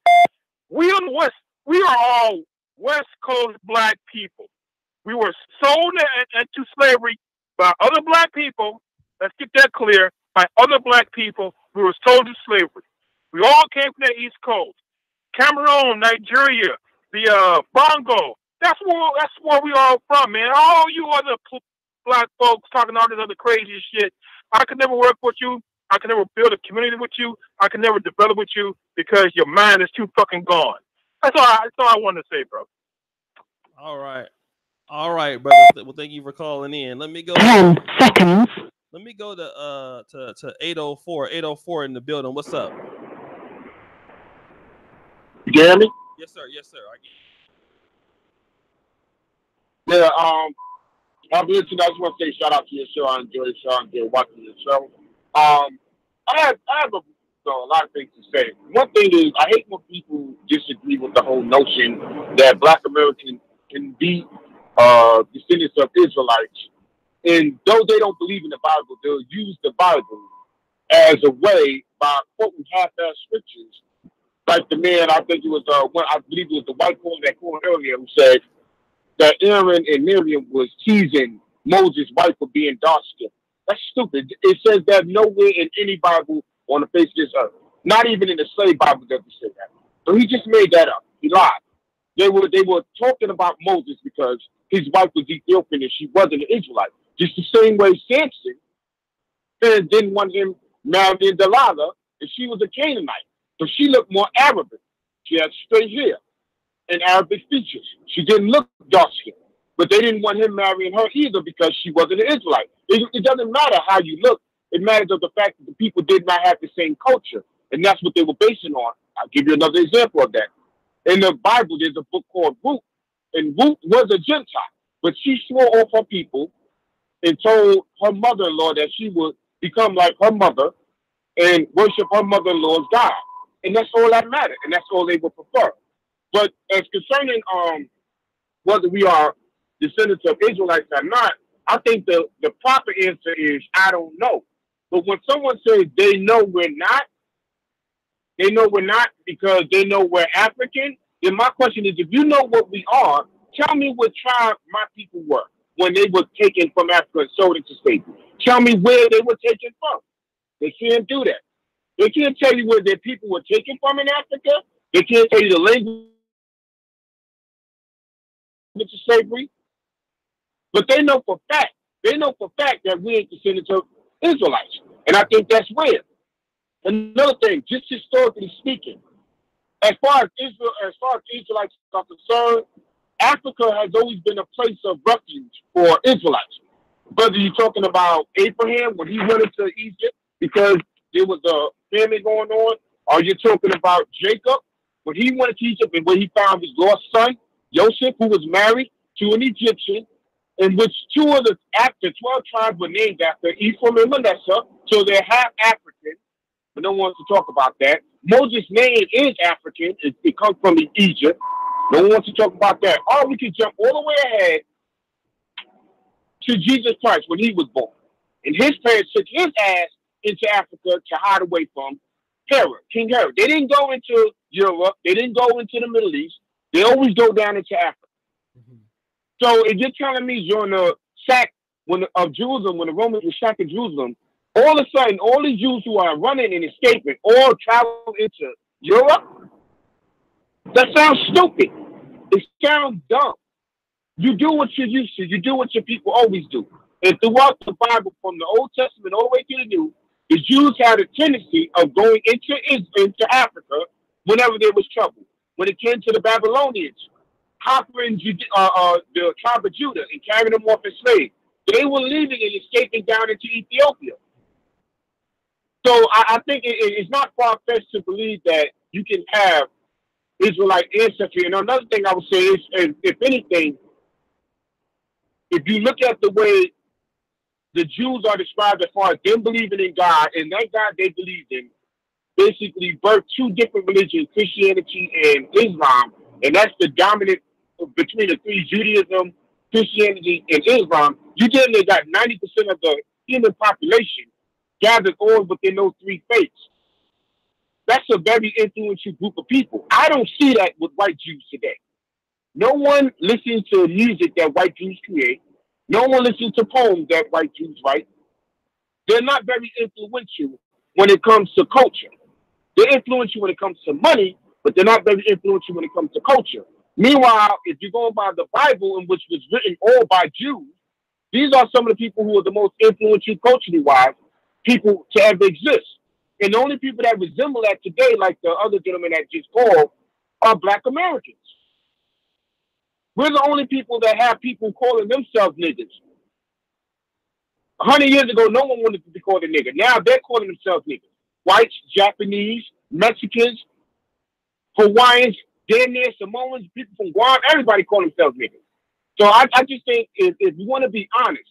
We on west. We are all West Coast black people. We were sold into slavery by other black people. Let's get that clear. By other black people, we were sold to slavery. We all came from the East Coast. Cameroon, Nigeria, the uh, Bongo. That's where that's where we all from, man. All you other black folks talking all this other crazy shit. I could never work with you. I can never build a community with you. I can never develop with you because your mind is too fucking gone. That's all. I, that's all I wanted to say, bro. All right. All right, brother. Well, thank you for calling in. Let me go. Ten seconds. Let me go to uh to to 804. 804 in the building. What's up? You hear me? Yes, sir. Yes, sir. I get Yeah, um, I'm listening. I just want to say shout out to your show. I enjoy the show. I enjoy watching your show. Um, I have, I have a, so a lot of things to say. One thing is, I hate when people disagree with the whole notion that Black Americans can be uh, descendants of Israelites. And though they don't believe in the Bible, they'll use the Bible as a way by quoting half-ass scriptures. Like the man, I think it was, uh, one, I believe it was the white woman that called earlier who said, that Aaron and Miriam was teasing Moses' wife for being dark skinned. That's stupid. It says that nowhere in any Bible on the face of this earth. Not even in the slave Bible does it say that. So he just made that up. He lied. They were they were talking about Moses because his wife was Ethiopian and she wasn't an Israelite. Just the same way Samson didn't want him marrying Delilah and she was a Canaanite. So she looked more Arabic. She had straight hair and Arabic features. She didn't look dark skinned. But they didn't want him marrying her either because she wasn't an Israelite. It, it doesn't matter how you look. It matters of the fact that the people did not have the same culture. And that's what they were basing on. I'll give you another example of that. In the Bible, there's a book called Ruth. And Ruth was a Gentile, but she swore off her people and told her mother-in-law that she would become like her mother and worship her mother-in-law's God. And that's all that mattered. And that's all they would prefer. But as concerning um whether we are descendants of Israelites or not, I think the, the proper answer is I don't know. But when someone says they know we're not, they know we're not because they know we're African, then my question is if you know what we are, tell me what tribe my people were when they were taken from Africa and sold into slavery. Tell me where they were taken from. They can't do that. They can't tell you where their people were taken from in Africa. They can't tell you the language into slavery. But they know for fact, they know for fact that we ain't descendants of Israelites. And I think that's weird. Another thing, just historically speaking, as far as Israel, as far as Israelites are concerned, Africa has always been a place of refuge for Israelites. Whether you're talking about Abraham when he went into Egypt because there was a famine going on, or you're talking about Jacob when he went to Egypt and where he found his lost son, Joseph, who was married to an Egyptian, in which two of the after 12 tribes were named after Ephraim and Manasseh, so they're half African, but no one wants to talk about that. Moses' name is African, it, it comes from Egypt. No one wants to talk about that. Or we can jump all the way ahead to Jesus Christ when he was born. And his parents took his ass into Africa to hide away from Herod, King Herod. They didn't go into Europe. They didn't go into the Middle East. They always go down into Africa. Mm-hmm. So if you're telling me during the sack when of Jerusalem, when the Romans were sacking Jerusalem, all of a sudden, all these Jews who are running and escaping all travel into Europe, that sounds stupid. It sounds dumb. You do what you're used to. You do what your people always do. And throughout the Bible, from the Old Testament all the way to the New, the Jews had a tendency of going into Israel, into Africa whenever there was trouble. When it came to the Babylonians, conquering uh, uh, the tribe of Judah and carrying them off as slaves, they were leaving and escaping down into Ethiopia. So I, I think it, it's not far fetched to believe that you can have Israelite ancestry. And another thing I would say is, if anything, if you look at the way the Jews are described as far as them believing in God and that God they believed in, basically birthed two different religions, Christianity and Islam, and that's the dominant between the three Judaism, Christianity, and Islam. You generally got ninety percent of the human population gathered all within those three faiths. That's a very influential group of people. I don't see that with white Jews today. No one listens to music that white Jews create. No one listens to poems that white Jews write. They're not very influential when it comes to culture. They're influential when it comes to money, but they're not very influential when it comes to culture. Meanwhile, if you go by the Bible, in which was written all by Jews, these are some of the people who are the most influential culturally wise people to ever exist. And the only people that resemble that today, like the other gentleman that just called, are black Americans. We're the only people that have people calling themselves niggas. A hundred years ago, no one wanted to be called a nigger. Now they're calling themselves niggas. Whites, Japanese, Mexicans, Hawaiians, damn near Samoans, people from Guam, everybody call themselves niggas. So I, I just think if, if you want to be honest,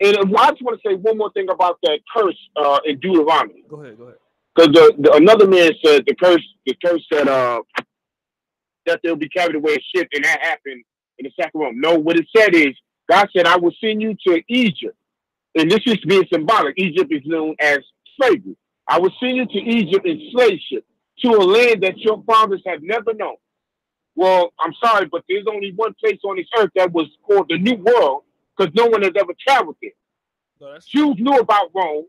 and I just want to say one more thing about that curse uh, in Deuteronomy. Go ahead, go ahead. Because the, the, another man said the curse, the curse said uh, that they'll be carried away a ship, and that happened in the second room. No, what it said is God said, "I will send you to Egypt," and this is being symbolic. Egypt is known as slavery. I will send you to Egypt in slave ship to a land that your fathers have never known. Well, I'm sorry, but there's only one place on this earth that was called the New World because no one has ever traveled there. No, Jews knew about Rome.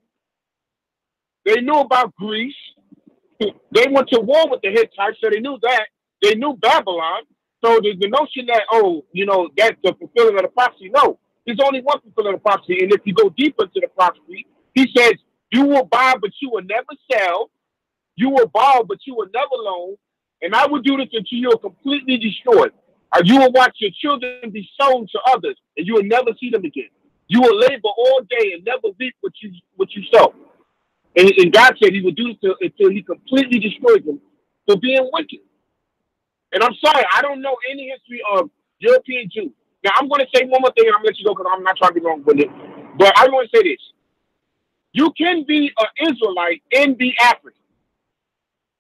They knew about Greece. They went to war with the Hittites, so they knew that. They knew Babylon. So the, the notion that, oh, you know, that's the fulfilling of the prophecy, no. There's only one fulfilling of the prophecy. And if you go deeper into the prophecy, he says, you will buy, but you will never sell. You will borrow, but you will never loan. And I will do this until you are completely destroyed. Or you will watch your children be sown to others, and you will never see them again. You will labor all day and never reap what you what you sow. And, and God said He would do this until He completely destroys them for being wicked. And I'm sorry, I don't know any history of European Jews. Now I'm going to say one more thing, and I'm going to let you go because I'm not trying to be long with it. But I want to say this: you can be an Israelite and be African.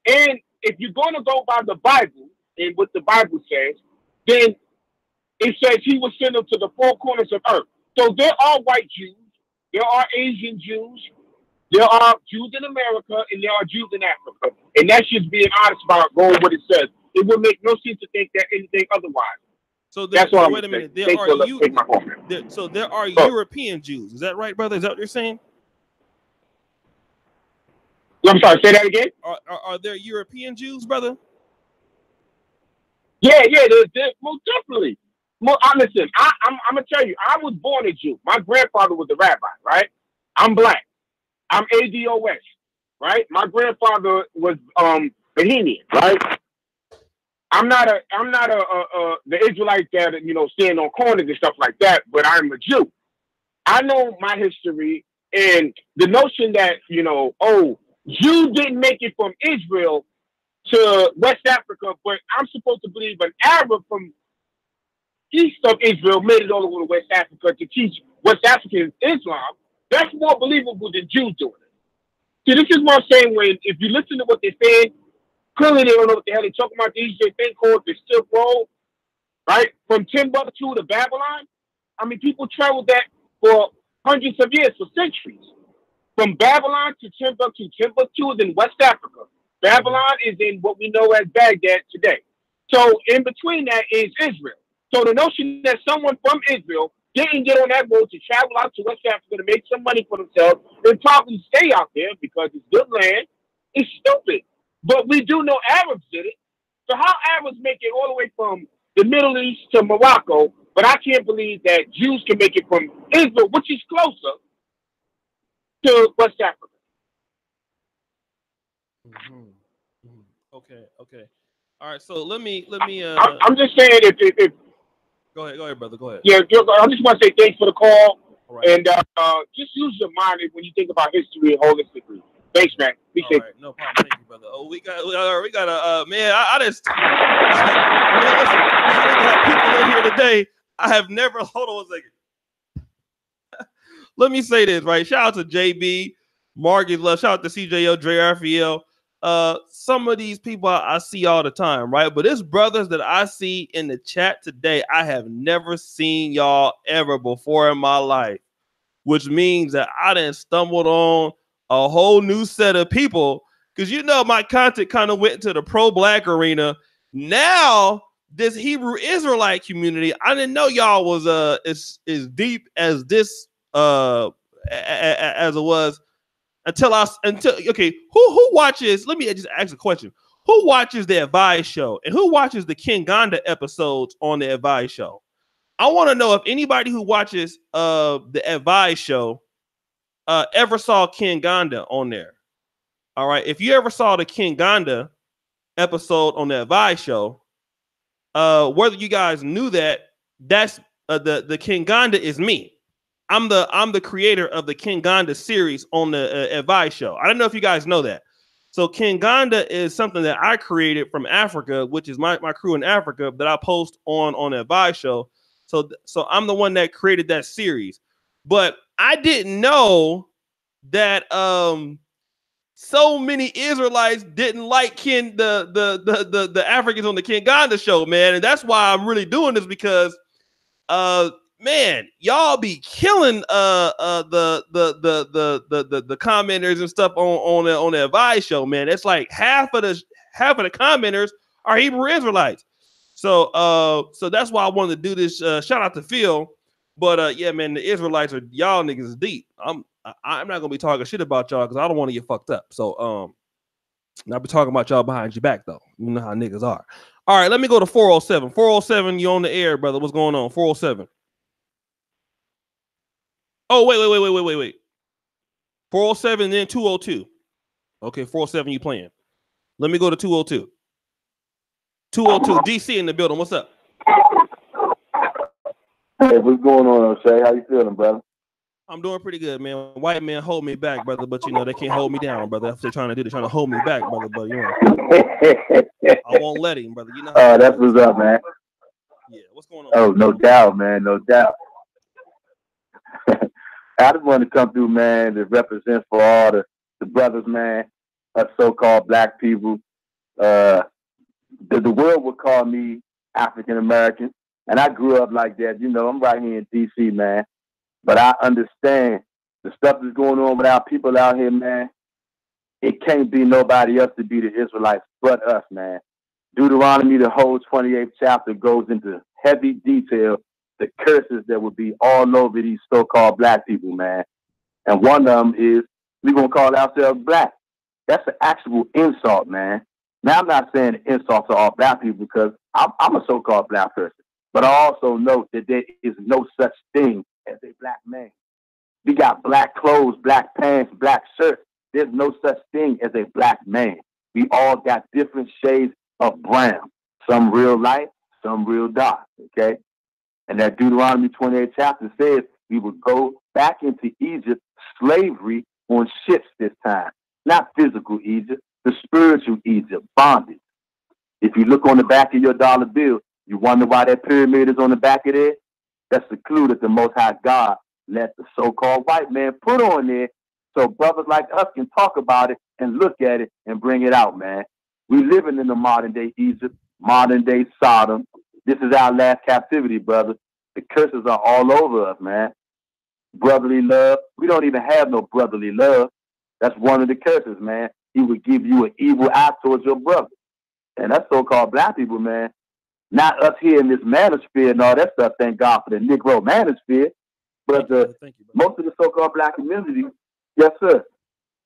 And if you're going to go by the Bible and what the Bible says, then it says he will send them to the four corners of earth. So there are white Jews, there are Asian Jews, there are Jews in America, and there are Jews in Africa. And that's just being honest about going what it says. It would make no sense to think that anything otherwise. So there, that's what wait I'm a minute. There Thanks are you, taking my call. there, so there are Oh. European Jews. Is that right, brother? Is that what you're saying? I'm sorry. Say that again. Are, are, are there European Jews, brother? Yeah, yeah, there's, there's most definitely. Well, I listen. I, I'm, I'm gonna tell you. I was born a Jew. My grandfather was a rabbi, right? I'm black. I'm ADOS, right? My grandfather was um Bohemian, right? I'm not a I'm not a, a, a the Israelite that you know stand on corners and stuff like that, but I'm a Jew. I know my history and the notion that you know, oh, Jews didn't make it from Israel to West Africa, but I'm supposed to believe an Arab from east of Israel made it all over to West Africa to teach West Africans Islam. That's more believable than Jews doing it. See, this is what I'm saying. When if you listen to what they're saying, clearly they don't know what the hell they're talking about. These thing called the Silk Road, right? From Timbuktu to Babylon. I mean, people traveled that for hundreds of years, for centuries. From Babylon to Timbuktu. Timbuktu is in West Africa. Babylon is in what we know as Baghdad today. So in between that is Israel. So the notion that someone from Israel didn't get on that boat to travel out to West Africa to make some money for themselves and probably stay out there because it's good land is stupid. But we do know Arabs did it. So how Arabs make it all the way from the Middle East to Morocco, but I can't believe that Jews can make it from Israel, which is closer, to West Africa. Mm-hmm. Okay, okay. All right, so let me let me uh I'm, I'm just saying if, if, if go ahead, go ahead, brother. Go ahead. yeah, I just want to say thanks for the call, and uh, uh, just use your mind when you think about history holistically. Thanks, man. Appreciate right, no problem. Thank you, brother. Oh, we got we got, we got a uh, man. I, I just man, listen, we got people in here today. I have never <laughs> hold on one second. Let me say this right. Shout out to JB, Marcus Love. Shout out to CJO, Dre Raphael. Uh, some of these people I, I see all the time, right? But it's brothers that I see in the chat today. I have never seen y'all ever before in my life, which means that I didn't stumbled on a whole new set of people because you know my content kind of went into the pro black arena. Now this Hebrew Israelite community, I didn't know y'all was uh as as deep as this uh as it was until I until okay who who watches? Let me just ask a question. Who watches the Advice Show and who watches the King Gonda episodes on the Advice Show? I want to know if anybody who watches uh the Advice Show uh ever saw King Gonda on there. All right, if you ever saw the King Gonda episode on the Advice Show, uh whether you guys knew that that's uh, the the King Gonda is me. I'm the I'm the creator of the King Gonda series on the uh, Advice Show. I don't know if you guys know that. So King Gonda is something that I created from Africa, which is my, my crew in Africa that I post on on Advice Show. So so I'm the one that created that series. But I didn't know that um so many Israelites didn't like Ken the the the the, the Africans on the King Gonda show, man. And that's why I'm really doing this because uh man, y'all be killing uh uh the the the the the the, the commenters and stuff on on the on the advice show, man. It's like half of the half of the commenters are Hebrew Israelites. So uh so that's why I wanted to do this. Uh shout out to Phil. But uh yeah, man, the Israelites are y'all niggas deep. I'm I, I'm not gonna be talking shit about y'all because I don't want to get fucked up. So um I'll be talking about y'all behind your back though. You know how niggas are. All right, let me go to 407. 407, you on the air, brother. What's going on? 407. Oh, wait, wait, wait, wait, wait, wait, wait. 407, then 202. Okay, 407, you playing. Let me go to 202. 202, DC in the building. What's up? Hey, what's going on, Shay? How you feeling, brother? I'm doing pretty good, man. White man hold me back, brother, but you know they can't hold me down, brother. That's what they're trying to do. They're trying to hold me back, brother, but you know <laughs> I won't let him, brother. You know. Oh, that's what's up, man. Yeah, what's going on? Oh, no doubt, man, no doubt. I just want to come through, man, to represent for all the, the brothers, man, us so-called black people. Uh, the, the world would call me African American, and I grew up like that. You know, I'm right here in D.C., man, but I understand the stuff that's going on with our people out here, man. It can't be nobody else to be the Israelites but us, man. Deuteronomy, the whole 28th chapter, goes into heavy detail the curses that would be all over these so-called black people, man. And one of them is we're gonna call ourselves black. That's an actual insult, man. Now I'm not saying insult to all black people because I'm, I'm a so-called black person, but I also know that there is no such thing as a black man. We got black clothes, black pants, black shirts. There's no such thing as a black man. We all got different shades of brown. Some real light, some real dark. Okay. And that Deuteronomy 28 chapter says we will go back into Egypt, slavery on ships this time. Not physical Egypt, the spiritual Egypt, bondage. If you look on the back of your dollar bill, you wonder why that pyramid is on the back of it. That's the clue that the Most High God let the so-called white man put on there, so brothers like us can talk about it and look at it and bring it out, man. We living in the modern day Egypt, modern day Sodom. This is our last captivity, brother. The curses are all over us, man. Brotherly love. We don't even have no brotherly love. That's one of the curses, man. He would give you an evil eye towards your brother. And that's so-called black people, man. Not us here in this manosphere and all that stuff. Thank God for the Negro manosphere. But the most of the so-called black community, yes, sir.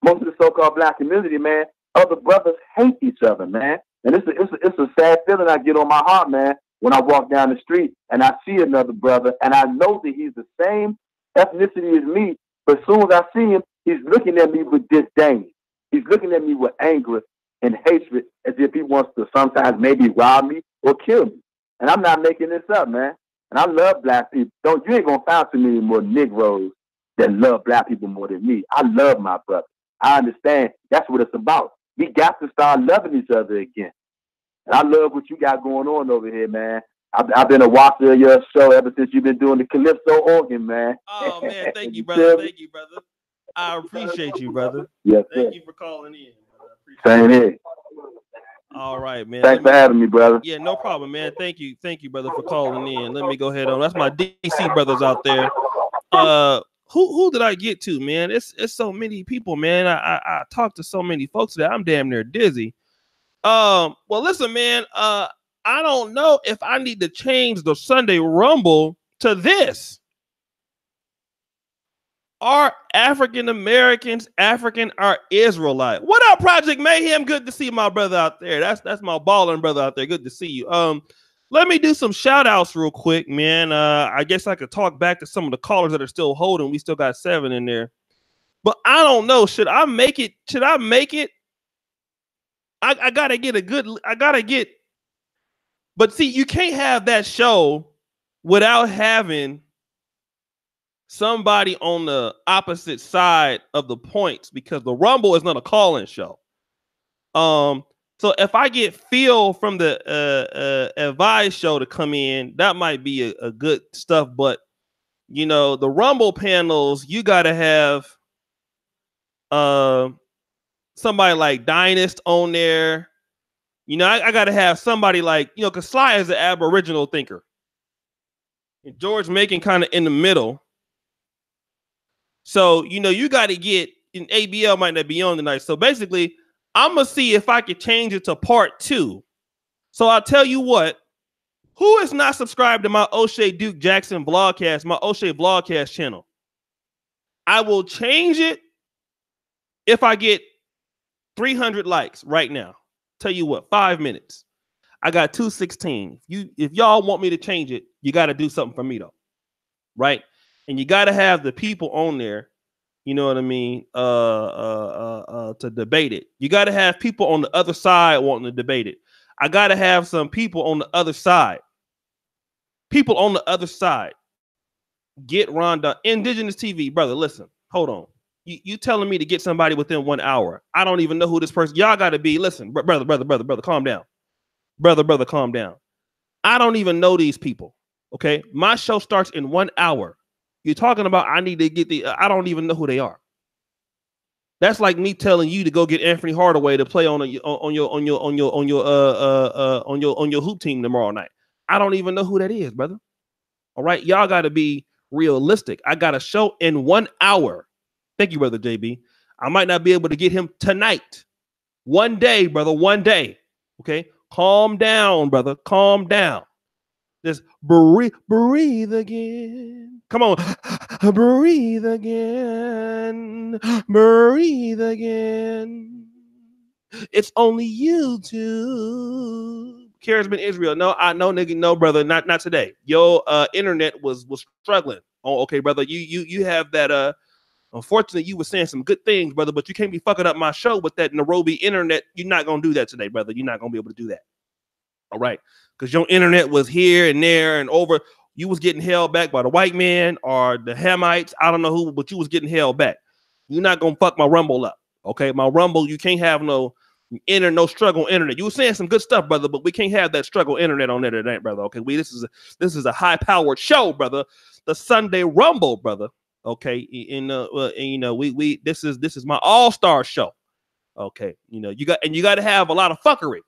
Most of the so-called black community, man, other brothers hate each other, man. And it's a, it's a, it's a sad feeling I get on my heart, man, when I walk down the street and I see another brother and I know that he's the same ethnicity as me, but as soon as I see him, he's looking at me with disdain. He's looking at me with anger and hatred as if he wants to sometimes maybe rob me or kill me. And I'm not making this up, man. And I love black people. Don't you ain't gonna find too many more Negroes that love black people more than me. I love my brother. I understand that's what it's about. We got to start loving each other again. And I love what you got going on over here, man. I've, I've been a watcher of your show ever since you've been doing the Calypso organ, man. Oh man, <laughs> thank you, brother. Thank you, brother. I appreciate you, brother. Yes, Thank sir. you for calling in. Same here. All right, man. Thanks Let for having me, brother. Yeah, no problem, man. Thank you, thank you, brother, for calling in. Let me go ahead on. That's my DC brothers out there. Uh, who who did I get to, man? It's it's so many people, man. I I, I talked to so many folks that I'm damn near dizzy. Um, well, listen, man. Uh, I don't know if I need to change the Sunday Rumble to this. Are African Americans African or Israelite? What up, Project Mayhem? Good to see my brother out there. That's that's my balling brother out there. Good to see you. Um, let me do some shout outs real quick, man. Uh, I guess I could talk back to some of the callers that are still holding. We still got seven in there. But I don't know. Should I make it? Should I make it? I, I gotta get a good, I gotta get. But see, you can't have that show without having somebody on the opposite side of the points because the Rumble is not a call-in show. Um, so if I get Phil from the uh, uh Advice show to come in, that might be a, a good stuff. But you know, the Rumble panels, you gotta have uh somebody like Dynast on there. You know, I, I gotta have somebody like, you know, because Sly is an aboriginal thinker. And George Macon kind of in the middle. So, you know, you got to get an ABL might not be on tonight. So basically, I'm gonna see if I could change it to part two. So I'll tell you what, who is not subscribed to my Oshay Duke Jackson vlogcast, my Oshay vlogcast channel? I will change it if I get 300 likes right now. Tell you what, five minutes. I got 216. If you if y'all want me to change it, you got to do something for me though. Right? And you got to have the people on there, you know what I mean, uh uh uh, uh to debate it. You got to have people on the other side wanting to debate it. I got to have some people on the other side. People on the other side. Get Rhonda Indigenous TV, brother. Listen, hold on. You, you telling me to get somebody within one hour? I don't even know who this person. Y'all got to be. Listen, br- brother, brother, brother, brother. Calm down, brother, brother. Calm down. I don't even know these people. Okay, my show starts in one hour. You're talking about I need to get the. I don't even know who they are. That's like me telling you to go get Anthony Hardaway to play on a, on your on your on your on your uh uh uh on your on your hoop team tomorrow night. I don't even know who that is, brother. All right, y'all got to be realistic. I got a show in one hour. Thank you, brother JB. I might not be able to get him tonight. One day, brother. One day. Okay, calm down, brother. Calm down. Just breathe, breathe again. Come on, <gasps> breathe again, breathe again. It's only you two. Charisman Israel. No, I know, nigga. No, brother. Not not today. Your uh internet was was struggling. Oh, okay, brother. You you you have that uh. Unfortunately, you were saying some good things, brother, but you can't be fucking up my show with that Nairobi internet. You're not gonna do that today, brother. You're not gonna be able to do that. All right, because your internet was here and there and over. You was getting held back by the white man or the Hamites. I don't know who, but you was getting held back. You're not gonna fuck my rumble up. Okay, my rumble. You can't have no Inter no struggle internet. You were saying some good stuff, brother, but we can't have that struggle internet on internet, brother. Okay, we this is a this is a high powered show, brother. The Sunday Rumble, brother. Okay, in uh, and, you know we we this is this is my all star show. Okay, you know you got and you got to have a lot of fuckery.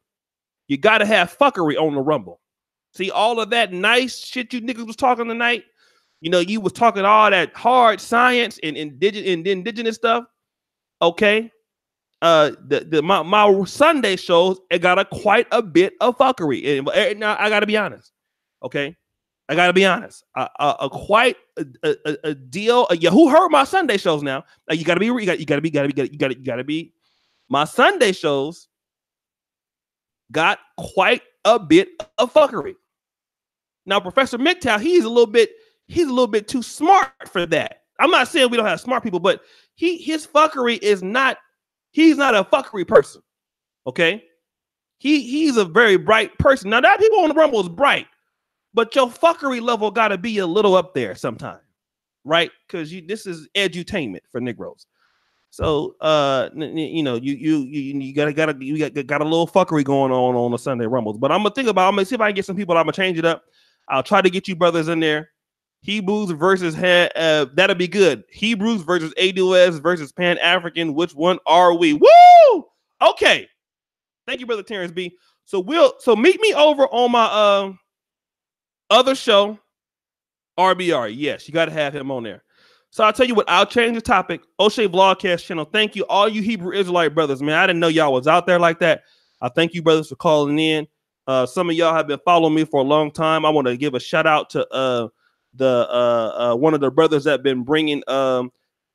You got to have fuckery on the Rumble. See all of that nice shit you niggas was talking tonight. You know you was talking all that hard science and indigenous and indigenous stuff. Okay, uh the, the my, my Sunday shows it got a quite a bit of fuckery. And, and now I gotta be honest, okay. I gotta be honest. A, a, a quite a, a, deal. yeah, who heard my Sunday shows now? You gotta be. You got. You gotta be. Gotta be. You gotta. You gotta be. My Sunday shows got quite a bit of fuckery. Now, Professor MGTOW, he's a little bit. He's a little bit too smart for that. I'm not saying we don't have smart people, but he his fuckery is not He's not a fuckery person. Okay. He he's a very bright person. Now, that people on the rumble is bright, but your fuckery level gotta be a little up there sometime, right? Because you this is edutainment for Negroes. So uh you know you you you, you gotta gotta you got, got a little fuckery going on on the Sunday Rumbles. But I'm gonna think about I'm gonna see if I can get some people, I'm gonna change it up. I'll try to get you brothers in there. Hebrews versus uh, that'll be good. Hebrews versus ADOS versus Pan African. Which one are we? Woo! Okay. Thank you, brother Terrence B. So we'll so meet me over on my uh, other show, RBR. Yes, you got to have him on there. So I'll tell you what, I'll change the topic. Oshay Vlogcast channel. Thank you, all you Hebrew Israelite brothers, man. I didn't know y'all was out there like that. I thank you, brothers, for calling in. Uh, some of y'all have been following me for a long time. I want to give a shout out to uh the uh, uh, one of the brothers that been bringing um,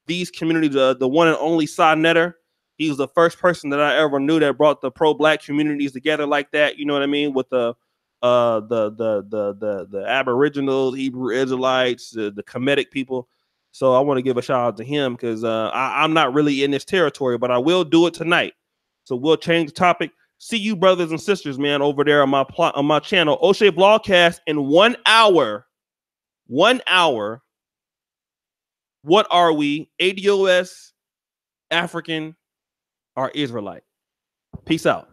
these communities, uh, the one and only Sa Neter. He was the first person that I ever knew that brought the pro-black communities together like that. You know what I mean? With the uh, the the the the the Aboriginals, Hebrew Israelites, the, the Kemetic people. So I want to give a shout out to him because uh, I'm not really in this territory, but I will do it tonight. So we'll change the topic. See you, brothers and sisters, man, over there on my plot on my channel, Oshay Vlogcast, in one hour one hour. What are we? ADOS, African, or Israelite? Peace out.